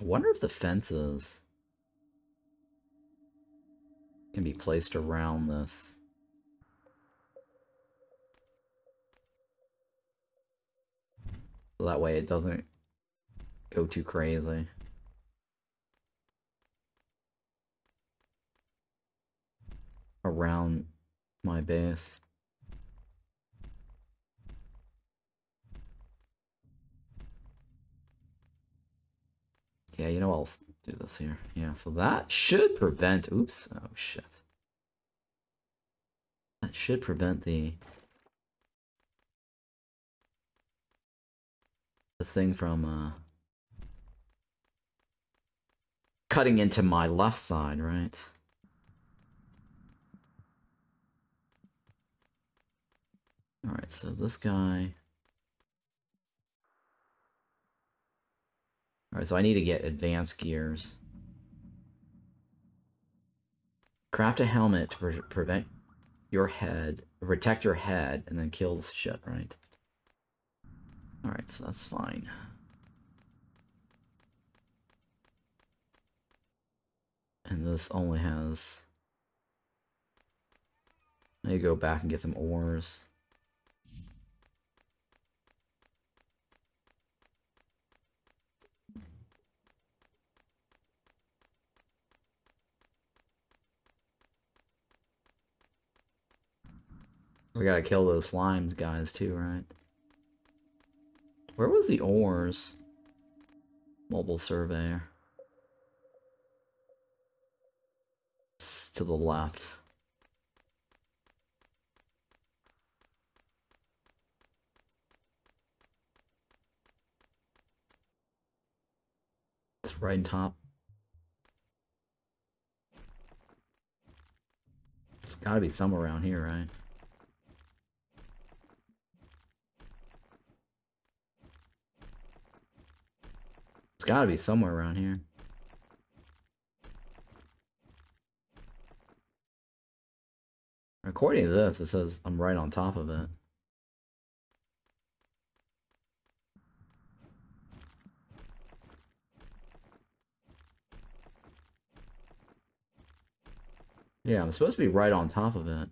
I wonder if the fences can be placed around this. So that way it doesn't go too crazy. Around my base. Yeah, you know, I'll do this here. Yeah, so that should prevent... Oops. Oh, shit. That should prevent the... The thing from, uh... Cutting into my left side, right? Alright, so this guy... Alright, so I need to get advanced gears. Craft a helmet to pre prevent your head, protect your head, and then kill shit, right? Alright, so that's fine. And this only has... I need to go back and get some ores. We gotta kill those slimes guys too, right? Where was the ores? Mobile surveyor. It's to the left. It's right top. It's gotta be somewhere around here, right? It's gotta be somewhere around here. According to this, it says I'm right on top of it. Yeah, I'm supposed to be right on top of it.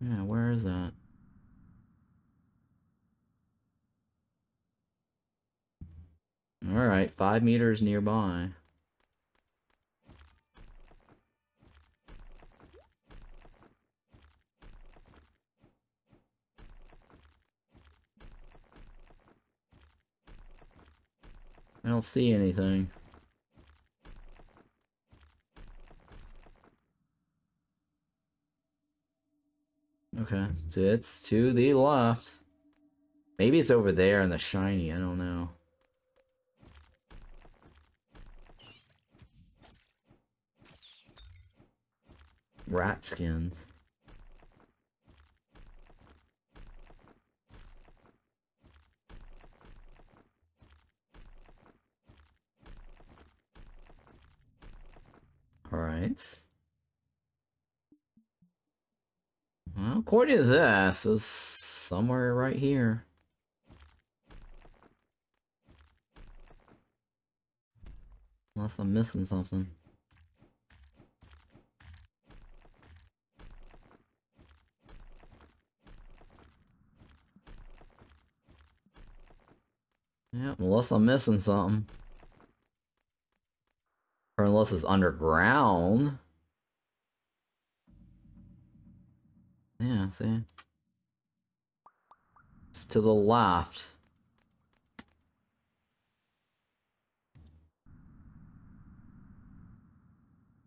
Yeah, where is that? Alright, five meters nearby. I don't see anything. Okay, so it's to the left. Maybe it's over there in the shiny, I don't know. Rat skin. Alright. Well, according to this, it's somewhere right here. Unless I'm missing something. Yeah, unless I'm missing something. Or unless it's underground. Yeah, see? It's to the left.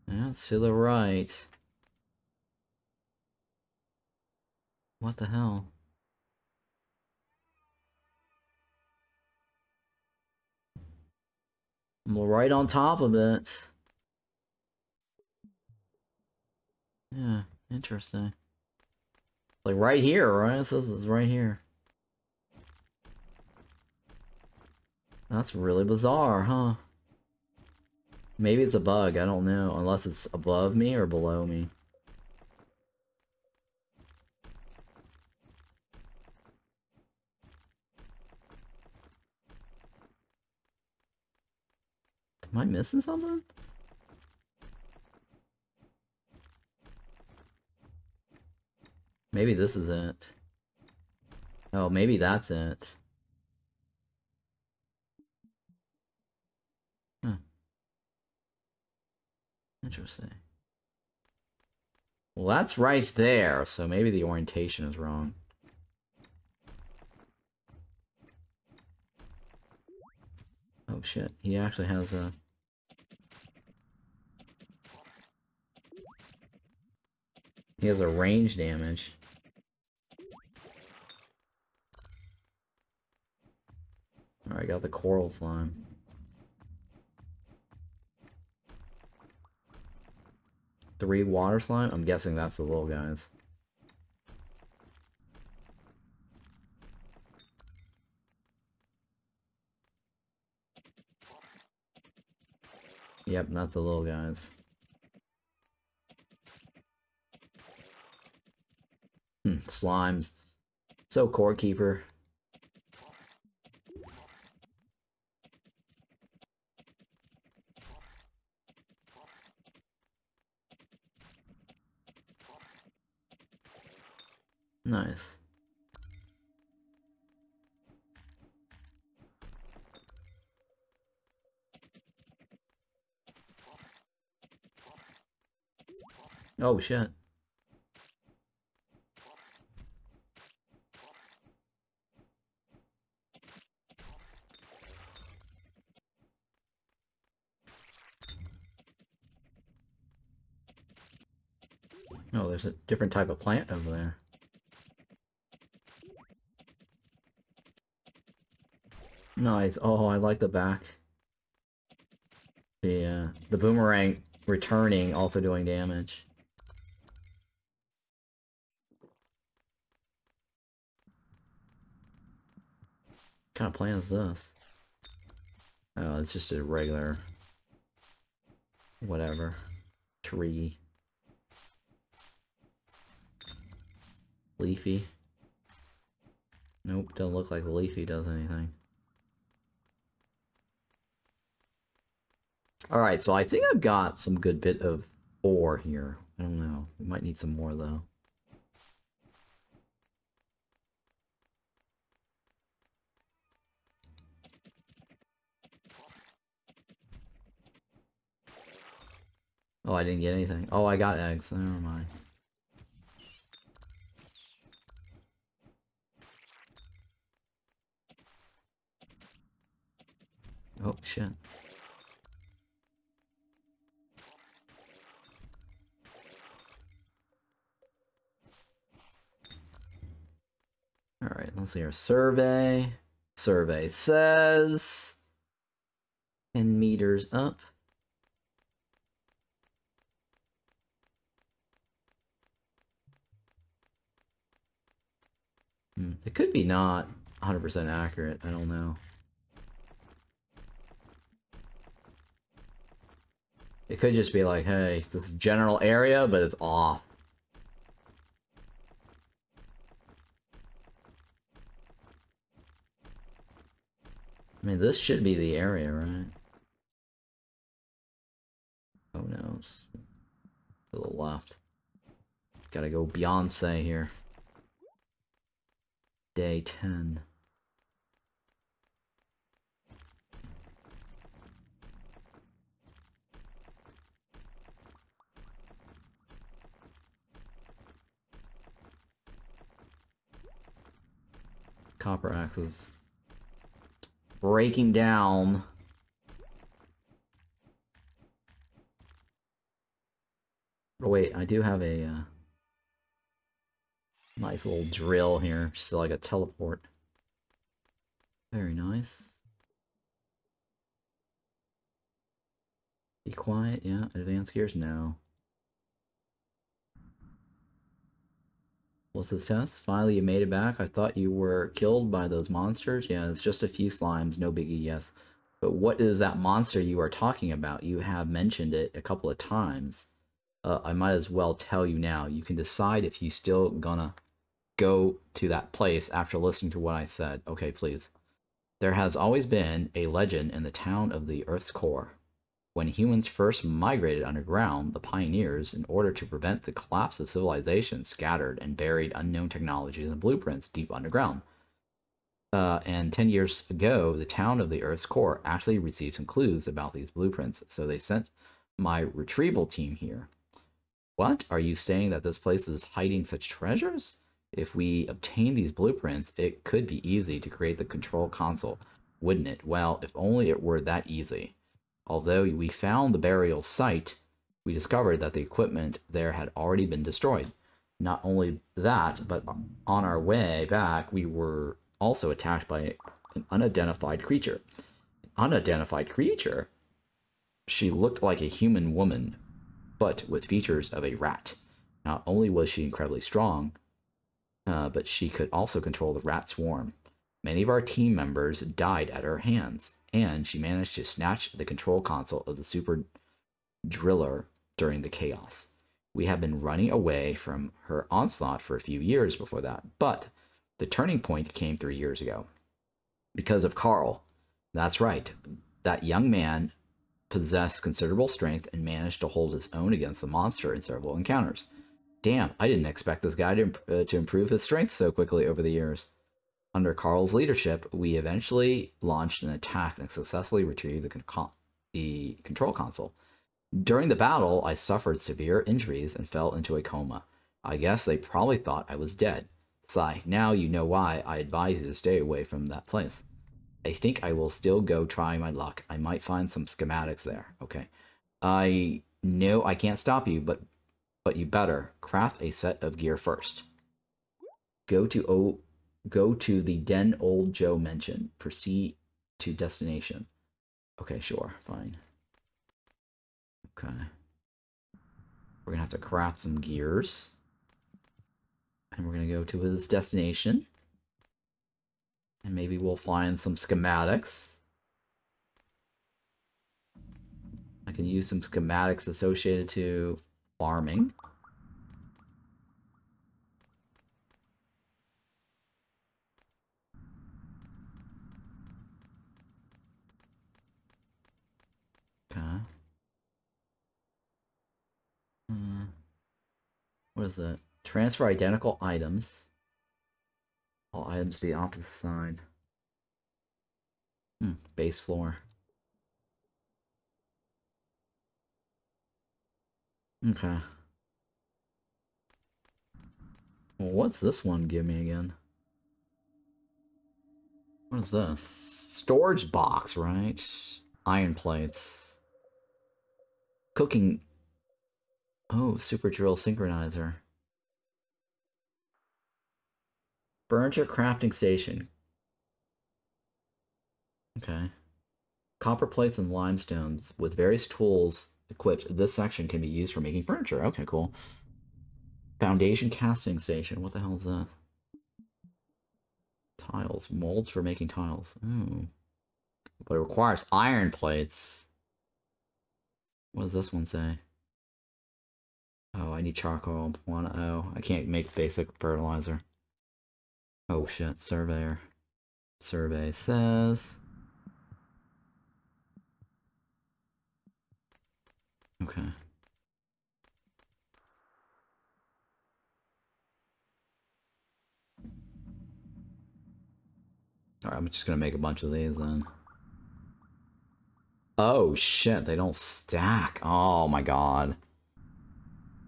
It's to the right. What the hell? I'm right on top of it. Yeah, interesting. Like right here, right? Says it's right here. That's really bizarre, huh? Maybe it's a bug, I don't know. Unless it's above me or below me. Am I missing something? Maybe this is it. Oh, maybe that's it. Huh. Interesting. Well, that's right there, so maybe the orientation is wrong. Oh shit, he actually has a... He has a range damage. Alright, got the coral slime. Three water slime? I'm guessing that's the little guys. Yep, not the little guys. Hmm, slimes. So core keeper. Nice. Oh shit. Oh, there's a different type of plant over there. Nice. Oh, I like the back. The, uh, the boomerang returning, also doing damage. What kind of plant is this? Oh, it's just a regular... Whatever. Tree. Leafy. Nope, doesn't look like the leafy does anything. Alright, so I think I've got some good bit of ore here. I don't know. We might need some more, though. Oh, I didn't get anything. Oh, I got eggs. Never mind. Oh, shit. Alright, let's see our survey. Survey says... 10 meters up. Hmm, it could be not 100% accurate, I don't know. It could just be like, hey, this general area, but it's off. I mean, this should be the area, right? Oh no, it's to the left. Gotta go Beyonce here. Day 10. Copper axes breaking down. Oh wait, I do have a uh, nice little drill here, just like a teleport. Very nice. Be quiet, yeah. Advanced gears, no. What's this test? Finally, you made it back. I thought you were killed by those monsters. Yeah, it's just a few slimes. No biggie, yes. But what is that monster you are talking about? You have mentioned it a couple of times. Uh, I might as well tell you now. You can decide if you still gonna go to that place after listening to what I said. Okay, please. There has always been a legend in the town of the Earth's core. When humans first migrated underground, the pioneers, in order to prevent the collapse of civilization, scattered and buried unknown technologies and blueprints deep underground. Uh, and 10 years ago, the town of the Earth's core actually received some clues about these blueprints, so they sent my retrieval team here. What? Are you saying that this place is hiding such treasures? If we obtain these blueprints, it could be easy to create the control console, wouldn't it? Well, if only it were that easy. Although we found the burial site, we discovered that the equipment there had already been destroyed. Not only that, but on our way back, we were also attacked by an unidentified creature. Unidentified creature? She looked like a human woman, but with features of a rat. Not only was she incredibly strong, uh, but she could also control the rat swarm. Many of our team members died at her hands and she managed to snatch the control console of the Super Driller during the chaos. We have been running away from her onslaught for a few years before that, but the turning point came three years ago. Because of Carl. That's right. That young man possessed considerable strength and managed to hold his own against the monster in several encounters. Damn, I didn't expect this guy to, uh, to improve his strength so quickly over the years. Under Carl's leadership, we eventually launched an attack and successfully retrieved the, con the control console. During the battle, I suffered severe injuries and fell into a coma. I guess they probably thought I was dead. Sigh, now you know why I advise you to stay away from that place. I think I will still go try my luck. I might find some schematics there. Okay. I know I can't stop you, but but you better craft a set of gear first. Go to O Go to the den old Joe mentioned. Proceed to destination. Okay, sure, fine. Okay. We're gonna have to craft some gears. And we're gonna go to his destination. And maybe we'll find some schematics. I can use some schematics associated to farming. Okay. Uh, what is that? Transfer identical items. All items to the opposite side. Hmm, base floor. Okay. Well, what's this one give me again? What is this? Storage box, right? Iron plates. Cooking. Oh, super drill synchronizer. Furniture crafting station. Okay. Copper plates and limestones with various tools equipped. This section can be used for making furniture. Okay, cool. Foundation casting station. What the hell is that? Tiles. Molds for making tiles. Ooh. But it requires iron plates. What does this one say? Oh, I need charcoal. One. Oh, I can't make basic fertilizer. Oh shit, surveyor. Survey says... Okay. Alright, I'm just gonna make a bunch of these then. Oh shit, they don't stack. Oh my god.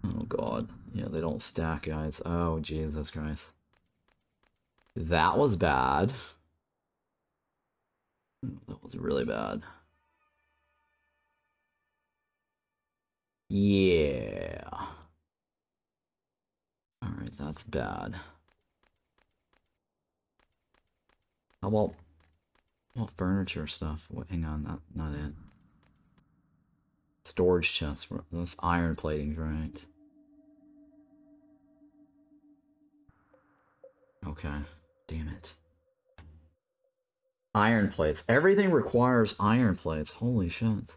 Oh god. Yeah, they don't stack, guys. Oh, Jesus Christ. That was bad. That was really bad. Yeah. Alright, that's bad. How about, well, furniture stuff? What, hang on, not, not it. Storage chests. That's iron plating, right? Okay. Damn it. Iron plates. Everything requires iron plates. Holy shit.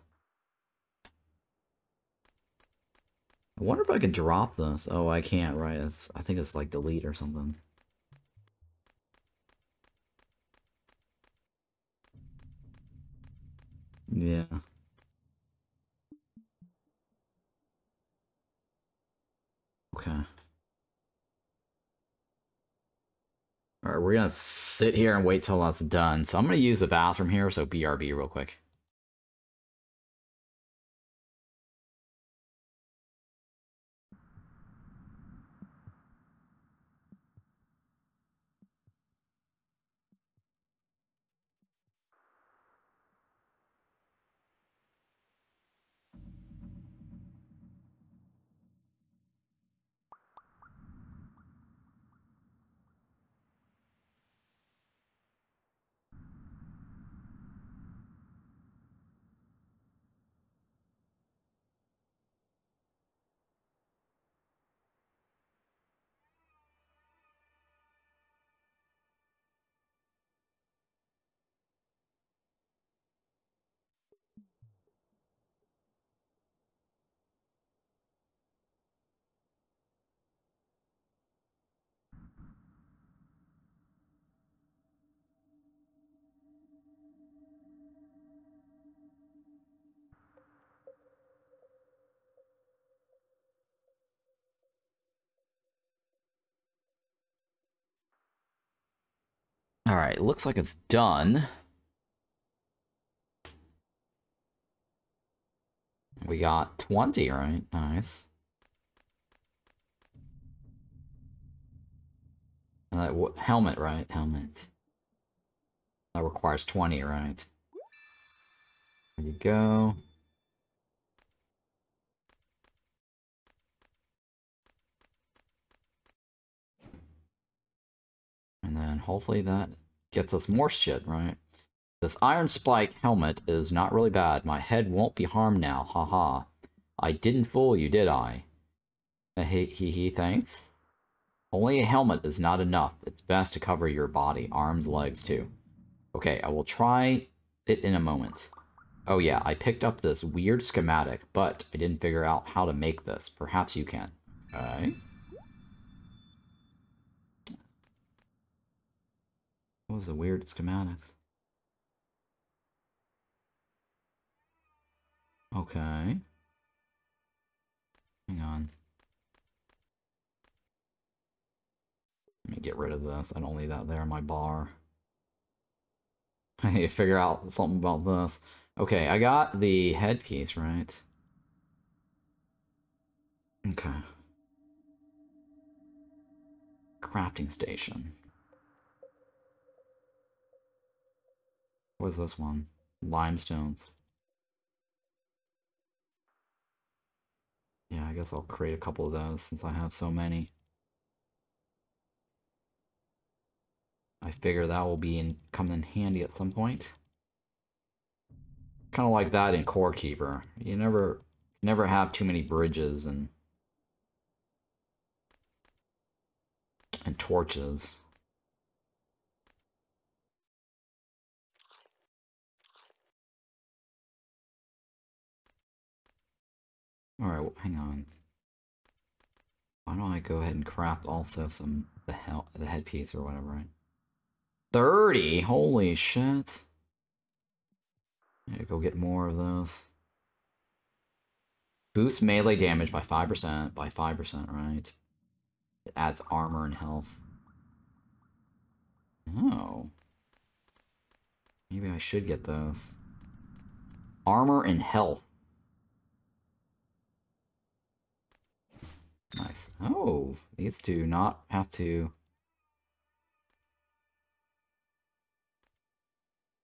I wonder if I can drop this. Oh, I can't, right? It's, I think it's like delete or something. Yeah. Okay. Alright, we're gonna sit here and wait till that's done. So I'm gonna use the bathroom here, so BRB real quick. All right, looks like it's done. We got 20, right? Nice. Uh, what, helmet, right? Helmet. That requires 20, right? There you go. And then hopefully that gets us more shit, right? This iron spike helmet is not really bad. My head won't be harmed now, haha. I didn't fool you, did I? Uh, he he he thanks. Only a helmet is not enough. It's best to cover your body, arms, legs too. Okay, I will try it in a moment. Oh yeah, I picked up this weird schematic, but I didn't figure out how to make this. Perhaps you can. Alright. What was the weird schematics? Okay. Hang on. Let me get rid of this. I don't need that there in my bar. I need to figure out something about this. Okay, I got the headpiece, right? Okay. Crafting station. What's this one? Limestones. Yeah, I guess I'll create a couple of those since I have so many. I figure that will be in come in handy at some point. Kind of like that in Core Keeper. You never never have too many bridges and and torches. Alright, hang on. Why don't I go ahead and craft also some the hell the headpiece or whatever, right? 30? Holy shit. Yeah, go get more of those. Boost melee damage by 5%, by 5%, right? It adds armor and health. Oh. Maybe I should get those. Armor and health. Nice. Oh, these do not have to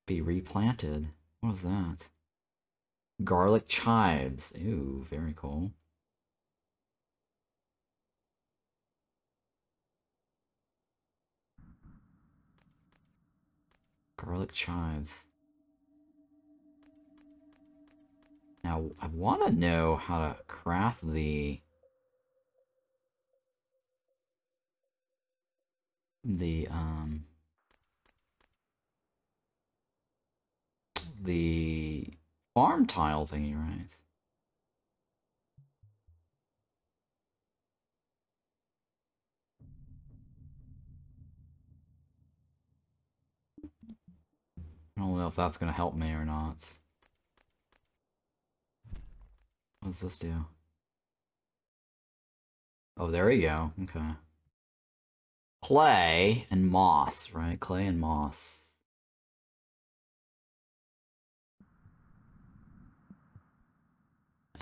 be replanted. What was that? Garlic chives. Ooh, very cool. Garlic chives. Now, I want to know how to craft the... The, um... The farm tile thingy, right? I don't know if that's going to help me or not. What does this do? Oh, there we go. Okay. Clay and moss, right? Clay and moss.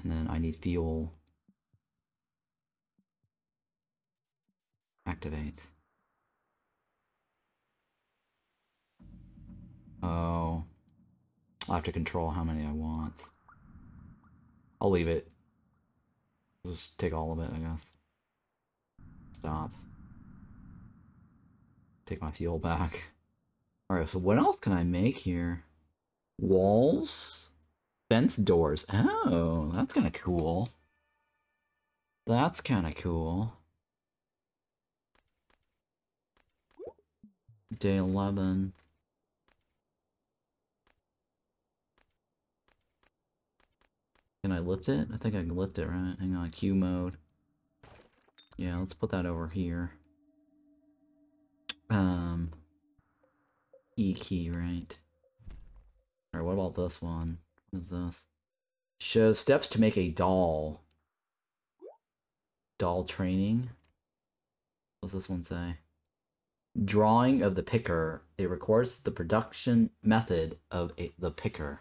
And then I need fuel. Activate. Oh. I'll have to control how many I want. I'll leave it. Just take all of it, I guess. Stop. Take my fuel back. Alright, so what else can I make here? Walls? Fence doors. Oh, that's kind of cool. That's kind of cool. Day 11. Can I lift it? I think I can lift it, right? Hang on, Q mode. Yeah, let's put that over here. Um, E key, right? Alright, what about this one? What is this? Show steps to make a doll. Doll training. What does this one say? Drawing of the picker. It records the production method of a, the picker.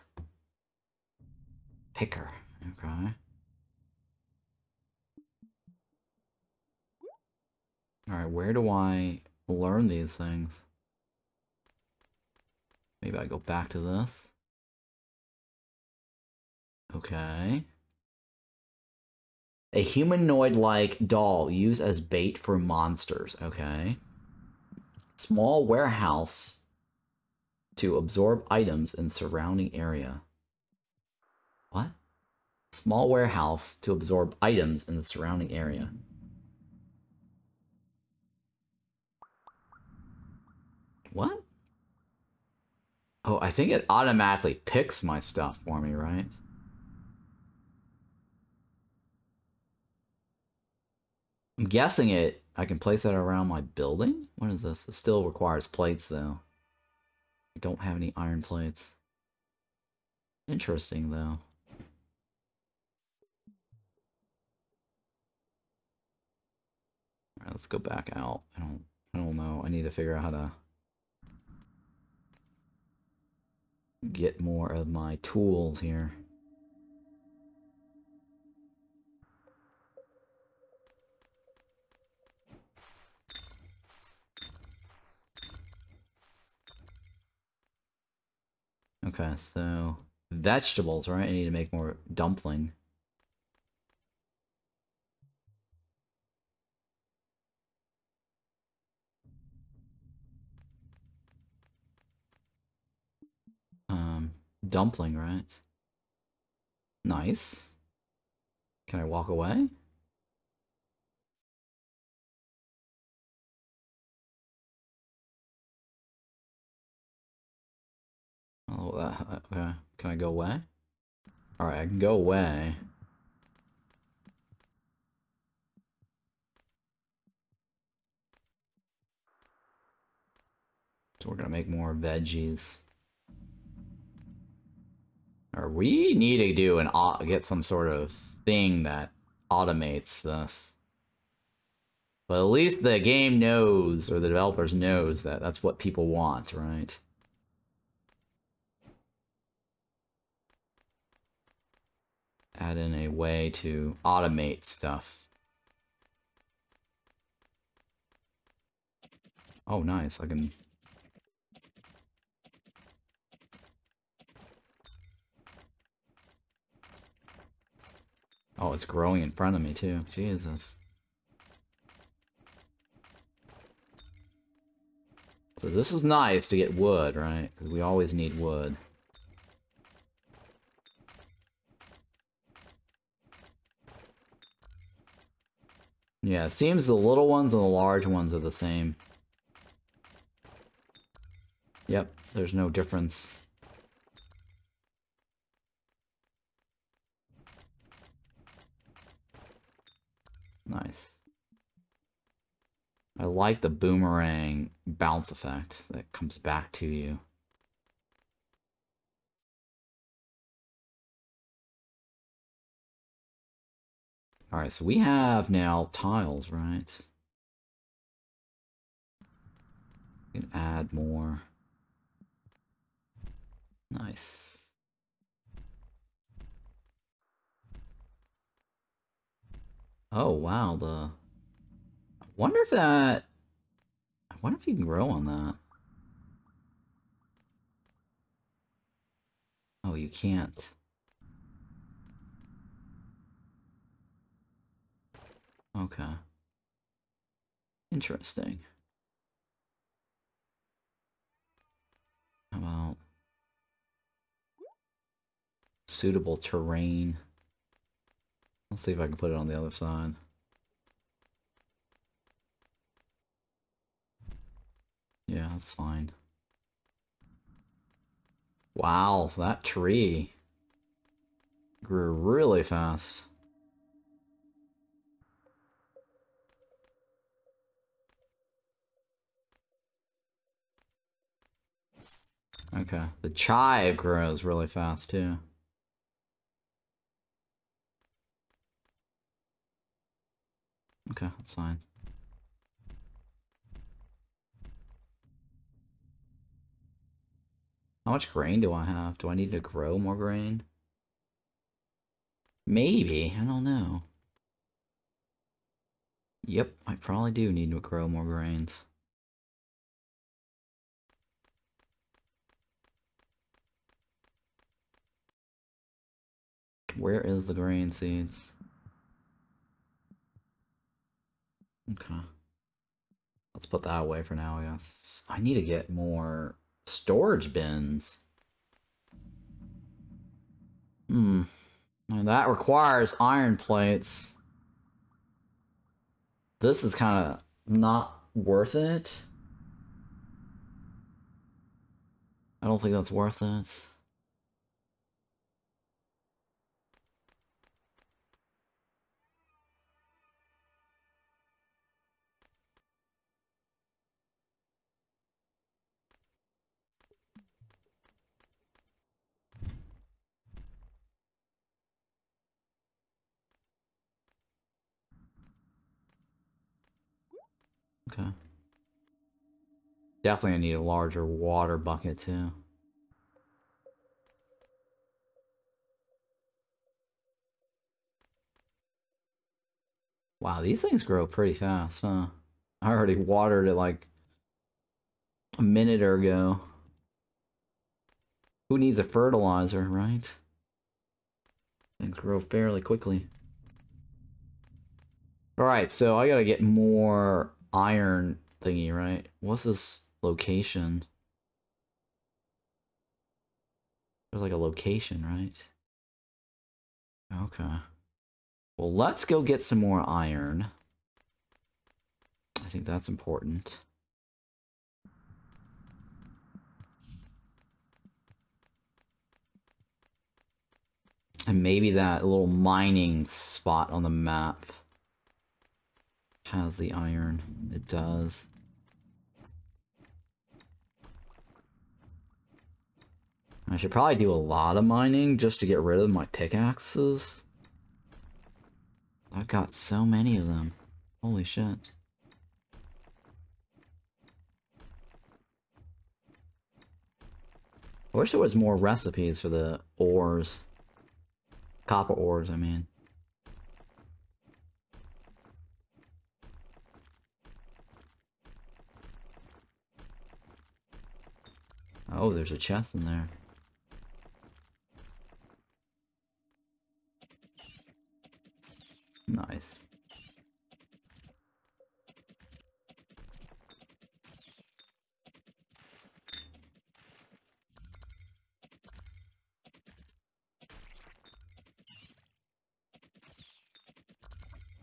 Picker. Okay. Alright, where do I learn these things? Maybe I go back to this. Okay. A humanoid-like doll used as bait for monsters. Okay. Small warehouse to absorb items in surrounding area. What? Small warehouse to absorb items in the surrounding area. What? Oh, I think it automatically picks my stuff for me, right? I'm guessing it. I can place that around my building? What is this? It still requires plates, though. I don't have any iron plates. Interesting, though. Let's go back out. I don't I don't know. I need to figure out how to get more of my tools here. Okay, so vegetables, right? I need to make more dumpling. Um, dumpling, right? Nice. Can I walk away? Oh, that, okay. Can I go away? Alright, I can go away. So we're gonna make more veggies. Or we need to do an get some sort of thing that automates this. But at least the game knows, or the developers knows that that's what people want, right? Add in a way to automate stuff. Oh, nice. I can Oh, it's growing in front of me too. Jesus. So this is nice to get wood, right? Because we always need wood. Yeah, it seems the little ones and the large ones are the same. Yep, there's no difference. Nice. I like the boomerang bounce effect that comes back to you. Alright, so we have now tiles, right? We can add more. Nice. Oh, wow, the... I wonder if that... I wonder if you can grow on that. Oh, you can't. Okay. Interesting. How about... Suitable terrain. Let's see if I can put it on the other side. Yeah, that's fine. Wow, that tree grew really fast. Okay, the chive grows really fast too. Okay, that's fine. How much grain do I have? Do I need to grow more grain? Maybe, I don't know. Yep, I probably do need to grow more grains. Where is the grain seeds? Okay. Let's put that away for now, I guess. I need to get more storage bins. Hmm. And that requires iron plates. This is kind of not worth it. I don't think that's worth it. Okay. Definitely need a larger water bucket too. Wow, these things grow pretty fast, huh? I already watered it like a minute ago. Who needs a fertilizer, right? Things grow fairly quickly. Alright, so I gotta get more iron thingy, right? What's this location? There's like a location, right? Okay. Well, let's go get some more iron. I think that's important. And maybe that little mining spot on the map has the iron. It does. I should probably do a lot of mining just to get rid of my pickaxes. I've got so many of them. Holy shit. I wish there was more recipes for the ores. Copper ores, I mean. Oh, there's a chest in there. Nice.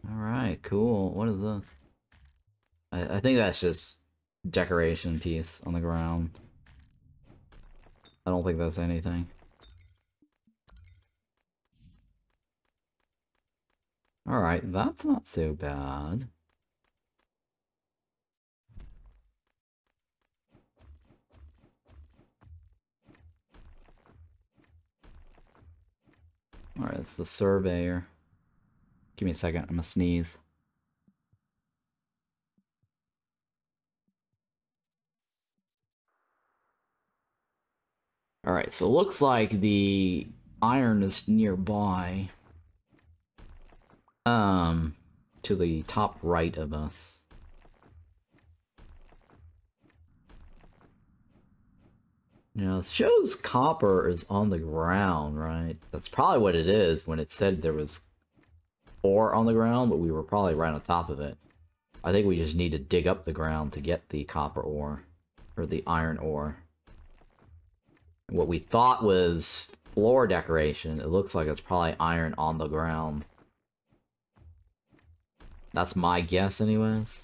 Alright, cool. What is this? I, I think that's just decoration piece on the ground. I don't think that's anything. Alright, that's not so bad. Alright, it's the surveyor. Give me a second, I'm gonna sneeze. Alright, so it looks like the iron is nearby. Um, to the top right of us. Know, it shows copper is on the ground, right? That's probably what it is when it said there was ore on the ground, but we were probably right on top of it. I think we just need to dig up the ground to get the copper ore, or the iron ore. What we thought was floor decoration, it looks like it's probably iron on the ground. That's my guess anyways.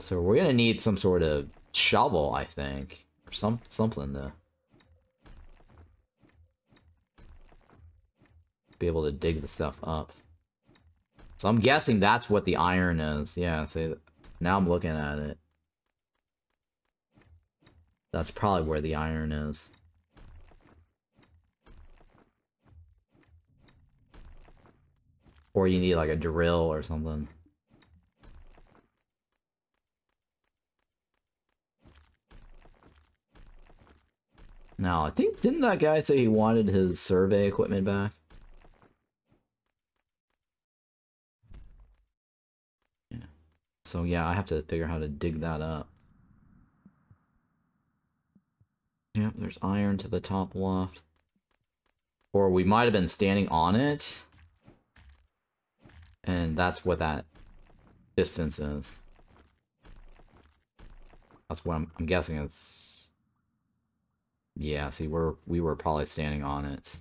So we're gonna need some sort of shovel, I think. Or some something to be able to dig the stuff up. So I'm guessing that's what the iron is. Yeah, see now I'm looking at it. That's probably where the iron is. Or you need like a drill or something. Now, I think, didn't that guy say he wanted his survey equipment back? Yeah. So yeah, I have to figure out how to dig that up. Yep, there's iron to the top left. Or we might have been standing on it. And that's what that distance is. That's what I'm, I'm guessing it's... Yeah, see, we're, we were probably standing on it.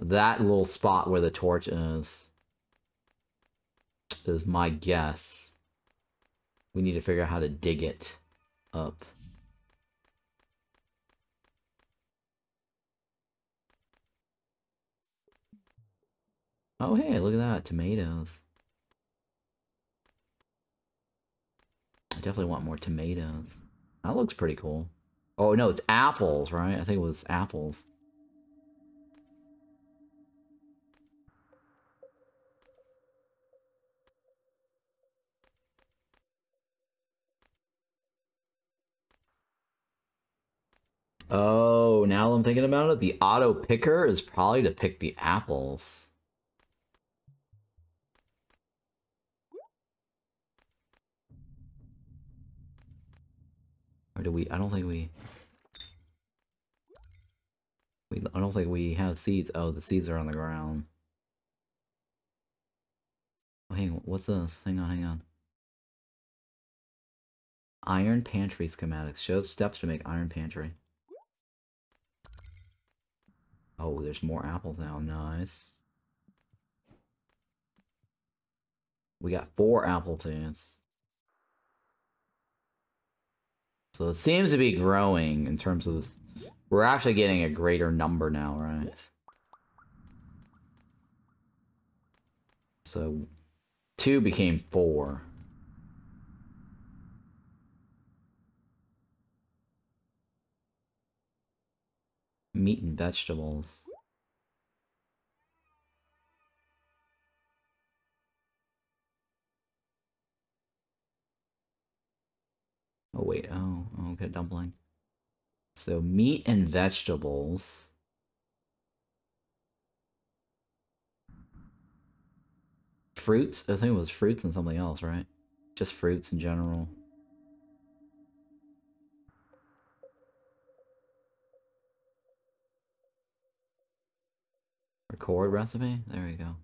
That little spot where the torch is... is my guess. We need to figure out how to dig it up. Oh, hey, look at that. Tomatoes. I definitely want more tomatoes. That looks pretty cool. Oh, no, it's apples, right? I think it was apples. Oh, now I'm thinking about it. The auto picker is probably to pick the apples. Or do we? I don't think we... We, I don't think we have seeds. Oh, the seeds are on the ground. Oh, hang on. What's this? Hang on, hang on. Iron Pantry schematics. Show steps to make Iron Pantry. Oh, there's more apples now. Nice. We got four apple tunes. So it seems to be growing in terms of... We're actually getting a greater number now, right? So two became four. Meat and vegetables. Oh wait, oh, oh okay, dumpling. So meat and vegetables. Fruits? I think it was fruits and something else, right? Just fruits in general. Record recipe? There you go.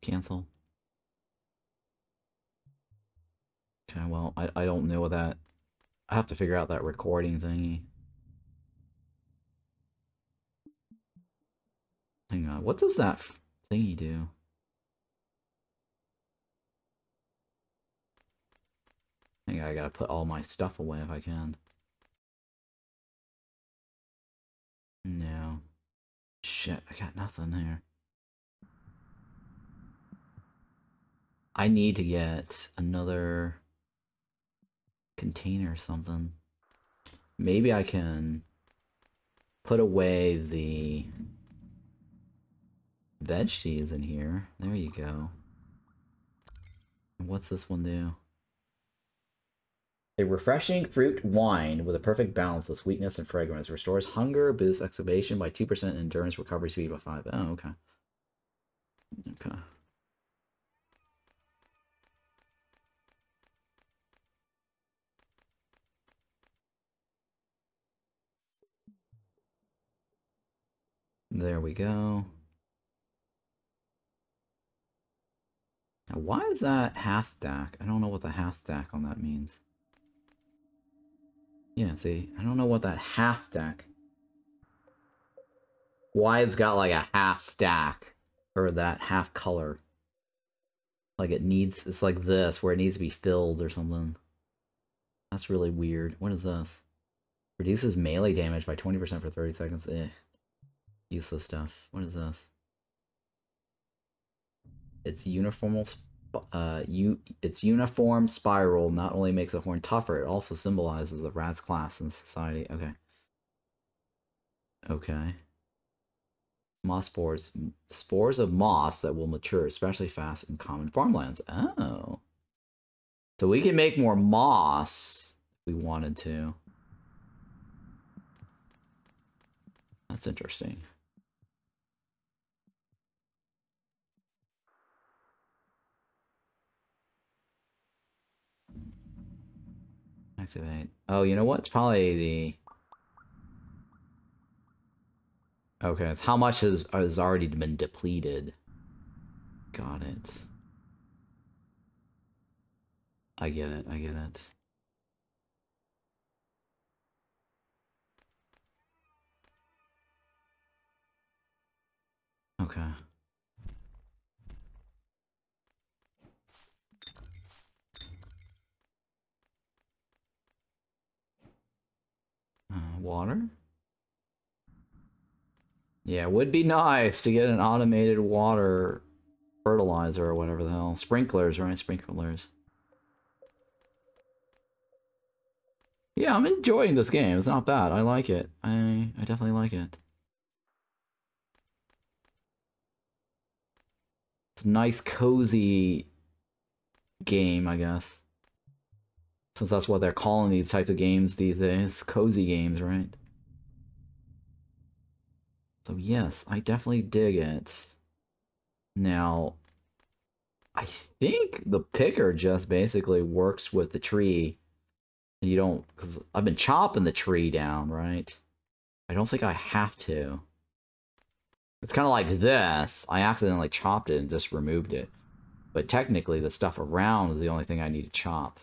Cancel. Okay, well, I, I don't know that... I have to figure out that recording thingy. Hang on, what does that thingy do? Hang on, I gotta put all my stuff away if I can. No. Shit, I got nothing here. I need to get another container or something. Maybe I can put away the veggies in here. There you go. What's this one do? A refreshing fruit wine with a perfect balance of sweetness and fragrance restores hunger, boosts exhalation by 2%, and endurance recovery speed by 5. Oh, okay. Okay. There we go. Now, why is that half stack? I don't know what the half stack on that means. Yeah, see, I don't know what that half stack. Why it's got like a half stack or that half color. Like it needs, it's like this where it needs to be filled or something. That's really weird. What is this? Reduces melee damage by 20% for 30 seconds. Eh. Useless stuff. What is this? Its uniform, uh, u its uniform spiral not only makes the horn tougher, it also symbolizes the rat's class in society. Okay. Okay. Moss spores. Spores of moss that will mature especially fast in common farmlands. Oh. So we can make more moss if we wanted to. That's interesting. Activate. Oh, you know what? It's probably the... Okay, it's how much has, has already been depleted. Got it. I get it, I get it. Okay. Uh, water? Yeah, it would be nice to get an automated water fertilizer or whatever the hell. Sprinklers, right? Sprinklers. Yeah, I'm enjoying this game. It's not bad. I like it. I, I definitely like it. It's a nice, cozy game, I guess. Since that's what they're calling these type of games these days. Cozy games, right? So yes, I definitely dig it. Now, I think the picker just basically works with the tree. You don't, because I've been chopping the tree down, right? I don't think I have to. It's kind of like this. I accidentally chopped it and just removed it. But technically, the stuff around is the only thing I need to chop.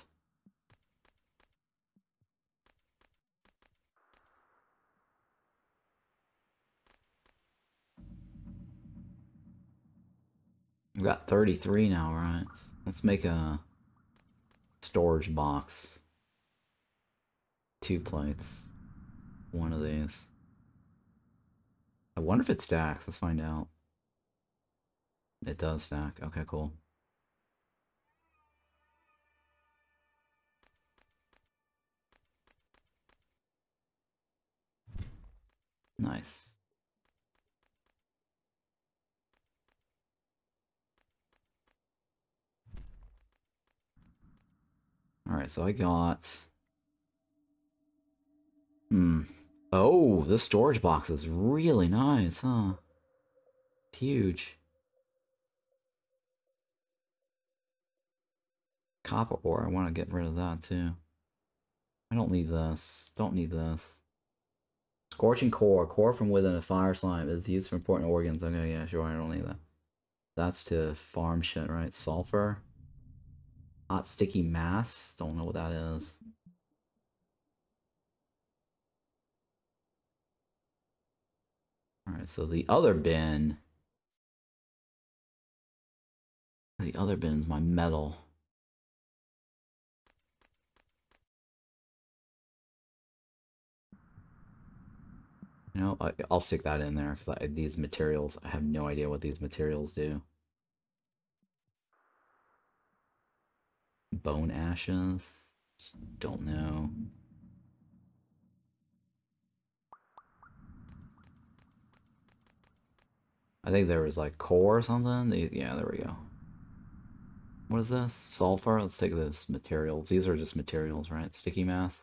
We've got 33 now, right? Let's make a storage box. Two plates. One of these. I wonder if it stacks. Let's find out. It does stack. Okay, cool. Nice. Alright, so I got... Hmm. Oh, this storage box is really nice, huh? huge. Copper ore, I want to get rid of that too. I don't need this. Don't need this. Scorching core. Core from within a fire slime is used for important organs. Okay, yeah, sure, I don't need that. That's to farm shit, right? Sulfur. Hot sticky mass. Don't know what that is. Alright, so the other bin... The other bin is my metal. You know, I, will stick that in there because these materials, I have no idea what these materials do. Bone ashes? Don't know. I think there was like core or something. Yeah, there we go. What is this? Sulfur? Let's take this. Materials. These are just materials, right? Sticky mass.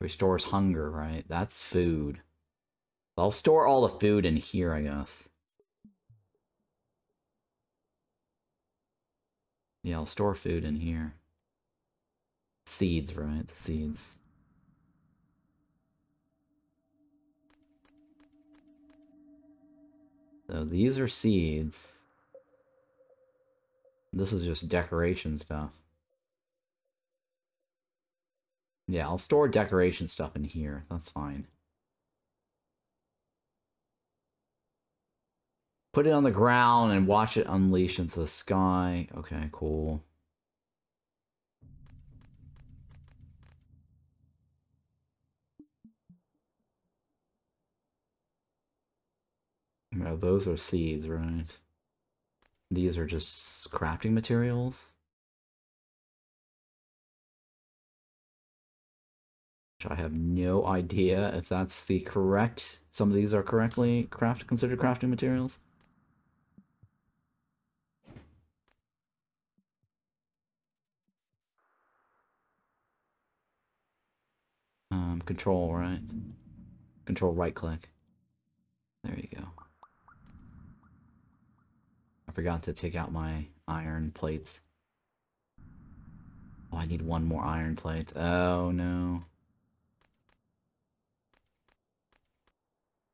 Restores hunger, right? That's food. I'll store all the food in here, I guess. Yeah, I'll store food in here. Seeds, right? The seeds. So these are seeds. This is just decoration stuff. Yeah, I'll store decoration stuff in here. That's fine. Put it on the ground and watch it unleash into the sky. Okay, cool. No, those are seeds, right? These are just crafting materials. I have no idea if that's the correct... Some of these are correctly craft considered crafting materials. Um, control, right? Control right click. There you go I forgot to take out my iron plates. Oh, I need one more iron plate. Oh, no.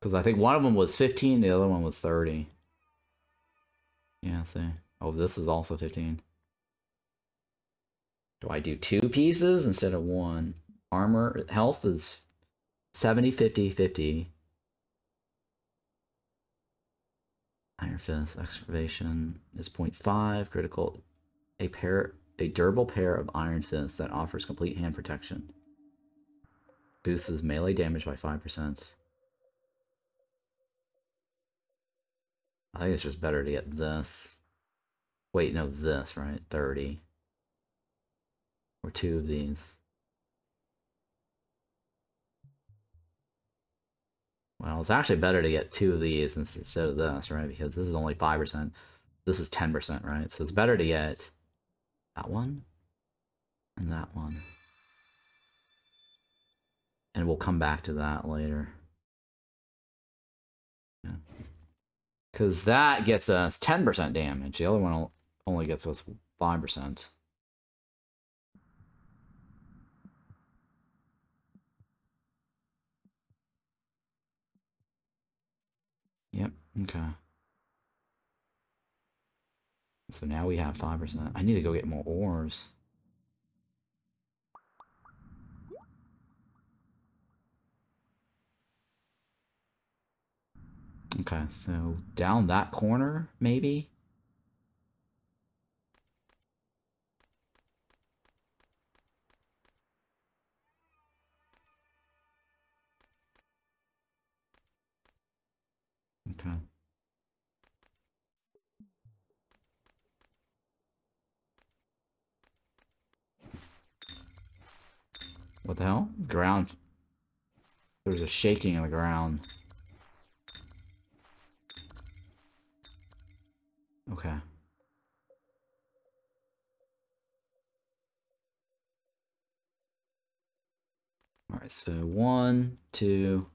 Because I think one of them was 15, the other one was 30. Yeah, see. Oh, this is also 15. Do I do two pieces instead of one? Armor, health is 70, 50, 50. Iron Fist excavation is 0.5 critical. A pair, a durable pair of Iron Fists that offers complete hand protection. Boosts melee damage by 5%. I think it's just better to get this. Wait, no, this, right? 30. Or two of these. Well, it's actually better to get two of these instead of this, right? Because this is only 5%. This is 10%, right? So it's better to get that one and that one. And we'll come back to that later. Yeah. Because that gets us 10% damage. The other one only gets us 5%. Yep, okay. So now we have 5%. I need to go get more ores. Okay, so down that corner, maybe? Okay. What the hell? Ground. There's a shaking in the ground. Okay. Alright, so one, two,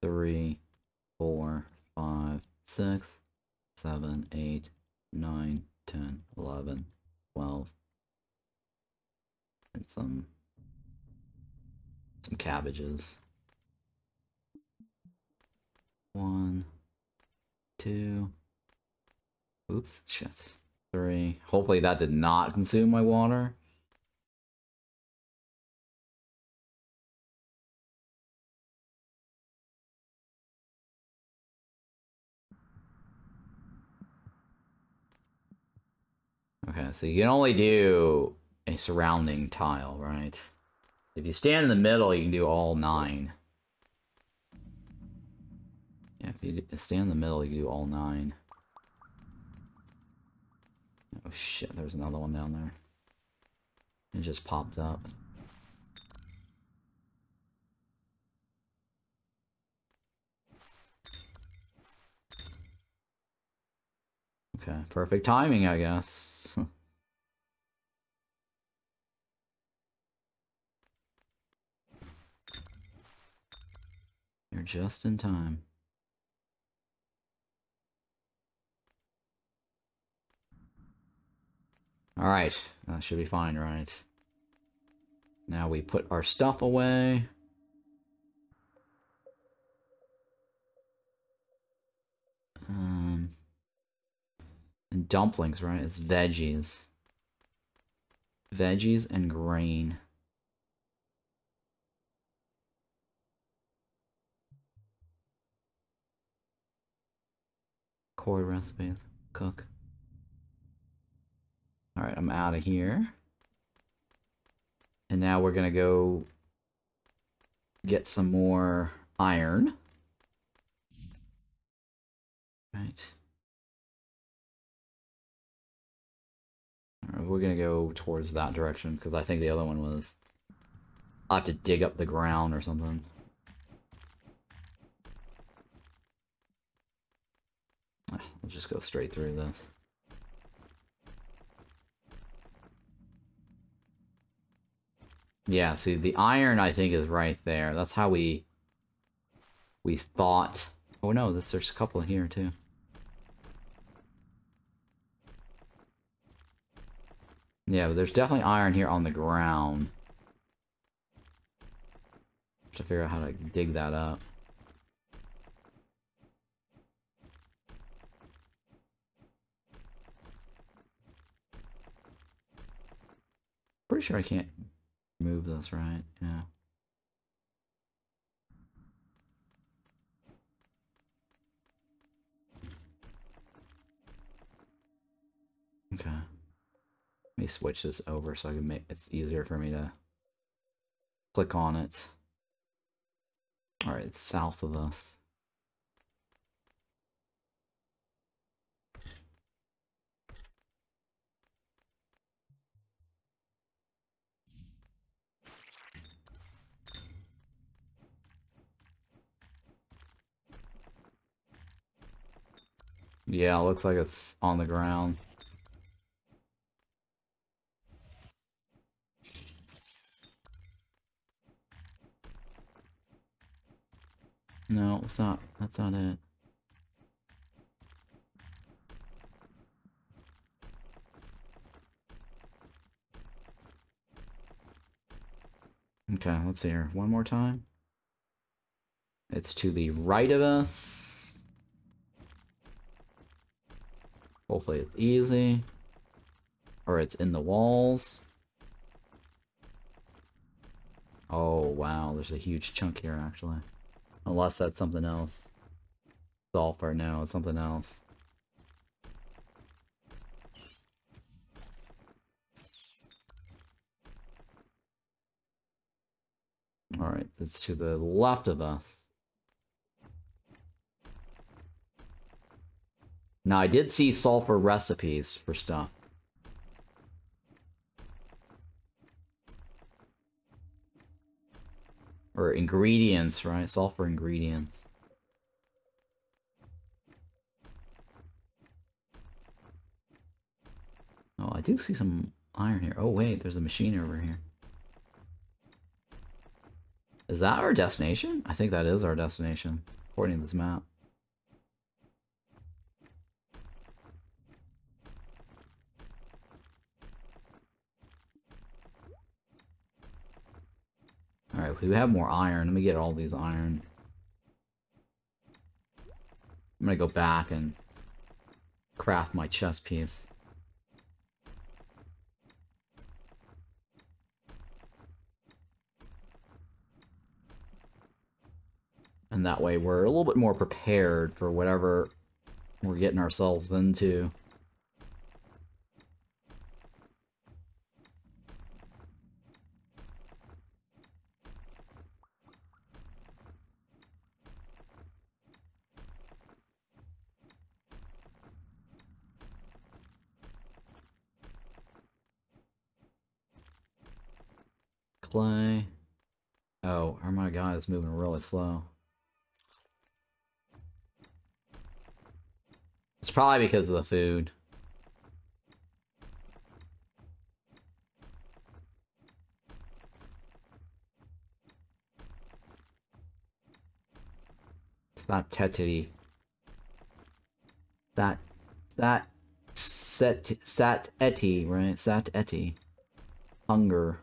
three, four, five, six, seven, eight, nine, ten, eleven, twelve, and some some cabbages. One, two, oops, shit, three. Hopefully that did not consume my water. Okay, so you can only do a surrounding tile, right? If you stand in the middle, you can do all nine. Yeah, if you stand in the middle, you can do all nine. Oh shit, there's another one down there. It just popped up. Okay, perfect timing, I guess. You're just in time. Alright, that should be fine, right? Now we put our stuff away. Um, and dumplings, right? It's veggies. Veggies and grain. Core recipes. Cook. Alright, I'm out of here. And now we're gonna go get some more iron. Right. We're gonna go towards that direction because I think the other one was. I'll have to dig up the ground or something. We'll just go straight through this. Yeah, see, the iron, I think, is right there. That's how we... We thought... Oh no, this, there's a couple here, too. Yeah, but there's definitely iron here on the ground. Have to figure out how to dig that up. Pretty sure I can't move this, right? Yeah. Okay. Let me switch this over so I can make it's easier for me to click on it. Alright, it's south of us. Yeah, looks like it's on the ground. No, it's not. That's not it. Okay, let's see here. One more time. It's to the right of us. Hopefully it's easy. Or it's in the walls. Oh, wow, there's a huge chunk here, actually. Unless that's something else. Sulfur, no, it's something else. Alright, it's to the left of us. Now, I did see sulfur recipes for stuff. Or ingredients, right? Sulfur ingredients. Oh, I do see some iron here. Oh, wait, there's a machine over here. Is that our destination? I think that is our destination, according to this map. Alright, we have more iron. Let me get all these iron. I'm gonna go back and craft my chest piece. And that way we're a little bit more prepared for whatever we're getting ourselves into. Clay. Oh, oh my god, it's moving really slow. It's probably because of the food. It's not tetity. That that set sat eti, right? Sat eti. Hunger.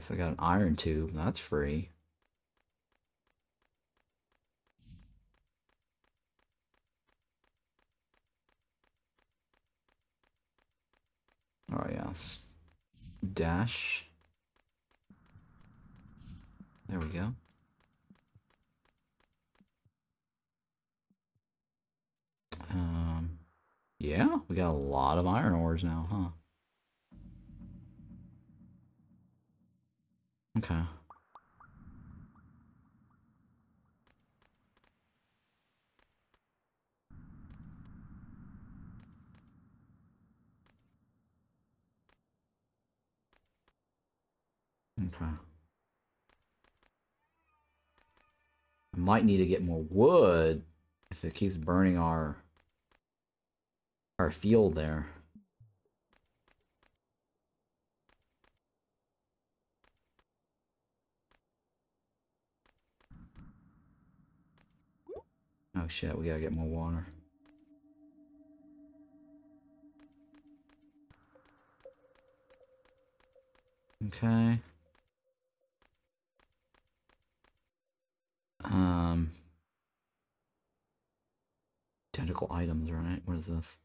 Nice, I got an iron tube. That's free. Oh yeah, dash. There we go. Um, yeah, we got a lot of iron ores now, huh? Okay. Okay. I might need to get more wood if it keeps burning our our field there. Oh shit, we gotta get more water. Okay. Um. Tentacle items, right? What is this?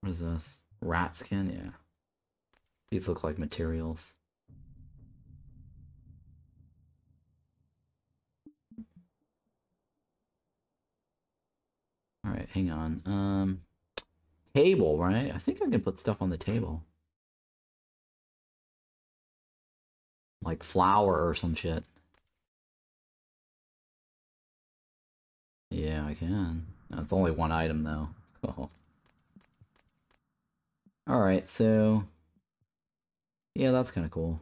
What is this? Rat skin? Yeah. These look like materials. Alright, hang on. Um, table, right? I think I can put stuff on the table. Like flour or some shit. Yeah, I can. That's only one item, though. Cool. Alright, so... Yeah, that's kind of cool.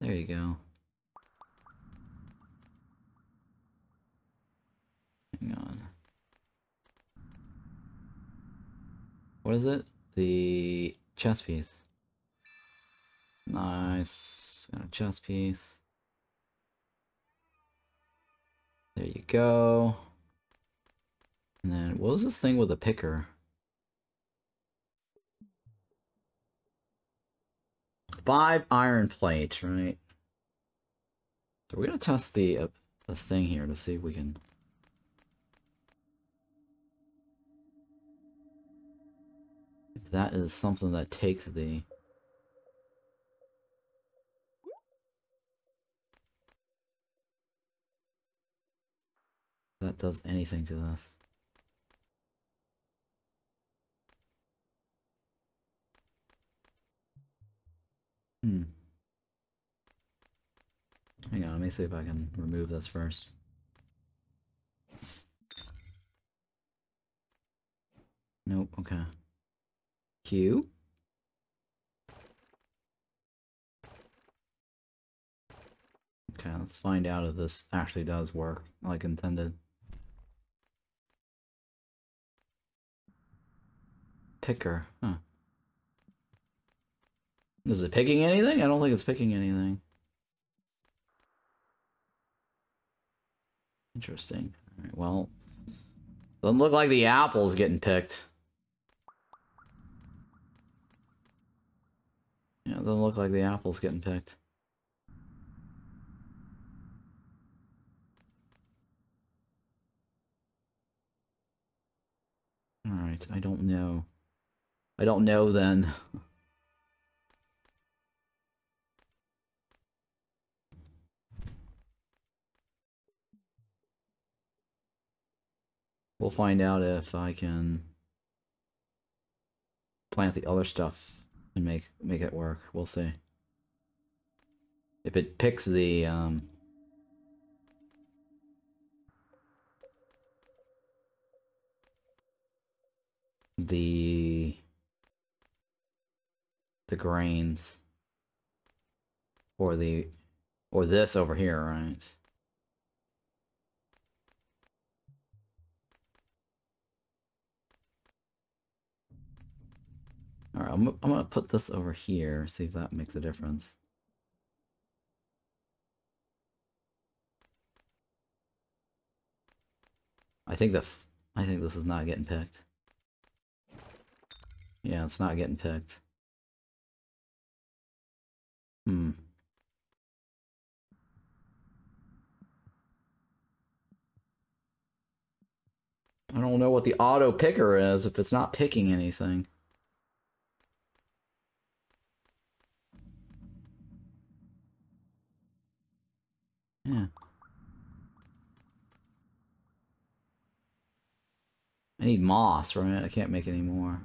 There you go. Hang on. What is it? The chess piece. Nice. Got a chess piece. There you go. And then, what was this thing with the picker? Five iron plates, right? So we're gonna test the uh, this thing here to see if we can. That is something that takes the. That does anything to this. Hmm. Hang on, let me see if I can remove this first. Nope, okay. Okay, let's find out if this actually does work like intended. Picker, huh. Is it picking anything? I don't think it's picking anything. Interesting. Well. Doesn't look like the apple's getting picked. Yeah, doesn't look like the apple's getting picked. Alright, I don't know. I don't know then. We'll find out if I can plant the other stuff and make make it work. We'll see. If it picks the um the the grains or the or this over here, right? Alright, I'm, I'm gonna put this over here, see if that makes a difference. I think the I think this is not getting picked. Yeah, it's not getting picked. Hmm. I don't know what the auto picker is if it's not picking anything. I need moss, right? I can't make any more.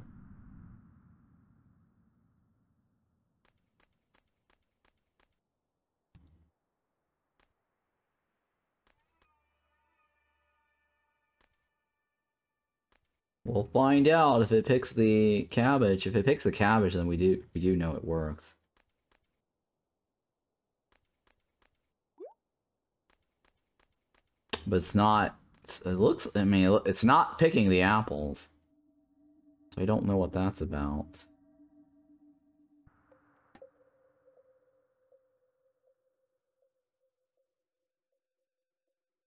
We'll find out if it picks the cabbage. If it picks the cabbage, then we do we do know it works. But it's not, it's, it looks, I mean, it's not picking the apples. So I don't know what that's about.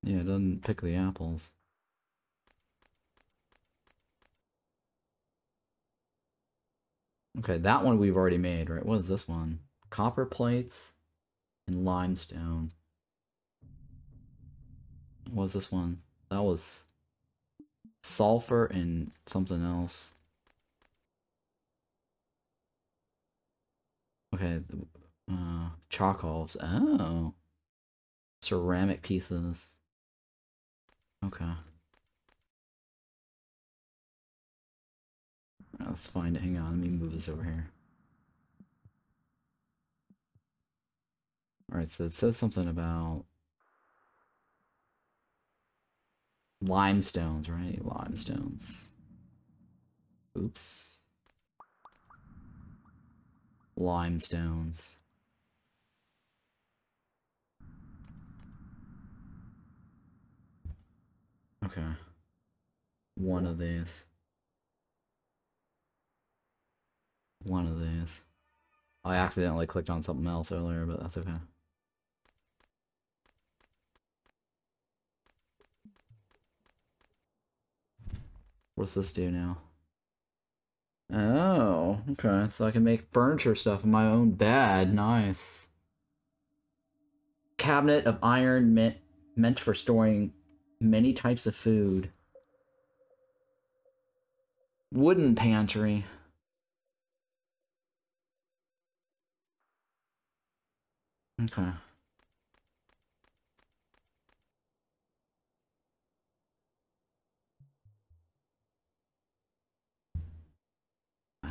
Yeah, it doesn't pick the apples. Okay, that one we've already made, right? What is this one? Copper plates and limestone. What was this one? That was sulfur and something else. Okay, uh, charcoals. Oh. Ceramic pieces. Okay. Let's find it. Hang on, let me move this over here. Alright, so it says something about limestones, right? Limestones. Oops. Limestones. Okay. One of these. one of these. I accidentally clicked on something else earlier, but that's okay. What's this do now? Oh, okay. So I can make furniture stuff in my own bed. Nice. Cabinet of iron meant, meant for storing many types of food. Wooden pantry. Okay.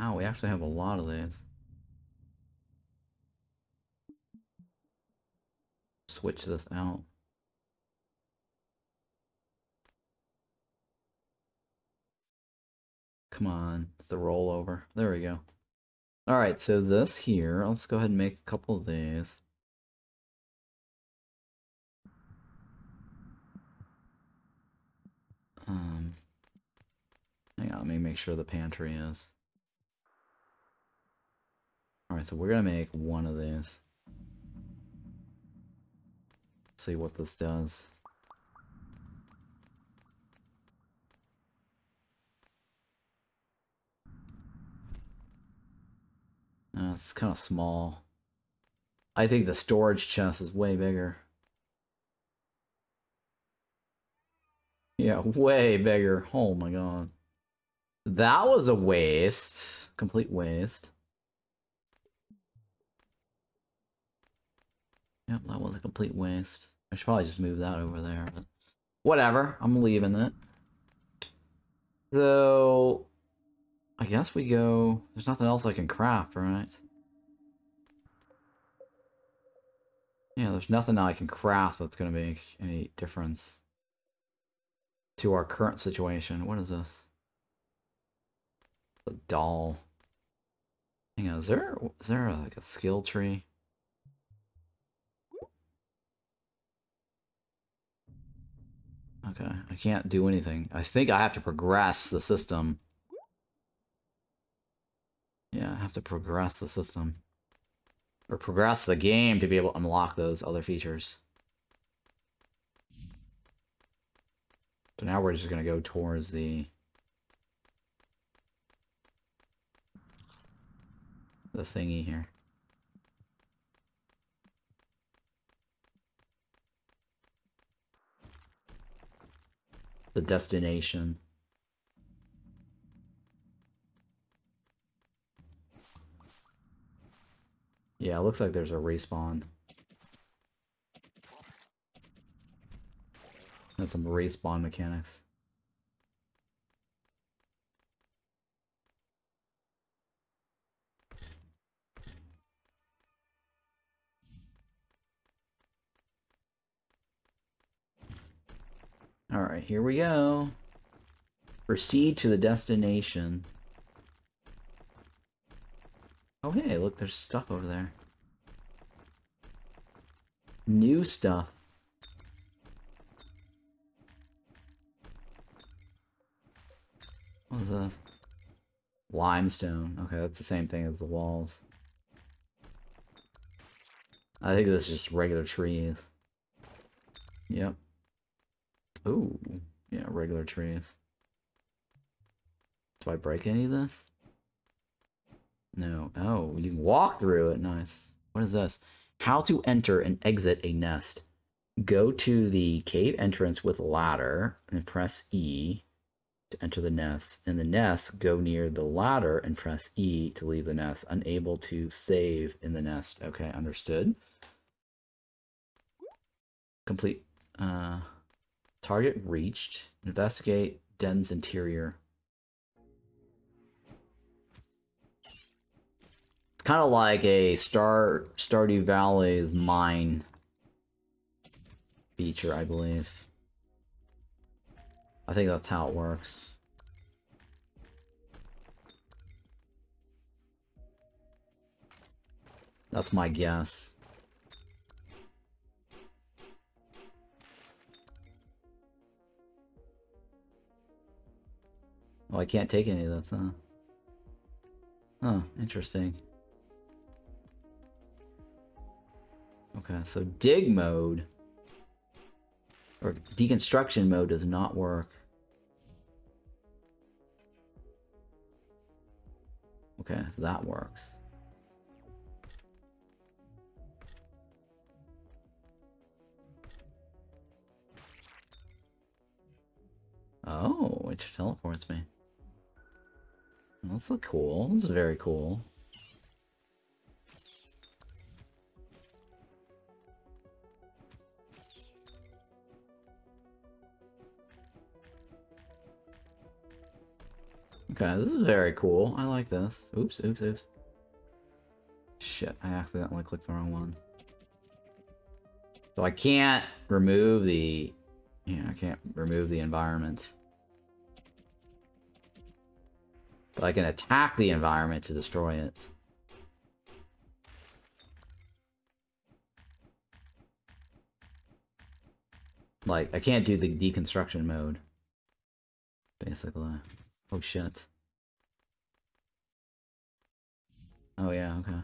Wow, we actually have a lot of these. Switch this out. Come on, the rollover. There we go. Alright, so this here, let's go ahead and make a couple of these. Um, hang on, let me make sure the pantry is. Alright, so we're gonna make one of these. See what this does. Uh, kind of small. I think the storage chest is way bigger. Yeah, way bigger. Oh my god. That was a waste. Complete waste. Yep, that was a complete waste. I should probably just move that over there, but whatever. I'm leaving it. So, I guess we go... There's nothing else I can craft, right? Yeah, there's nothing I can craft that's going to make any difference to our current situation. What is this? A doll. Hang on, is there, is there like a skill tree? Okay, I can't do anything. I think I have to progress the system. Yeah, I have to progress the system. Or progress the game to be able to unlock those other features. So now we're just going to go towards the... The thingy here. The destination. Yeah, it looks like there's a respawn. And some respawn mechanics. Alright, here we go. Proceed to the destination. Oh hey, look, there's stuff over there. New stuff. What is this? Limestone. Okay, that's the same thing as the walls. I think this is just regular trees. Yep. Ooh, yeah, regular trees. Do I break any of this? No. Oh, you can walk through it. Nice. What is this? How to enter and exit a nest. Go to the cave entrance with ladder and press E to enter the nest. In the nest, go near the ladder and press E to leave the nest. Unable to save in the nest. Okay, understood. Complete. Uh, Target reached. Investigate den's interior. It's kind of like a Star Stardew Valley's mine feature, I believe. I think that's how it works. That's my guess. Oh, I can't take any of this, huh? Huh, interesting. Okay, so dig mode or deconstruction mode does not work. Okay, that works. Oh, it teleports me. That's look cool. This is very cool. Okay, this is very cool. I like this. Oops, oops, oops. Shit, I accidentally clicked the wrong one. So I can't remove the... Yeah, I can't remove the environment. But I can attack the environment to destroy it. Like, I can't do the deconstruction mode. Basically. Oh shit. Oh yeah, okay.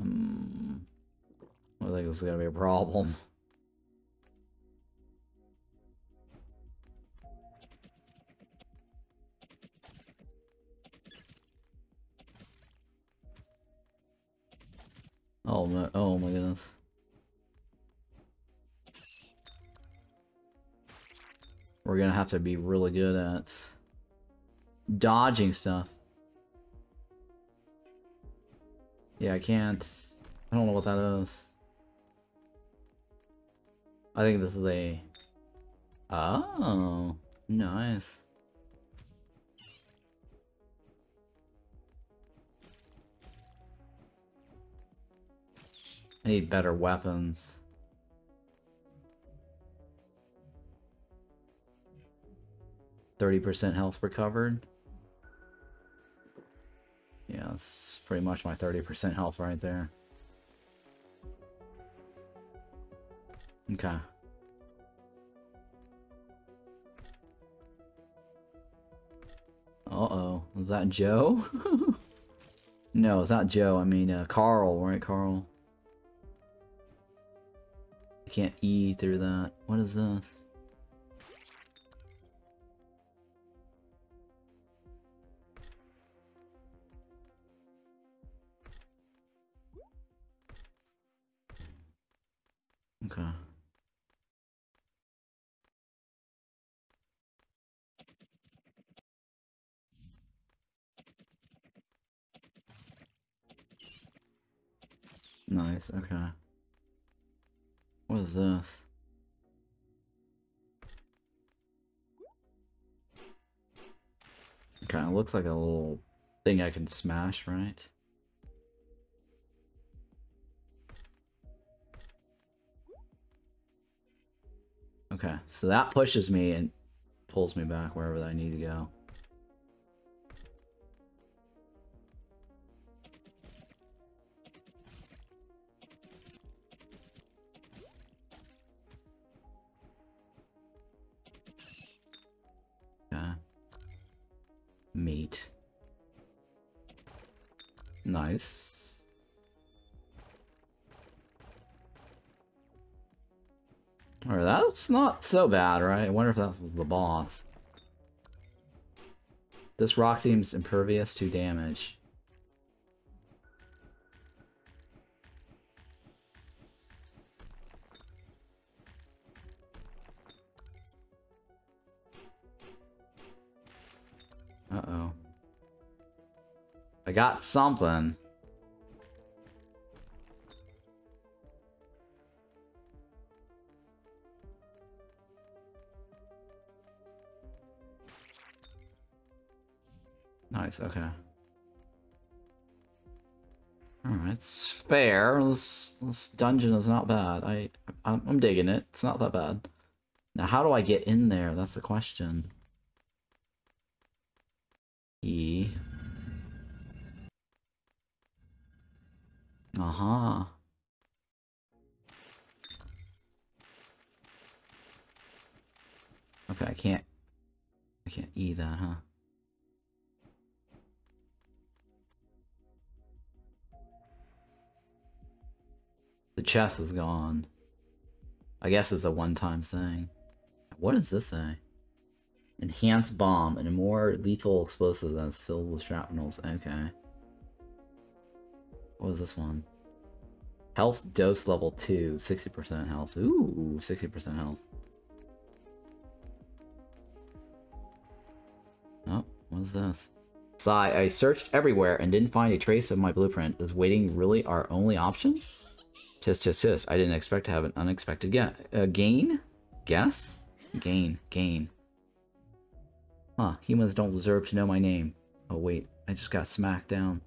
Hmm. I think this is gonna be a problem. Oh my, oh my goodness. We're gonna have to be really good at dodging stuff. Yeah, I can't. I don't know what that is. I think this is a... Oh, nice. I need better weapons. Thirty percent health recovered. Yeah, that's pretty much my 30% health right there. Okay. Uh-oh. Is that Joe? no, it's not Joe. I mean, uh, Carl, right, Carl? I can't E through that. What is this? Okay. Nice, okay. What is this? Kinda looks like a little thing I can smash, right? Okay, so that pushes me and pulls me back wherever I need to go. Meat. Nice. Alright, that's not so bad, right? I wonder if that was the boss. This rock seems impervious to damage. Uh-oh. I got something. Nice, okay. Alright, it's fair. This, this dungeon is not bad. I, I'm, I'm digging it. It's not that bad. Now, how do I get in there? That's the question. E. Aha. Okay, I can't... I can't E that, huh? The chest is gone. I guess it's a one-time thing. What does this say? Enhanced bomb and a more lethal explosive that's filled with shrapnels. Okay. What was this one? Health dose level 2, 60% health. Ooh, 60% health. Oh, what's this? Sigh, I searched everywhere and didn't find a trace of my blueprint. Is waiting really our only option? Tis, tis, tis. I didn't expect to have an unexpected get uh, gain? Guess? Gain, gain. Huh, humans don't deserve to know my name. Oh wait, I just got smacked down.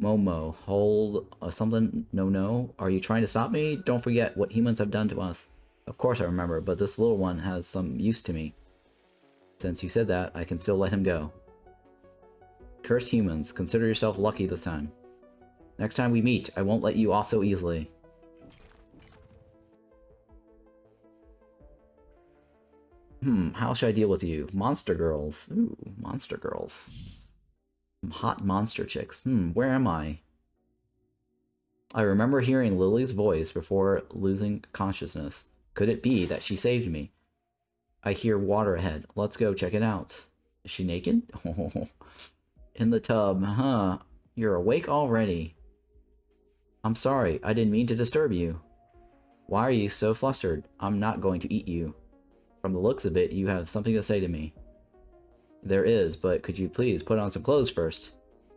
Momo, hold uh, something? No, no. Are you trying to stop me? Don't forget what humans have done to us. Of course I remember, but this little one has some use to me. Since you said that, I can still let him go. Cursed humans, consider yourself lucky this time. Next time we meet, I won't let you off so easily. Hmm, how should I deal with you? Monster girls. Ooh, monster girls. Hot monster chicks. Hmm, where am I? I remember hearing Lily's voice before losing consciousness. Could it be that she saved me? I hear water ahead. Let's go check it out. Is she naked? In the tub, huh? You're awake already. I'm sorry, I didn't mean to disturb you. Why are you so flustered? I'm not going to eat you. From the looks of it, you have something to say to me. There is, but could you please put on some clothes first?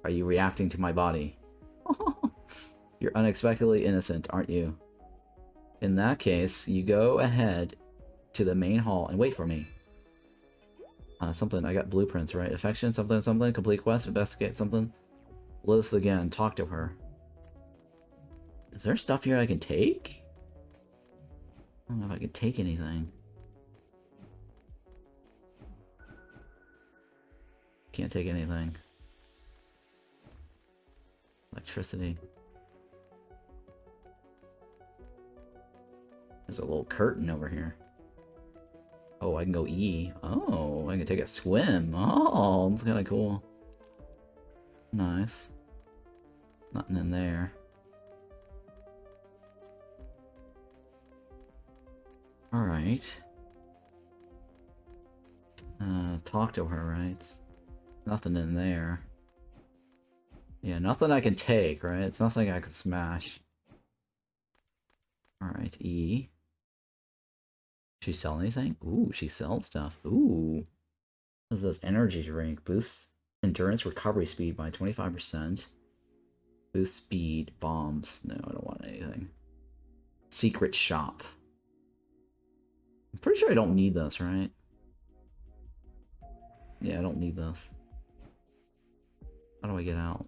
Are you reacting to my body? You're unexpectedly innocent, aren't you? In that case, you go ahead to the main hall and wait for me. Uh, something, I got blueprints, right? Affection, something, something, complete quest, investigate something. Lilith again, talk to her. Is there stuff here I can take? I don't know if I can take anything. Can't take anything. Electricity. There's a little curtain over here. Oh, I can go E. Oh, I can take a swim. Oh, that's kind of cool. Nice. Nothing in there. Alright. Uh, talk to her, right? Nothing in there. Yeah, nothing I can take, right? It's nothing I can smash. Alright, E. She sell anything? Ooh, she sells stuff. Ooh. What is this? Energy drink. Boosts endurance recovery speed by 25%. Boost speed. Bombs. No, I don't want anything. Secret shop. I'm pretty sure I don't need this, right? Yeah, I don't need this. How do I get out?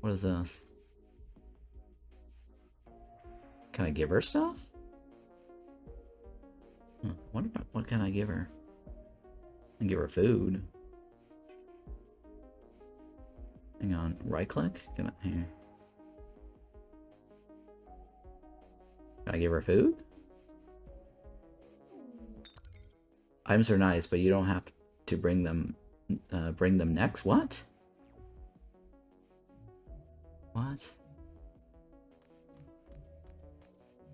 What is this? Can I give her stuff? Hmm, what about, what can I give her? I can give her food. Hang on, right click? Can I, here. Can I give her food? Items are nice, but you don't have to bring them uh, bring them next. What? What?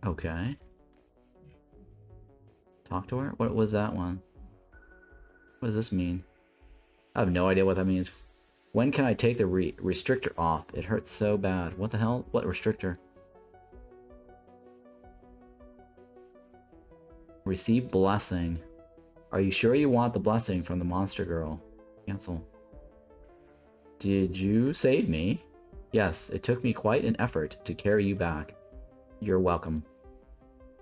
Okay. Talk to her? What was that one? What does this mean? I have no idea what that means. When can I take the re restrictor off? It hurts so bad. What the hell? What restrictor? Receive blessing. Are you sure you want the blessing from the monster girl? Cancel. Did you save me? Yes, it took me quite an effort to carry you back. You're welcome.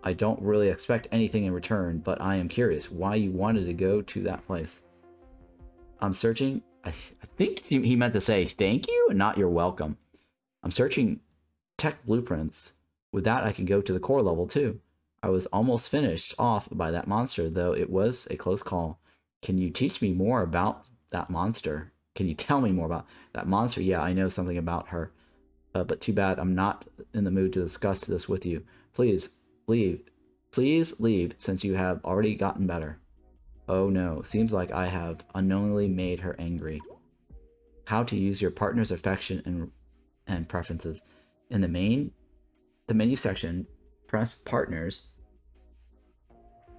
I don't really expect anything in return, but I am curious why you wanted to go to that place. I'm searching... I, I think he meant to say thank you and not you're welcome. I'm searching tech blueprints. With that, I can go to the core level too. I was almost finished off by that monster, though it was a close call. Can you teach me more about that monster? Can you tell me more about that monster? Yeah, I know something about her. Uh, but too bad I'm not in the mood to discuss this with you. Please, leave. Please leave, since you have already gotten better. Oh no, seems like I have unknowingly made her angry. how to use your partner's affection and and preferences. In the main the menu section, press partners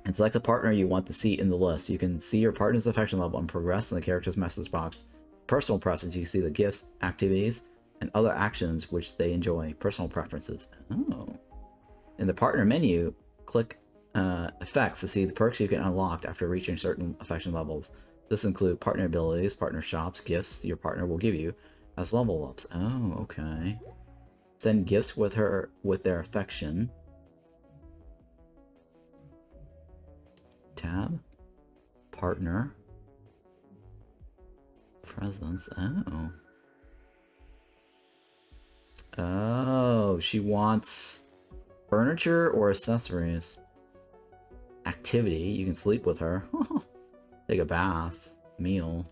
and select the partner you want to see in the list. You can see your partner's affection level and progress in the character's message box. Personal preferences, you can see the gifts, activities, and other actions which they enjoy. Personal preferences. Oh. In the partner menu, click uh, effects to see the perks you can unlock after reaching certain affection levels. This include partner abilities, partner shops, gifts your partner will give you as level ups. Oh, okay. Send gifts with her with their affection. Tab. Partner. Presents. Oh. Oh, she wants furniture or accessories. Activity. You can sleep with her. Take a bath. Meal.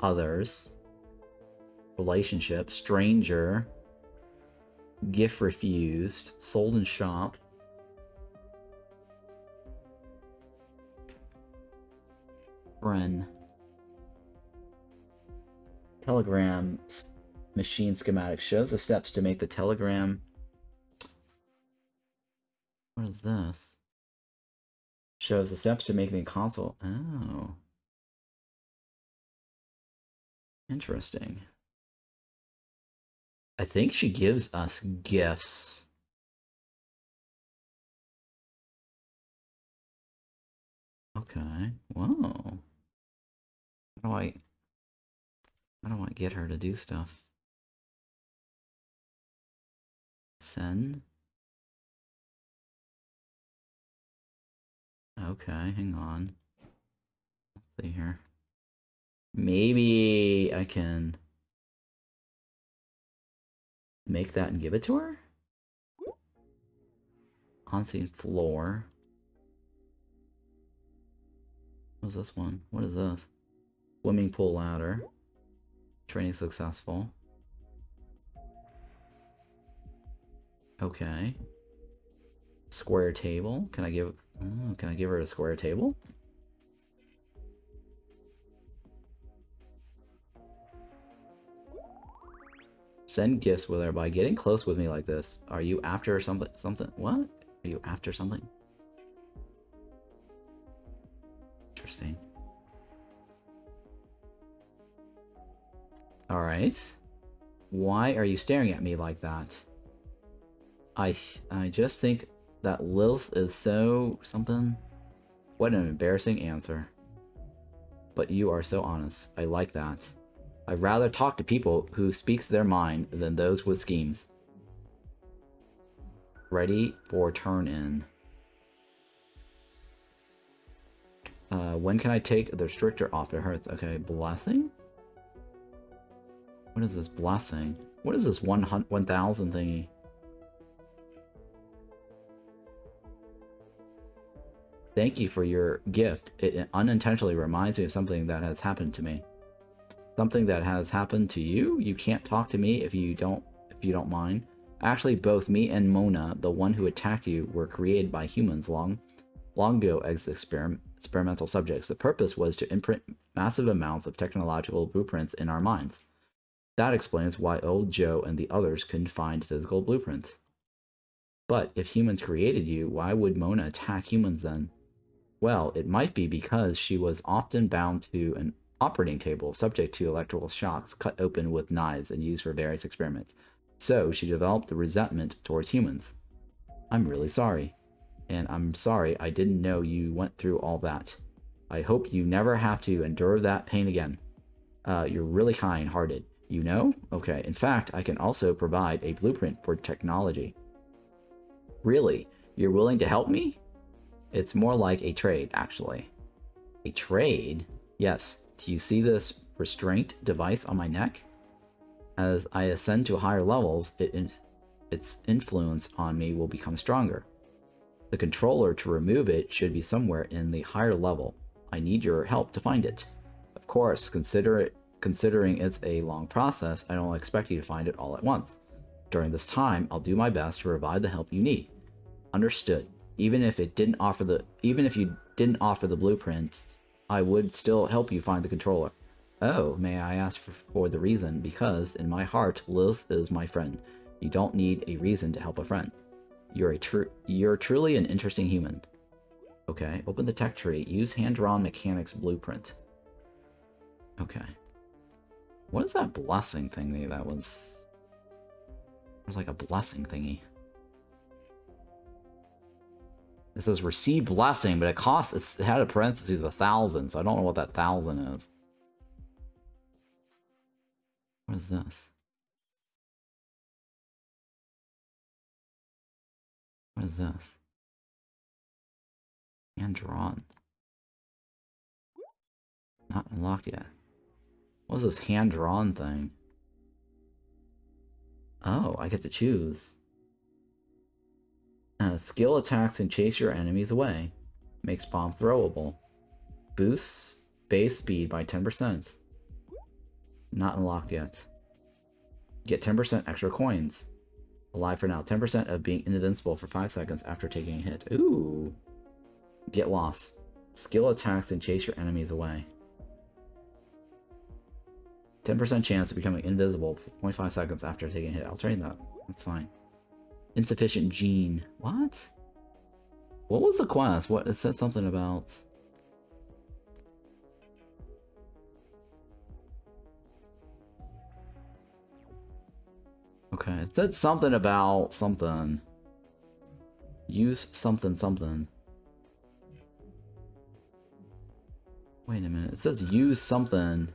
Others. Relationship. Stranger. Gift refused. Sold in shop. Friend. Telegram machine schematic shows the steps to make the telegram. What is this? Shows the steps to making the console. Oh. Interesting. I think she gives us gifts. Okay. Whoa. How do I... How do I get her to do stuff? Send? Okay, hang on. Let's see here. Maybe I can make that and give it to her? On-scene floor. What's this one? What is this? Swimming pool ladder. Training successful. Okay. Square table. Can I give oh, can I give her a square table? Send gifts with her by getting close with me like this. Are you after something? Something? What? Are you after something? Interesting. Alright. Why are you staring at me like that? I I just think that Lilith is so something. What an embarrassing answer. But you are so honest. I like that. I'd rather talk to people who speaks their mind than those with schemes. Ready for turn in. Uh, when can I take the restrictor off? It hurts. Okay, blessing? What is this blessing? What is this 1,000 thingy? Thank you for your gift. It unintentionally reminds me of something that has happened to me something that has happened to you. You can't talk to me if you don't if you don't mind. Actually, both me and Mona, the one who attacked you, were created by humans long long ago as experiment, experimental subjects. The purpose was to imprint massive amounts of technological blueprints in our minds. That explains why old Joe and the others couldn't find physical blueprints. But if humans created you, why would Mona attack humans then? Well, it might be because she was often bound to an operating table subject to electrical shocks cut open with knives and used for various experiments. So she developed a resentment towards humans. I'm really sorry. And I'm sorry I didn't know you went through all that. I hope you never have to endure that pain again. Uh, you're really kind-hearted. You know? Okay, in fact, I can also provide a blueprint for technology. Really? You're willing to help me? It's more like a trade, actually. A trade? Yes, do you see this restraint device on my neck? As I ascend to higher levels, it in its influence on me will become stronger. The controller to remove it should be somewhere in the higher level. I need your help to find it. Of course, consider it, considering it's a long process, I don't expect you to find it all at once. During this time, I'll do my best to provide the help you need. Understood. Even if it didn't offer the even if you didn't offer the blueprint I would still help you find the controller. Oh, may I ask for, for the reason? Because in my heart, Lilith is my friend. You don't need a reason to help a friend. You're a true you're truly an interesting human. Okay, open the tech tree. Use hand-drawn mechanics blueprint. Okay. What is that blessing thingy that was... It was like a blessing thingy. It says receive blessing, but it costs, it had a parenthesis of a thousand, so I don't know what that thousand is. What is this? What is this? Hand drawn. Not unlocked yet. What is this hand drawn thing? Oh, I get to choose. Uh, skill attacks and chase your enemies away. Makes bomb throwable. Boosts base speed by 10%. Not unlocked yet. Get 10% extra coins. Alive for now. 10% of being invincible for 5 seconds after taking a hit. Ooh. Get lost. Skill attacks and chase your enemies away. 10% chance of becoming invisible for 25 seconds after taking a hit. I'll train that. That's fine. Insufficient gene. What? What was the quest? What it said something about Okay, it said something about something. Use something something. Wait a minute, it says use something.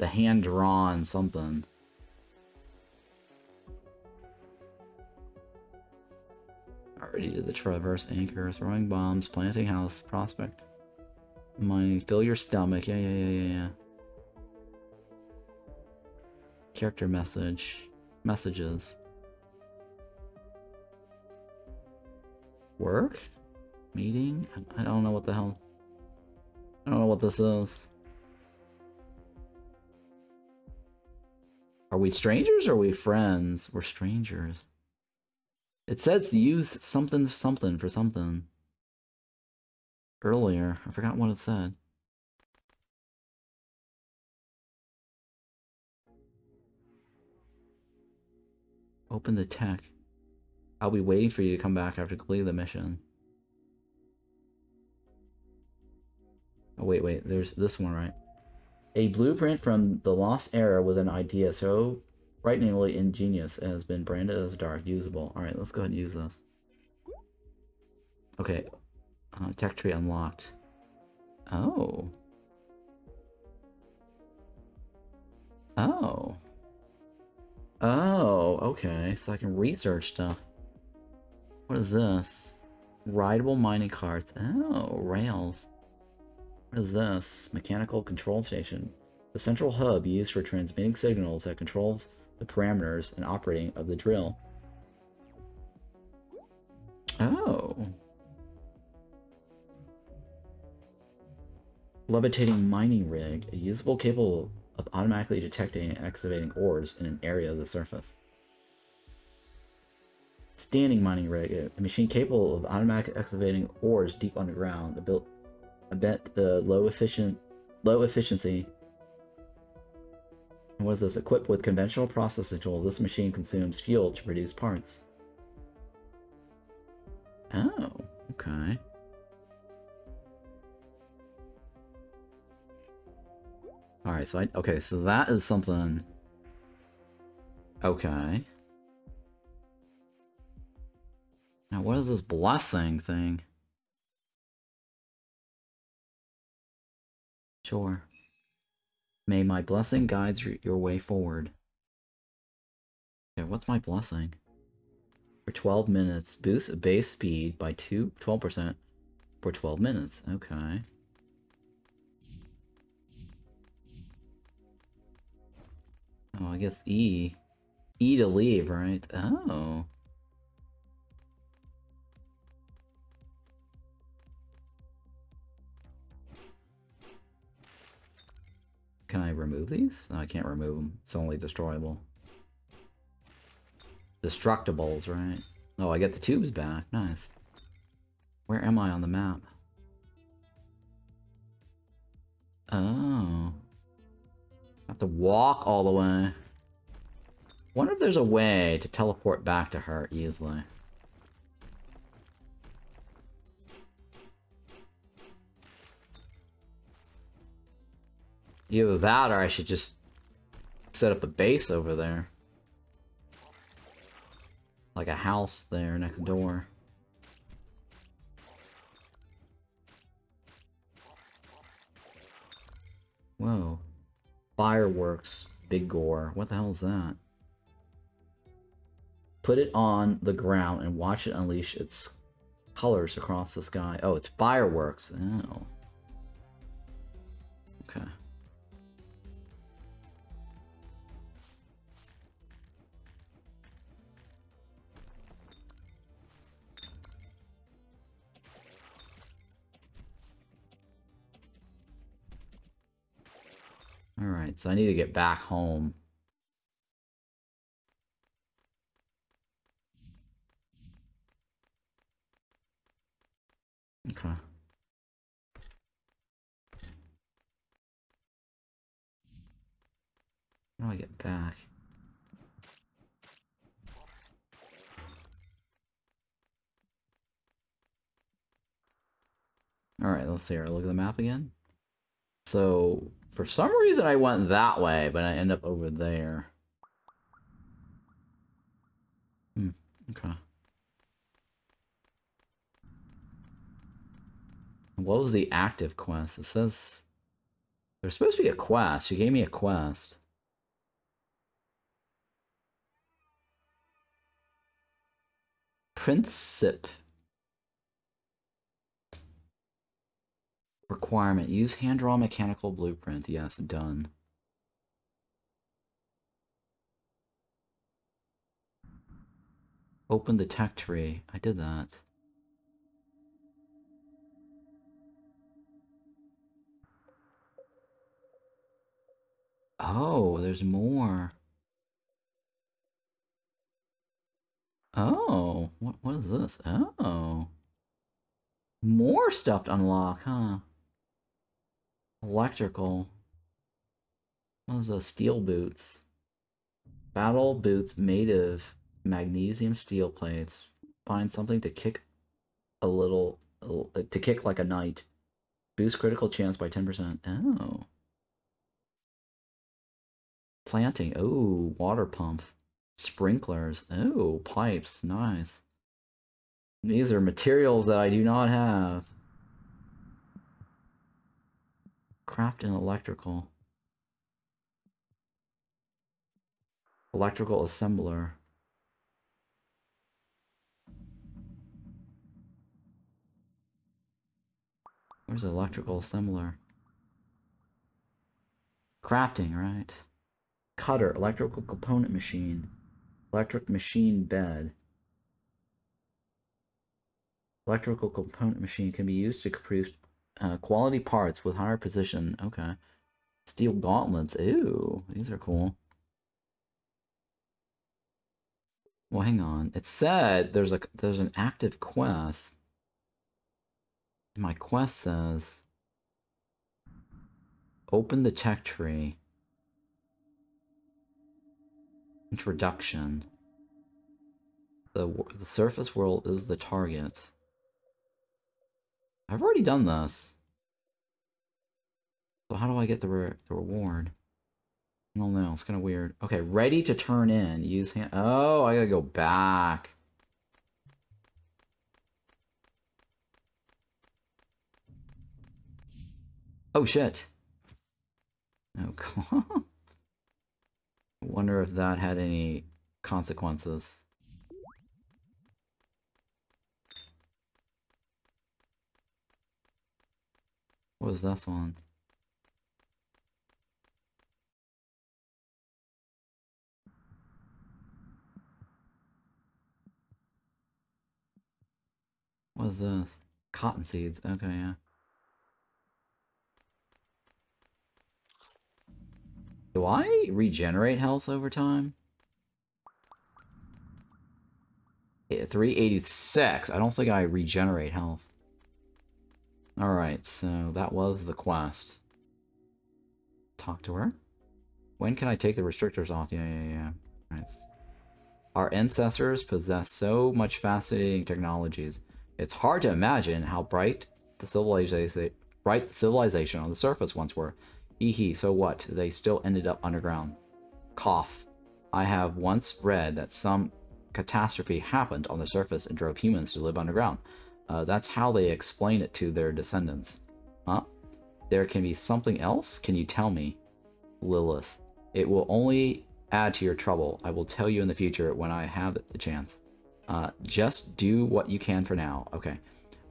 The hand-drawn something. Already did the traverse anchor, throwing bombs, planting house, prospect. Money, fill your stomach, yeah, yeah, yeah, yeah, yeah. Character message messages. Work? Meeting? I don't know what the hell. I don't know what this is. Are we strangers or are we friends? We're strangers. It says use something something for something. Earlier. I forgot what it said. Open the tech. I'll be waiting for you to come back after completing the mission. Oh, wait, wait. There's this one, right? A blueprint from the Lost Era with an idea so frighteningly ingenious has been branded as dark, usable. Alright, let's go ahead and use this. Okay. Uh, tech tree unlocked. Oh. Oh. Oh, okay. So I can research stuff. What is this? Rideable mining carts. Oh, rails. What is this? Mechanical control station. The central hub used for transmitting signals that controls the parameters and operating of the drill. Oh. Levitating mining rig. A usable capable of automatically detecting and excavating ores in an area of the surface. Standing mining rig, a machine capable of automatically excavating ores deep underground. The built, a bit the low efficient, low efficiency. Is this? Equipped with conventional processing tools, this machine consumes fuel to produce parts. Oh, okay. Alright, so I, okay, so that is something... Okay. Now what is this blessing thing? Sure. May my blessing guide your way forward. Okay, what's my blessing? For 12 minutes, boost base speed by 2, 12% for 12 minutes. Okay. Oh, I guess E. E to leave, right? Oh. Can I remove these? No, I can't remove them. It's only destroyable. Destructibles, right? Oh, I get the tubes back. Nice. Where am I on the map? Oh. have to walk all the way. Wonder if there's a way to teleport back to her easily. Either that or I should just set up a base over there. Like a house there next door. Whoa. Fireworks. Big gore. What the hell is that? Put it on the ground and watch it unleash its colors across the sky. Oh, it's fireworks. Oh. Alright, so I need to get back home. Okay. How do I get back? Alright, let's see. Look at the map again. So, for some reason I went that way, but I end up over there. Hmm, okay. What was the active quest? It says there's supposed to be a quest. She gave me a quest. Princip. Requirement. Use hand-drawn mechanical blueprint. Yes, done. Open the tech tree. I did that. Oh, there's more. Oh, what, what is this? Oh. More stuff to unlock, huh? Electrical. Those? Steel boots. Battle boots made of magnesium steel plates. Find something to kick a little, uh, to kick like a knight. Boost critical chance by 10%. Oh. Planting. Oh, water pump. Sprinklers. Oh, pipes. Nice. These are materials that I do not have. Craft and electrical. Electrical assembler. Where's electrical assembler? Crafting, right? Cutter, electrical component machine. Electric machine bed. Electrical component machine can be used to produce uh, quality parts with higher precision. Okay. Steel gauntlets. Ooh, these are cool. Well, hang on. It said there's a there's an active quest. My quest says open the tech tree. Introduction. The, the surface world is the target. I've already done this. So how do I get the, re the reward? I don't know. It's kind of weird. Okay, ready to turn in. Use hand. Oh, I gotta go back. Oh, shit. Oh, God. Wonder if that had any consequences. What is this one? What is this? Cotton seeds. Okay, yeah. Do I regenerate health over time? 386. I don't think I regenerate health. Alright, so that was the quest. Talk to her. When can I take the restrictors off? Yeah, yeah, yeah. Nice. Our ancestors possessed so much fascinating technologies. It's hard to imagine how bright the civilization, bright civilization on the surface once were. Hee so what? They still ended up underground. Cough. I have once read that some catastrophe happened on the surface and drove humans to live underground. Uh, that's how they explain it to their descendants. Huh? There can be something else? Can you tell me? Lilith. It will only add to your trouble. I will tell you in the future when I have the chance. Uh, just do what you can for now. Okay.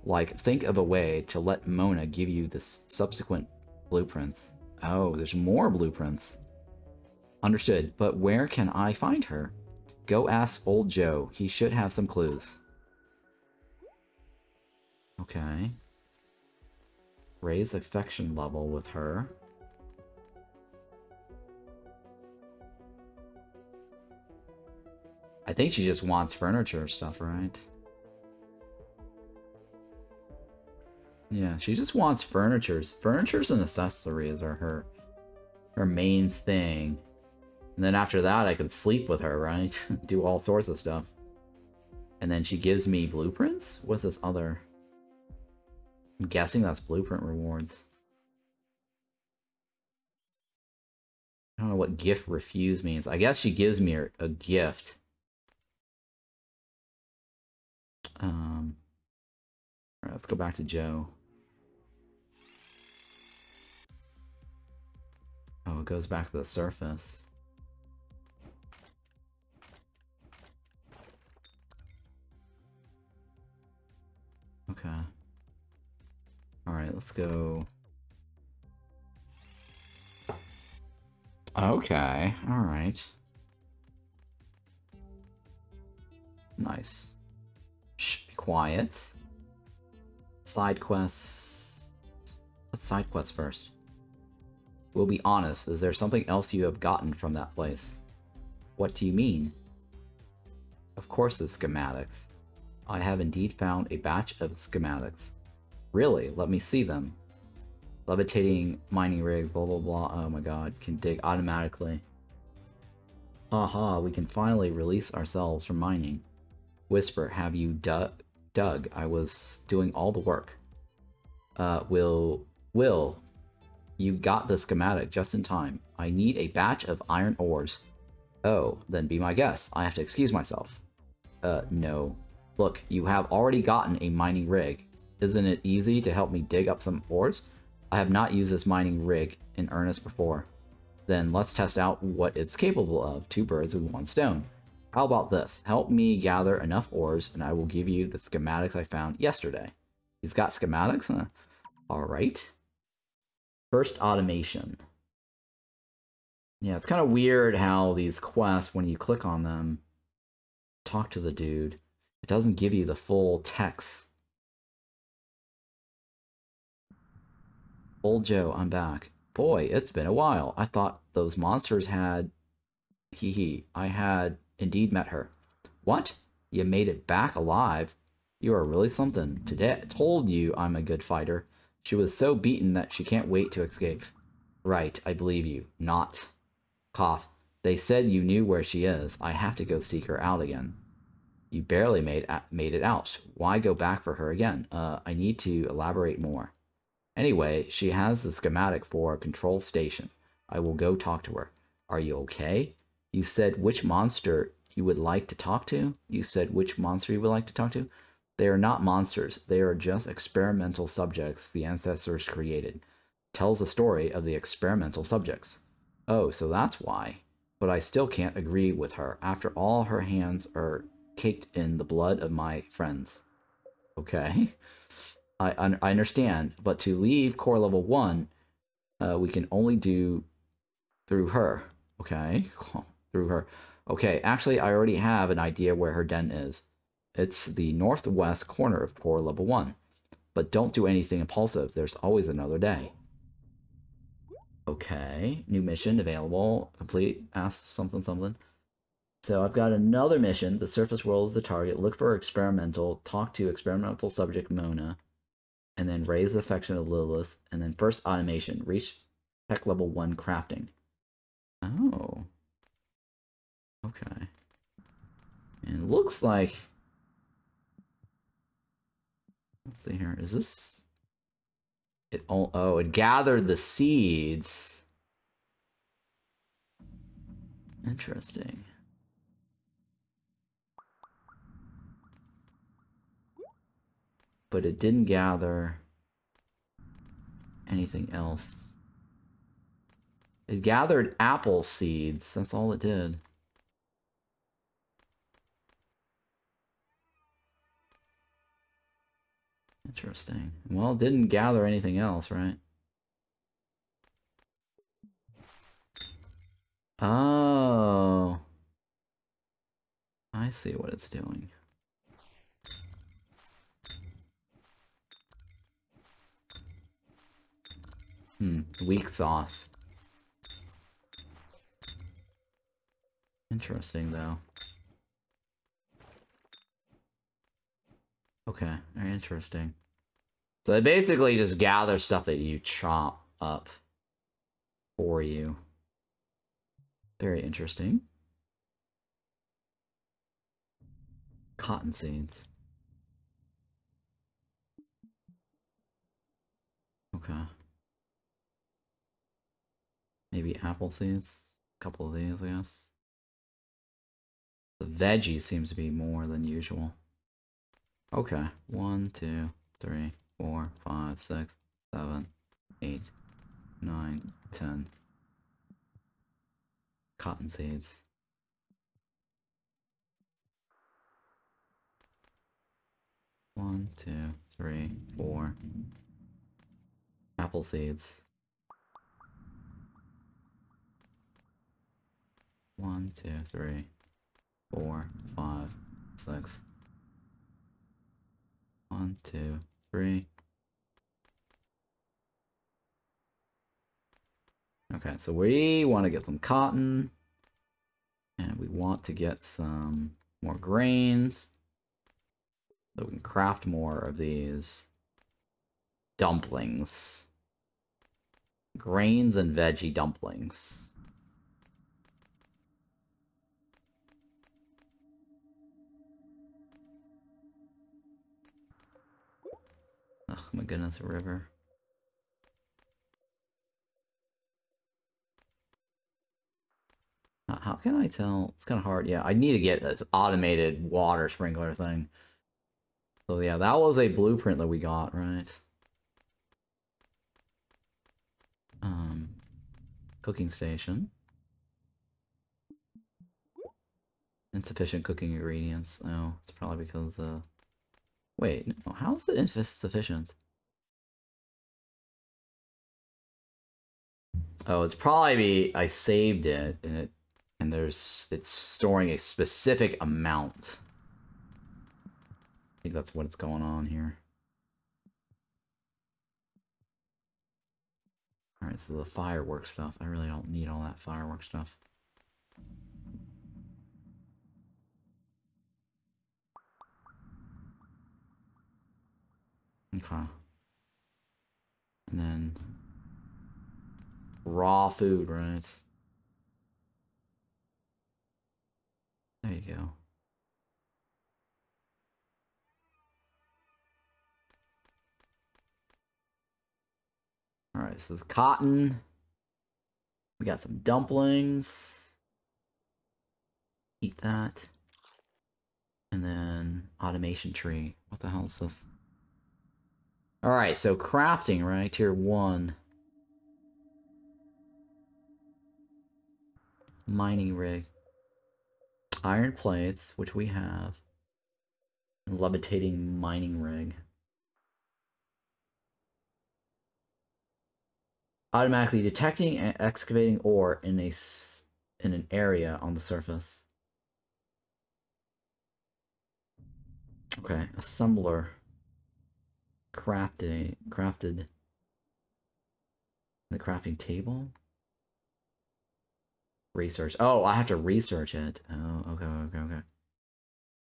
Like, think of a way to let Mona give you the subsequent blueprints. Oh, there's more blueprints. Understood, but where can I find her? Go ask old Joe. He should have some clues. Okay. Raise affection level with her. I think she just wants furniture stuff, right? Yeah, she just wants furnitures. Furnitures and accessories are her her main thing. And then after that, I can sleep with her, right? Do all sorts of stuff. And then she gives me blueprints? What's this other? I'm guessing that's blueprint rewards. I don't know what gift refuse means. I guess she gives me a, gift. Um, all right, let's go back to Joe. Oh, it goes back to the surface. Okay. Alright, let's go... Okay, alright. Nice. Shh, be quiet. Side quests... Let's side quests first. We'll be honest, is there something else you have gotten from that place? What do you mean? Of course the schematics. I have indeed found a batch of schematics. Really? Let me see them. Levitating mining rig, blah blah blah. Oh my god, can dig automatically. Haha, we can finally release ourselves from mining. Whisper, have you dug? I was doing all the work. Uh, Will, Will, you got the schematic just in time. I need a batch of iron ores. Oh, then be my guest. I have to excuse myself. Uh, no. Look, you have already gotten a mining rig. Isn't it easy to help me dig up some ores? I have not used this mining rig in earnest before. Then let's test out what it's capable of. Two birds with one stone. How about this? Help me gather enough ores and I will give you the schematics I found yesterday. He's got schematics? Huh? Alright. First automation. Yeah, it's kind of weird how these quests, when you click on them, talk to the dude. It doesn't give you the full text. Old Joe, I'm back. Boy, it's been a while. I thought those monsters had... Hee hee, I had indeed met her. What? You made it back alive? You are really something. Today told you I'm a good fighter. She was so beaten that she can't wait to escape. Right, I believe you. Not. Cough. They said you knew where she is. I have to go seek her out again. You barely made made it out. Why go back for her again? Uh, I need to elaborate more. Anyway, she has the schematic for a control station. I will go talk to her. Are you okay? You said which monster you would like to talk to? You said which monster you would like to talk to? They are not monsters. They are just experimental subjects the ancestors created. Tells the story of the experimental subjects. Oh, so that's why. But I still can't agree with her. After all, her hands are caked in the blood of my friends. Okay. I, I understand, but to leave core level 1, uh, we can only do through her. Okay, through her. Okay, actually, I already have an idea where her den is. It's the northwest corner of core level 1. But don't do anything impulsive, there's always another day. Okay, new mission available. Complete, ask something something. So I've got another mission. The surface world is the target. Look for experimental. Talk to experimental subject Mona. And then raise the affection of Lilith. And then first automation. Reach tech level 1 crafting. Oh. Okay. And looks like... Let's see here. Is this... It oh, oh, it gathered the seeds. Interesting. But it didn't gather anything else. It gathered apple seeds. That's all it did. Interesting. Well, it didn't gather anything else, right? Oh. I see what it's doing. Hmm, weak sauce. Interesting, though. Okay, very interesting. So they basically just gather stuff that you chop up for you. Very interesting. Cotton seeds. Okay. Maybe apple seeds? A couple of these, I guess. The veggie seems to be more than usual. Okay. One, two, three, four, five, six, seven, eight, nine, ten. Cotton seeds. One, two, three, four. Apple seeds. One, two, three, four, five, six. One, two, three. Okay, so we want to get some cotton. And we want to get some more grains. So we can craft more of these dumplings. Grains and veggie dumplings. Oh my goodness, river. How can I tell? It's kind of hard. Yeah, I need to get this automated water sprinkler thing. So yeah, that was a blueprint that we got, right? Um, cooking station. Insufficient cooking ingredients. Oh, it's probably because, uh... Wait, no, how is it insufficient? Oh, it's probably be, I saved it and it and there's it's storing a specific amount. I think that's what's going on here. Alright, so the firework stuff. I really don't need all that firework stuff. Okay. And then raw food, right? There you go. Alright, so this cotton. We got some dumplings. Eat that. And then automation tree. What the hell is this? Alright, so crafting, right? Tier 1. Mining rig iron plates, which we have, levitating mining rig. Automatically detecting and excavating ore in a in an area on the surface. Okay, assembler. Crafting crafted the crafting table. Research. Oh, I have to research it. Oh, okay, okay, okay.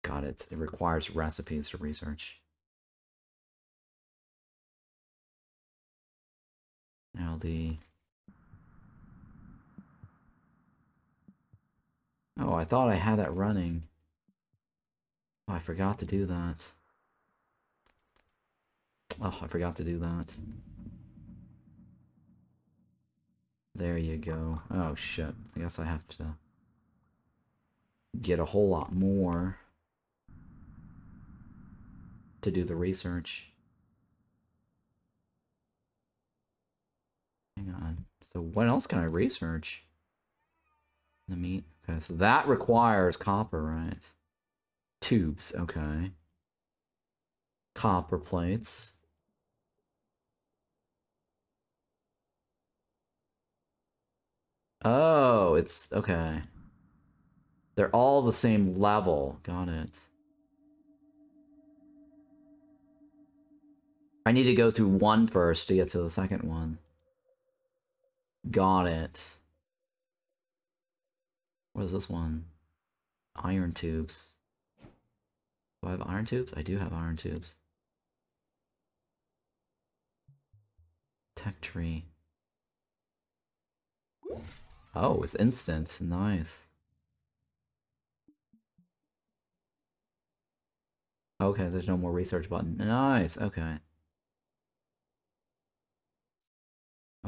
Got it. It requires recipes to research. Now the... Oh, I thought I had that running. Oh, I forgot to do that. Oh, I forgot to do that. There you go. Oh, shit. I guess I have to get a whole lot more to do the research. Hang on. So what else can I research? The meat. Okay, so that requires copper, right? Tubes, okay. Copper plates. Oh, it's okay. They're all the same level. Got it. I need to go through one first to get to the second one. Got it. What is this one? Iron tubes. Do I have iron tubes? I do have iron tubes. Tech tree. Oh, it's instant. Nice. Okay, there's no more research button. Nice, okay.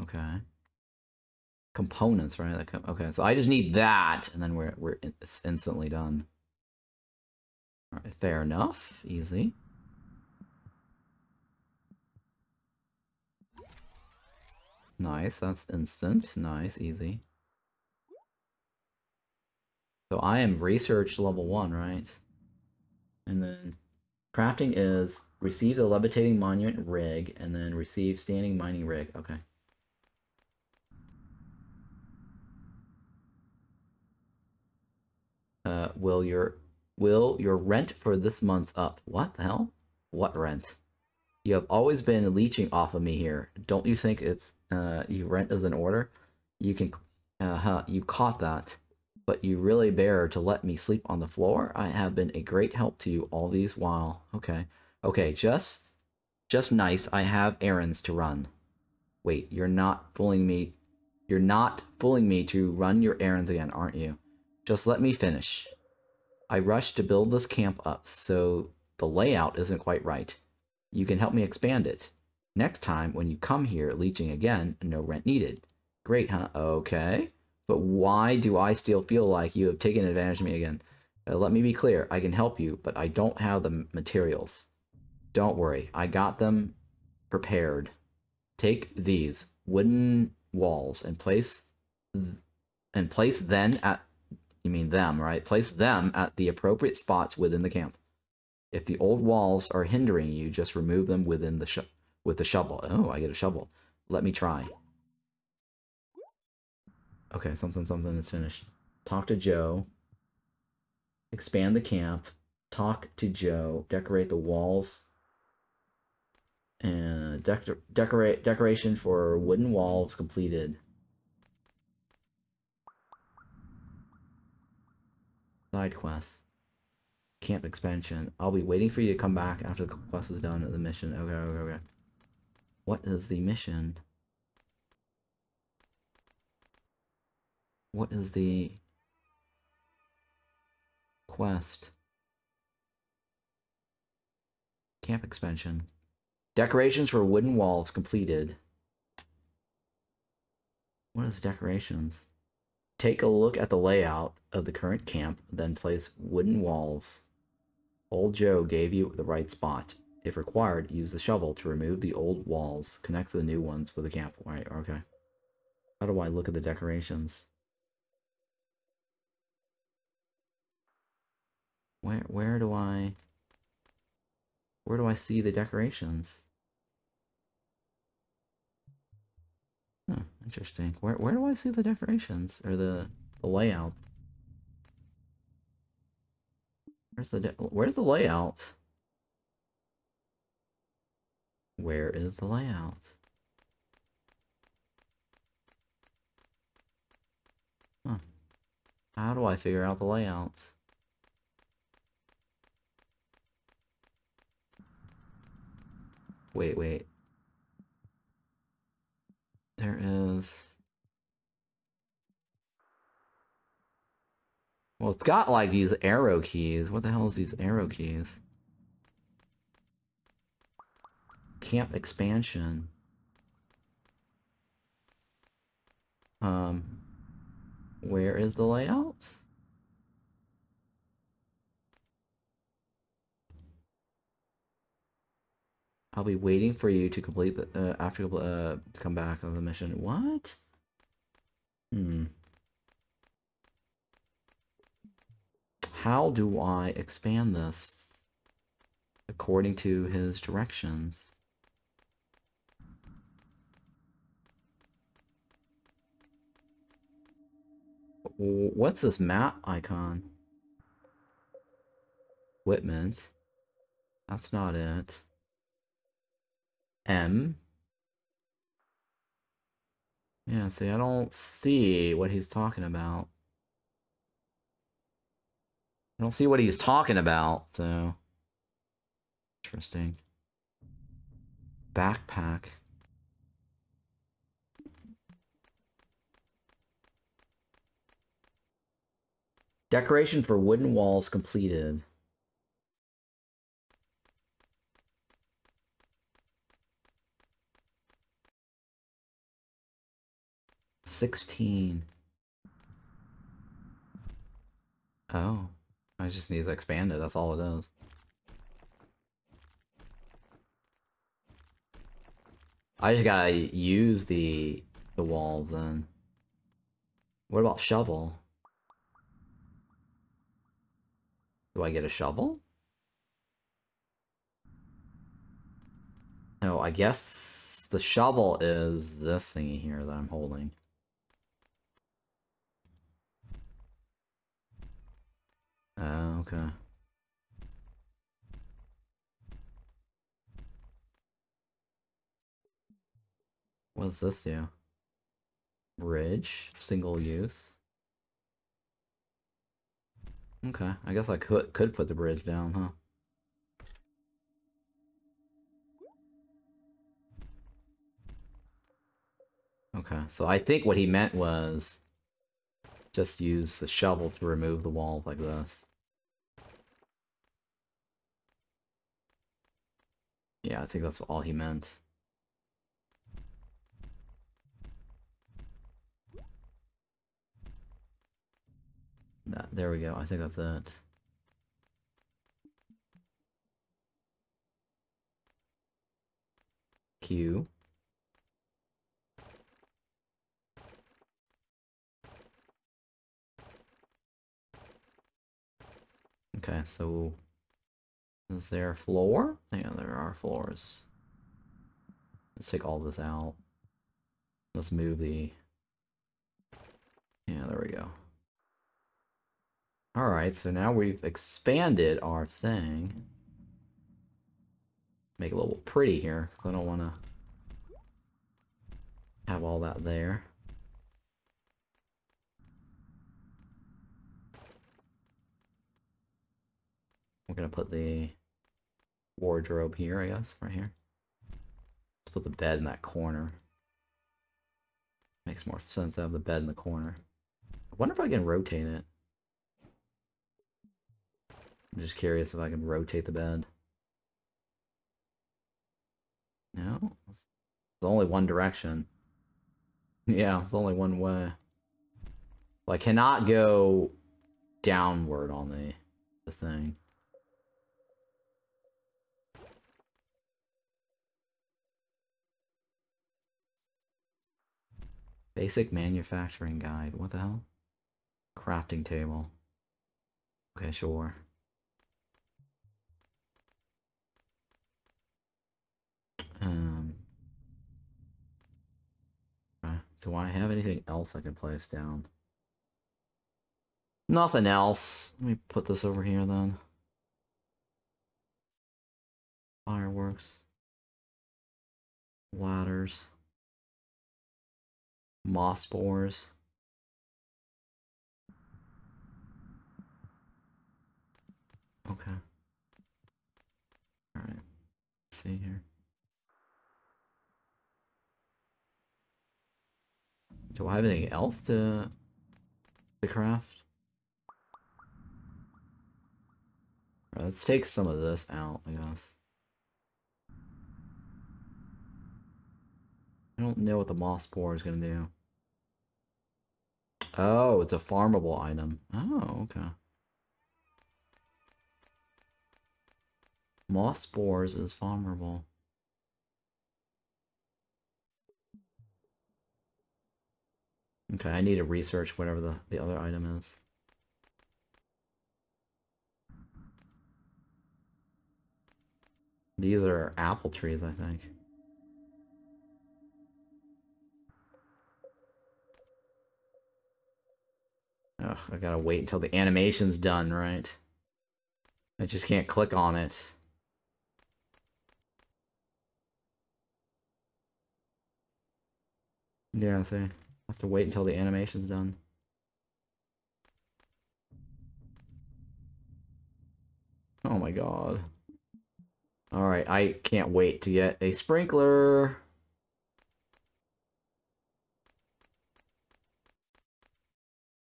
Okay. Components, right? okay, so I just need that, and then we're we're it's instantly done. All right, fair enough. Easy. Nice, that's instant. Nice, easy. So I am research level one, right? And then crafting is receive the levitating monument rig, and then receive standing mining rig. Okay. Uh, will your will your rent for this month's up? What the hell? What rent? You have always been leeching off of me here. Don't you think it's uh you rent is an order? You can uh huh, you caught that. But you really bear to let me sleep on the floor? I have been a great help to you all these while. Okay. Okay, just just nice. I have errands to run. Wait, you're not fooling me. You're not fooling me to run your errands again, aren't you? Just let me finish. I rushed to build this camp up, so the layout isn't quite right. You can help me expand it. Next time, when you come here leeching again, no rent needed. Great, huh? Okay. But why do I still feel like you have taken advantage of me again? Uh, let me be clear, I can help you, but I don't have the materials. Don't worry, I got them prepared. Take these wooden walls and place and place then at you mean them, right? Place them at the appropriate spots within the camp. If the old walls are hindering you, just remove them within the with the shovel. Oh, I get a shovel. Let me try. Okay, something something is finished. Talk to Joe. Expand the camp. Talk to Joe. Decorate the walls. And decor decorate decoration for wooden walls completed. Side quest. Camp expansion. I'll be waiting for you to come back after the quest is done at the mission. Okay, okay, okay. What is the mission? What is the quest? Camp expansion. Decorations for wooden walls completed. What is decorations? Take a look at the layout of the current camp, then place wooden walls. Old Joe gave you the right spot. If required, use the shovel to remove the old walls. Connect the new ones with the camp. Right, okay. How do I look at the decorations? Where where do I where do I see the decorations? Huh, interesting. Where where do I see the decorations or the, the layout? Where's the where's the layout? Where is the layout? Huh. How do I figure out the layout? Wait, wait. There is... Well, it's got like these arrow keys. What the hell is these arrow keys? Camp expansion. Um, where is the layout? I'll be waiting for you to complete the uh, after uh, to come back on the mission. What? Hmm. How do I expand this according to his directions? What's this map icon? Equipment. That's not it. M. Yeah, see, I don't see what he's talking about. I don't see what he's talking about, so... Interesting. Backpack. Decoration for wooden walls completed. 16. Oh. I just need to expand it, that's all it is. I just gotta use the the walls then. What about shovel? Do I get a shovel? No, I guess the shovel is this thingy here that I'm holding. Oh, okay. What does this do? Bridge, single use. Okay, I guess I could could put the bridge down, huh? Okay, so I think what he meant was just use the shovel to remove the walls like this. Yeah, I think that's all he meant. That, there we go, I think that's it. Q. Okay, so is there a floor? Yeah, there are floors. Let's take all this out. Let's move the... Yeah, there we go. Alright, so now we've expanded our thing. Make it a little pretty here, because I don't want to have all that there. We're gonna put the wardrobe here, I guess, right here. Let's put the bed in that corner. Makes more sense to have the bed in the corner. I wonder if I can rotate it. I'm just curious if I can rotate the bed. No? It's only one direction. Yeah, it's only one way. Well, I cannot go downward on the, the thing. Basic manufacturing guide. What the hell? Crafting table. Okay, sure. Um. Do I have anything else I can place down? Nothing else. Let me put this over here then. Fireworks. Ladders moss spores. Okay. Alright. Let's see here. Do I have anything else to, to craft? Right, let's take some of this out, I guess. I don't know what the moss spore is going to do. Oh, it's a farmable item. Oh, okay. Moss spores is farmable. Okay, I need to research whatever the, the other item is. These are apple trees, I think. Ugh, I gotta wait until the animation's done, right? I just can't click on it. Yeah, I see. I have to wait until the animation's done. Oh my god. Alright, I can't wait to get a sprinkler.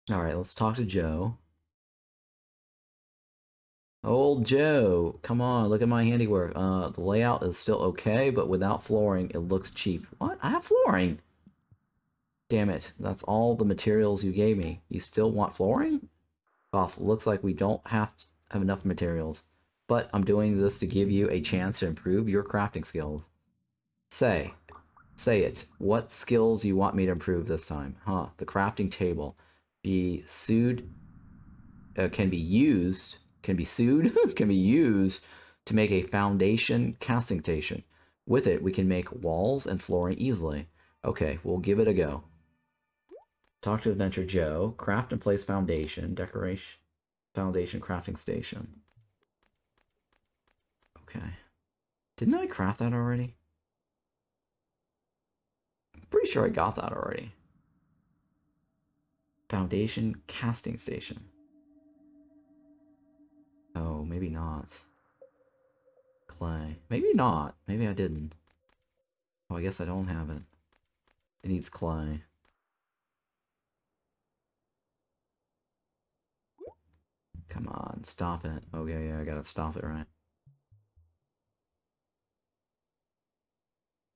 Alright, let's talk to Joe. Old Joe, come on, look at my handiwork. Uh, the layout is still okay, but without flooring, it looks cheap. What? I have flooring! Damn it, that's all the materials you gave me. You still want flooring? Off, looks like we don't have, have enough materials. But I'm doing this to give you a chance to improve your crafting skills. Say. Say it. What skills you want me to improve this time? Huh, the crafting table be sued, uh, can be used, can be sued, can be used to make a foundation casting station. With it, we can make walls and flooring easily. Okay, we'll give it a go. Talk to Adventure Joe. Craft and place foundation. Decoration. Foundation crafting station. Okay. Didn't I craft that already? Pretty sure I got that already. Foundation casting station. Oh, maybe not. Clay. Maybe not. Maybe I didn't. Oh, I guess I don't have it. It needs clay. Come on, stop it. Oh, okay, yeah, I gotta stop it, right?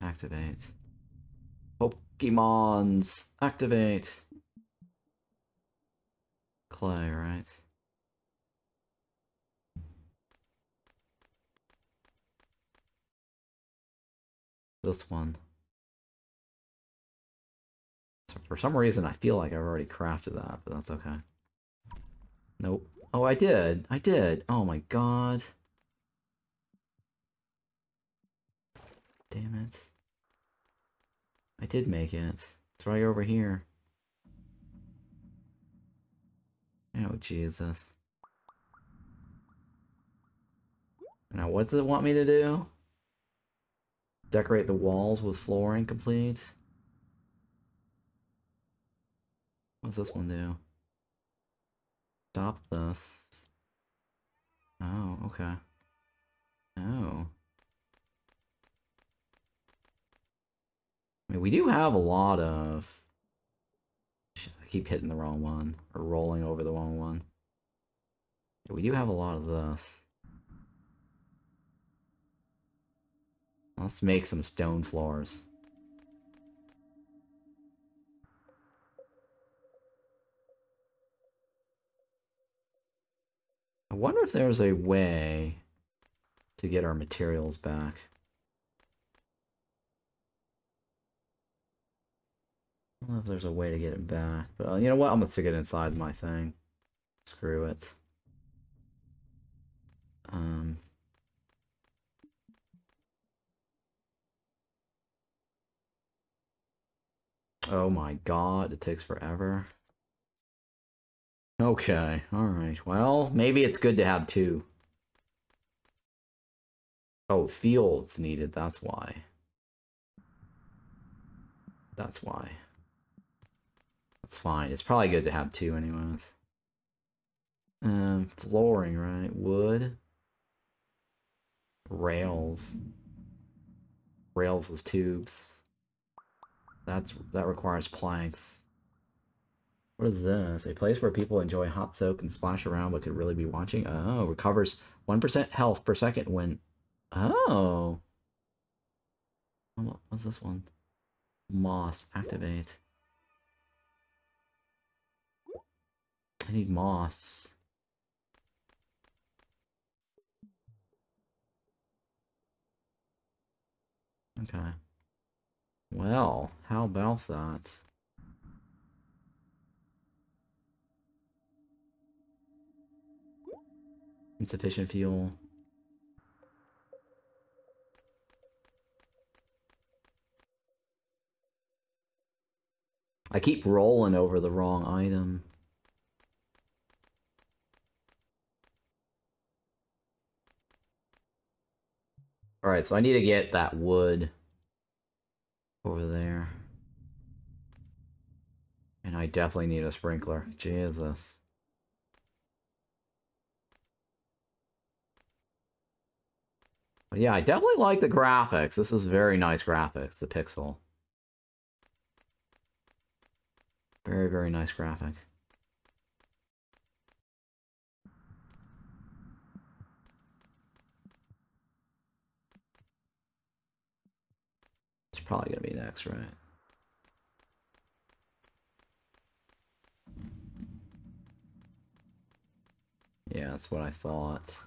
Activate. Pokemons! Activate! Clay, right? This one. So for some reason, I feel like I've already crafted that, but that's okay. Nope. Oh, I did. I did. Oh my god. Damn it. I did make it. It's right over here. Oh, Jesus. Now, what does it want me to do? Decorate the walls with flooring complete? What's this one do? Stop this. Oh, okay. Oh. I mean, we do have a lot of... Keep hitting the wrong one, or rolling over the wrong one. We do have a lot of this. Let's make some stone floors. I wonder if there's a way to get our materials back. I don't know if there's a way to get it back, but uh, you know what? I'm gonna stick it inside my thing. Screw it. Um. Oh my god, it takes forever. Okay, alright. Well, maybe it's good to have two. Oh, fields needed, that's why. That's why. That's fine. It's probably good to have two anyways. Um, flooring, right? Wood. Rails. Rails is tubes. That's that requires planks. What is this? A place where people enjoy hot soak and splash around but could really be watching? Oh, recovers 1% health per second when... Oh! What's this one? Moss. Activate. I need moss. Okay. Well, how about that? Insufficient fuel. I keep rolling over the wrong item. Alright, so I need to get that wood over there. And I definitely need a sprinkler. Jesus. But yeah, I definitely like the graphics. This is very nice graphics, the pixel. Very, very nice graphic. Probably going to be next, right? Yeah, that's what I thought.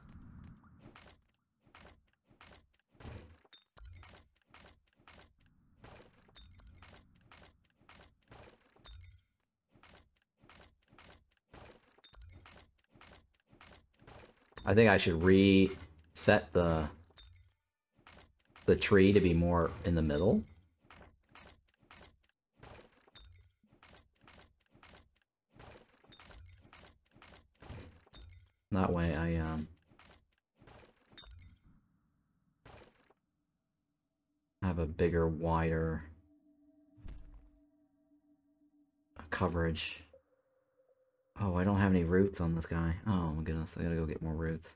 I think I should reset the the tree to be more in the middle. That way I um have a bigger, wider coverage. Oh, I don't have any roots on this guy. Oh my goodness, I gotta go get more roots.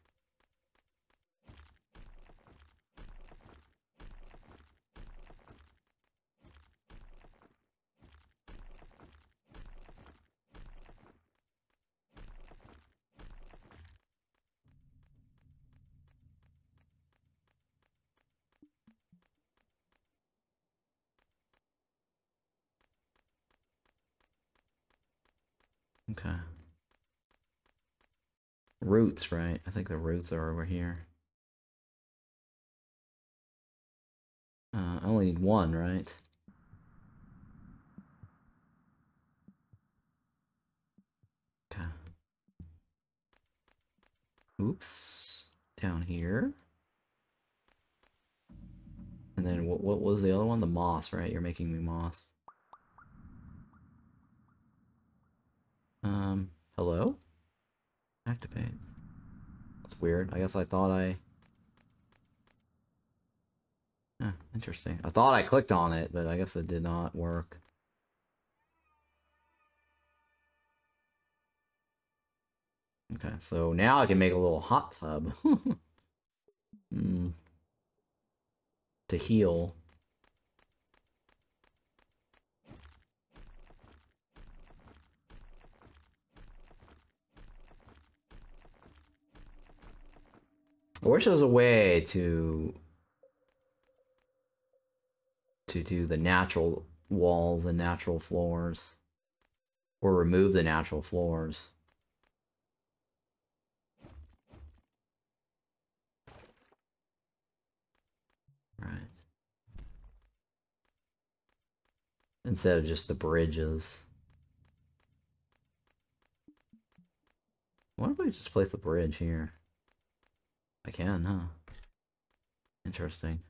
Okay. Roots, right? I think the roots are over here. Uh, I only need one, right? Okay. Oops. Down here. And then what, what was the other one? The moss, right? You're making me moss. Um, hello? Activate. That's weird. I guess I thought I... Yeah, interesting. I thought I clicked on it, but I guess it did not work. Okay, so now I can make a little hot tub. mm. To heal. I wish there was a way to to do the natural walls and natural floors or remove the natural floors. Right. Instead of just the bridges. Why don't we just place the bridge here? I can, huh? Interesting.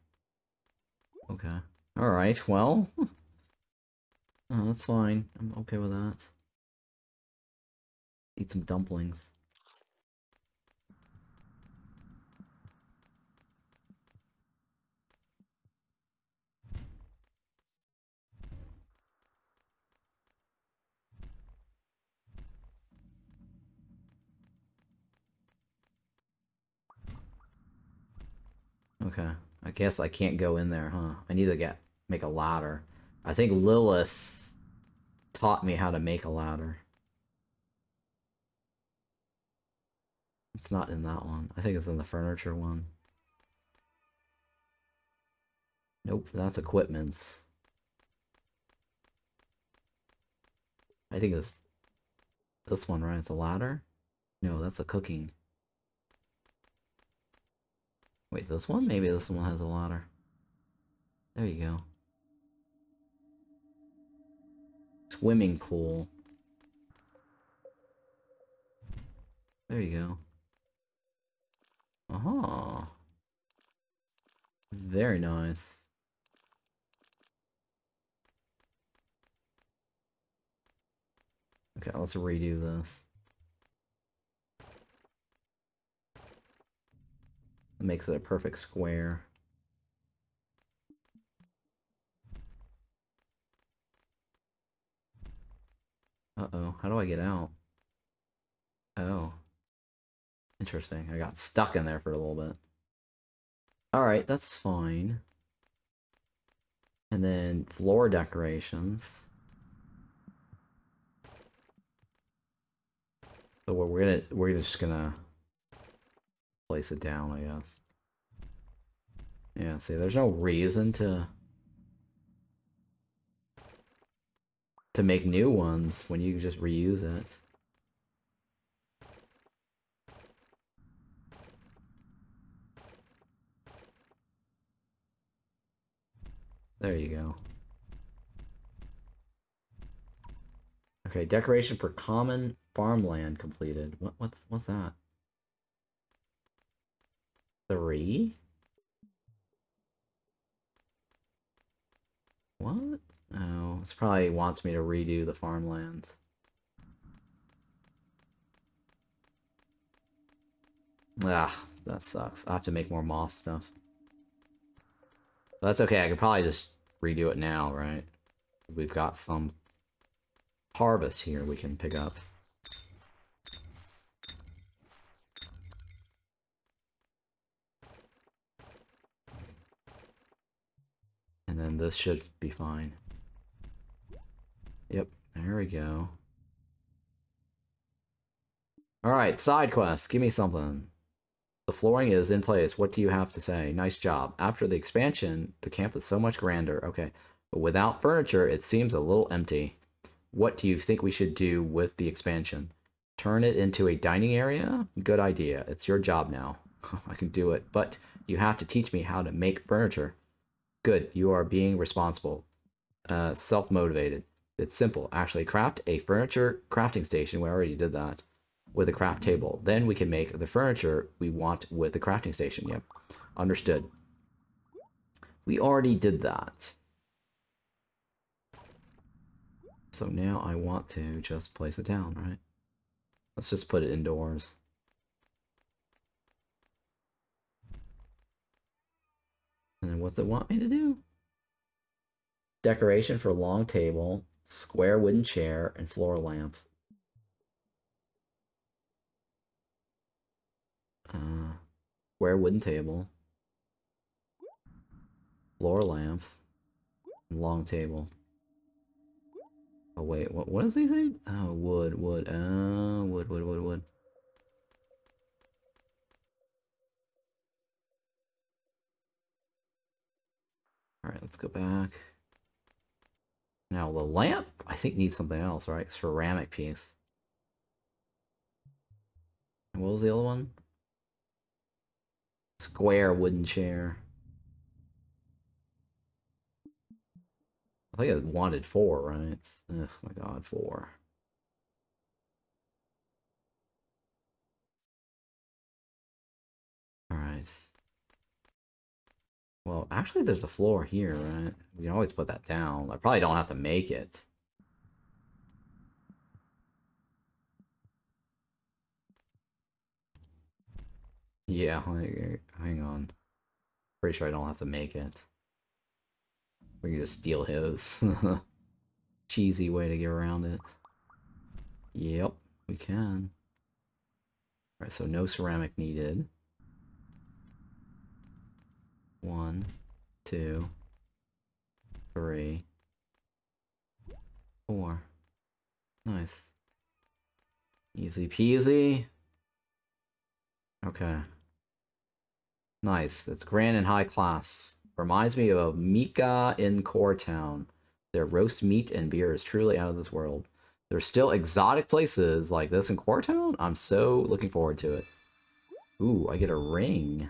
Okay. Alright, well. Hmm. oh, that's fine. I'm okay with that. Eat some dumplings. Okay. I guess I can't go in there, huh? I need to get make a ladder. I think Lilith taught me how to make a ladder. It's not in that one. I think it's in the furniture one. Nope, that's equipments. I think this this one, right? It's a ladder? No, that's a cooking. Wait, this one? Maybe this one has a ladder. There you go. Swimming pool. There you go. Uh -huh. Very nice. Okay, let's redo this. It makes it a perfect square. Uh-oh, how do I get out? Oh. Interesting, I got stuck in there for a little bit. Alright, that's fine. And then floor decorations. So we're gonna we're just gonna place it down, I guess. Yeah, see, there's no reason to to make new ones when you just reuse it. There you go. Okay, decoration for common farmland completed. What what's what's that? Three? What? Oh, this probably wants me to redo the farmlands. Ah, that sucks. I have to make more moss stuff. But that's okay, I could probably just redo it now, right? We've got some harvest here we can pick up. And then this should be fine. Yep, there we go. Alright, side quest. Give me something. The flooring is in place. What do you have to say? Nice job. After the expansion, the camp is so much grander. Okay. But without furniture, it seems a little empty. What do you think we should do with the expansion? Turn it into a dining area? Good idea. It's your job now. I can do it, but you have to teach me how to make furniture. Good, you are being responsible. Uh, self-motivated. It's simple. Actually, craft a furniture crafting station. We already did that. With a craft table. Then we can make the furniture we want with the crafting station. Yep. Understood. We already did that. So now I want to just place it down, right? Let's just put it indoors. And then what's it want me to do? Decoration for long table, square wooden chair, and floor lamp. Uh, square wooden table, floor lamp, long table. Oh wait, what what is he saying? Oh wood, wood, oh wood, wood, wood, wood. Alright, let's go back. Now the lamp, I think needs something else, right? Ceramic piece. And what was the other one? Square wooden chair. I think I wanted four, right? Oh my god, four. Alright. Well, actually there's a floor here, right? We can always put that down. I probably don't have to make it. Yeah, hang on. Pretty sure I don't have to make it. We can just steal his. Cheesy way to get around it. Yep, we can. Alright, so no ceramic needed. One, two, three, four. Nice. Easy peasy. Okay. Nice. It's grand and high class. Reminds me of Mika in Core Town. Their roast meat and beer is truly out of this world. There's still exotic places like this in Core Town. I'm so looking forward to it. Ooh, I get a ring.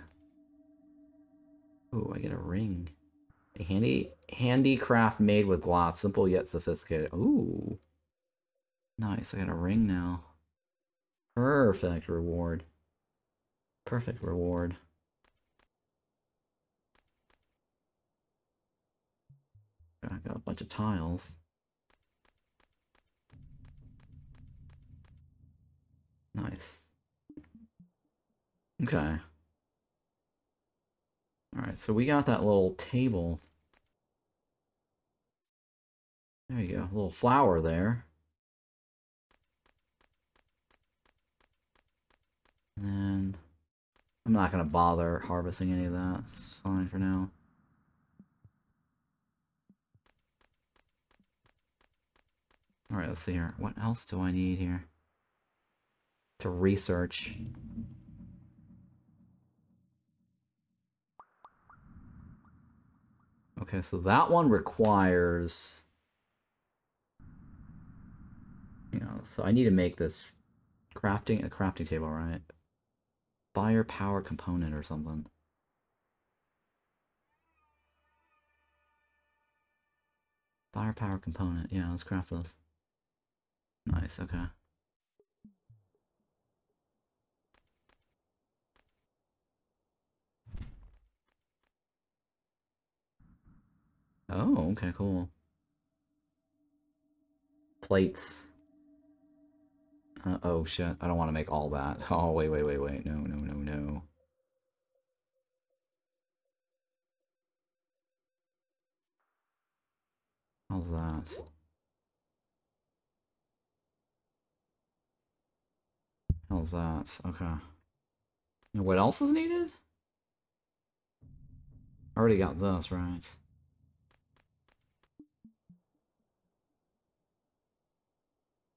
Ooh, I get a ring. A handy handicraft made with glass, simple yet sophisticated. Ooh. Nice, I got a ring now. Perfect reward. Perfect reward. I got a bunch of tiles. Nice. Okay. Alright, so we got that little table. There you go, a little flower there. And I'm not going to bother harvesting any of that. It's fine for now. Alright, let's see here. What else do I need here? To research. Okay, so that one requires... You know, so I need to make this crafting a crafting table, right? Fire power component or something. Firepower component. Yeah, let's craft this. Nice, okay. Oh, okay, cool. Plates. Uh, oh shit, I don't want to make all that. Oh, wait, wait, wait, wait. No, no, no, no. How's that? How's that? Okay. And what else is needed? I Already got this, right?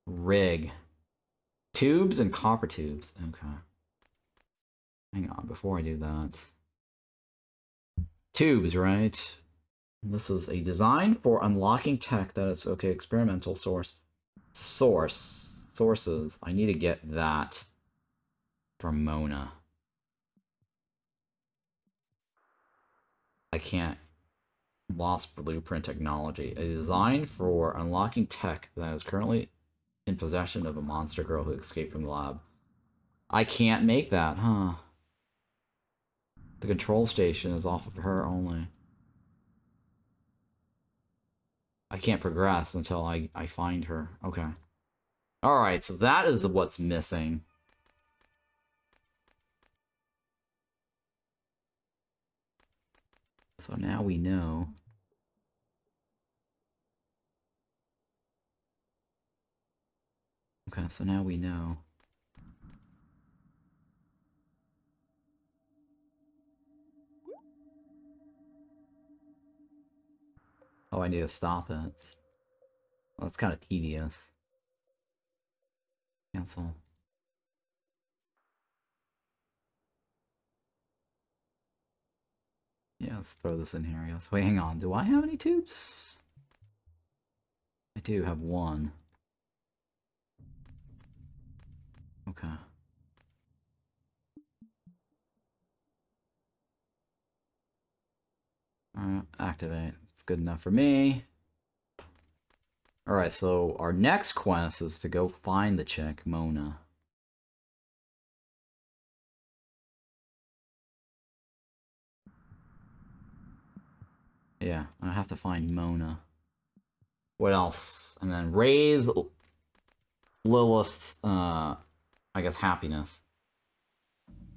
Rig. Tubes and copper tubes. Okay. Hang on, before I do that. Tubes, right? This is a design for unlocking tech that is, okay, experimental source. Source. Sources. I need to get that from Mona. I can't. Lost Blueprint Technology. A design for unlocking tech that is currently in possession of a monster girl who escaped from the lab. I can't make that, huh? The control station is off of her only. I can't progress until I, I find her. Okay. Alright, so that is what's missing. So now we know. Okay, so now we know. Oh, I need to stop it. Well, that's kind of tedious. Cancel. Yeah, let's throw this in here, I guess. Wait, hang on. Do I have any tubes? I do have one. Okay. Uh, activate. It's good enough for me. Alright, so our next quest is to go find the chick, Mona. Yeah, I have to find Mona. What else? And then raise Lilith's, uh, I guess, happiness.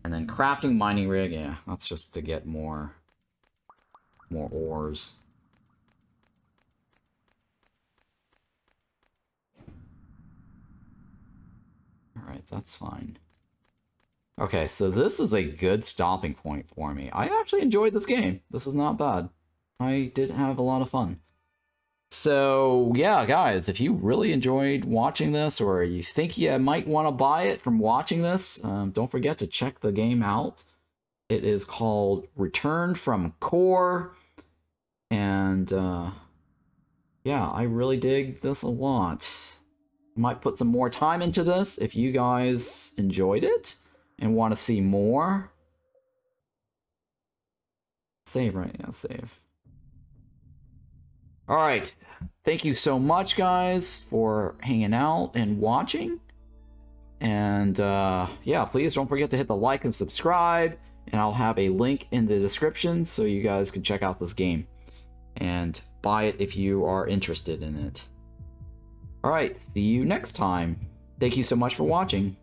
And then crafting mining rig, yeah, that's just to get more, more ores. Alright, that's fine. Okay, so this is a good stopping point for me. I actually enjoyed this game. This is not bad. I did have a lot of fun. So, yeah, guys, if you really enjoyed watching this or you think you might want to buy it from watching this, um, don't forget to check the game out. It is called Return from Core. And, uh, yeah, I really dig this a lot. Might put some more time into this if you guys enjoyed it and want to see more. Save right now, save. Alright, thank you so much, guys, for hanging out and watching. And, uh, yeah, please don't forget to hit the like and subscribe. And I'll have a link in the description so you guys can check out this game. And buy it if you are interested in it. Alright, see you next time. Thank you so much for watching.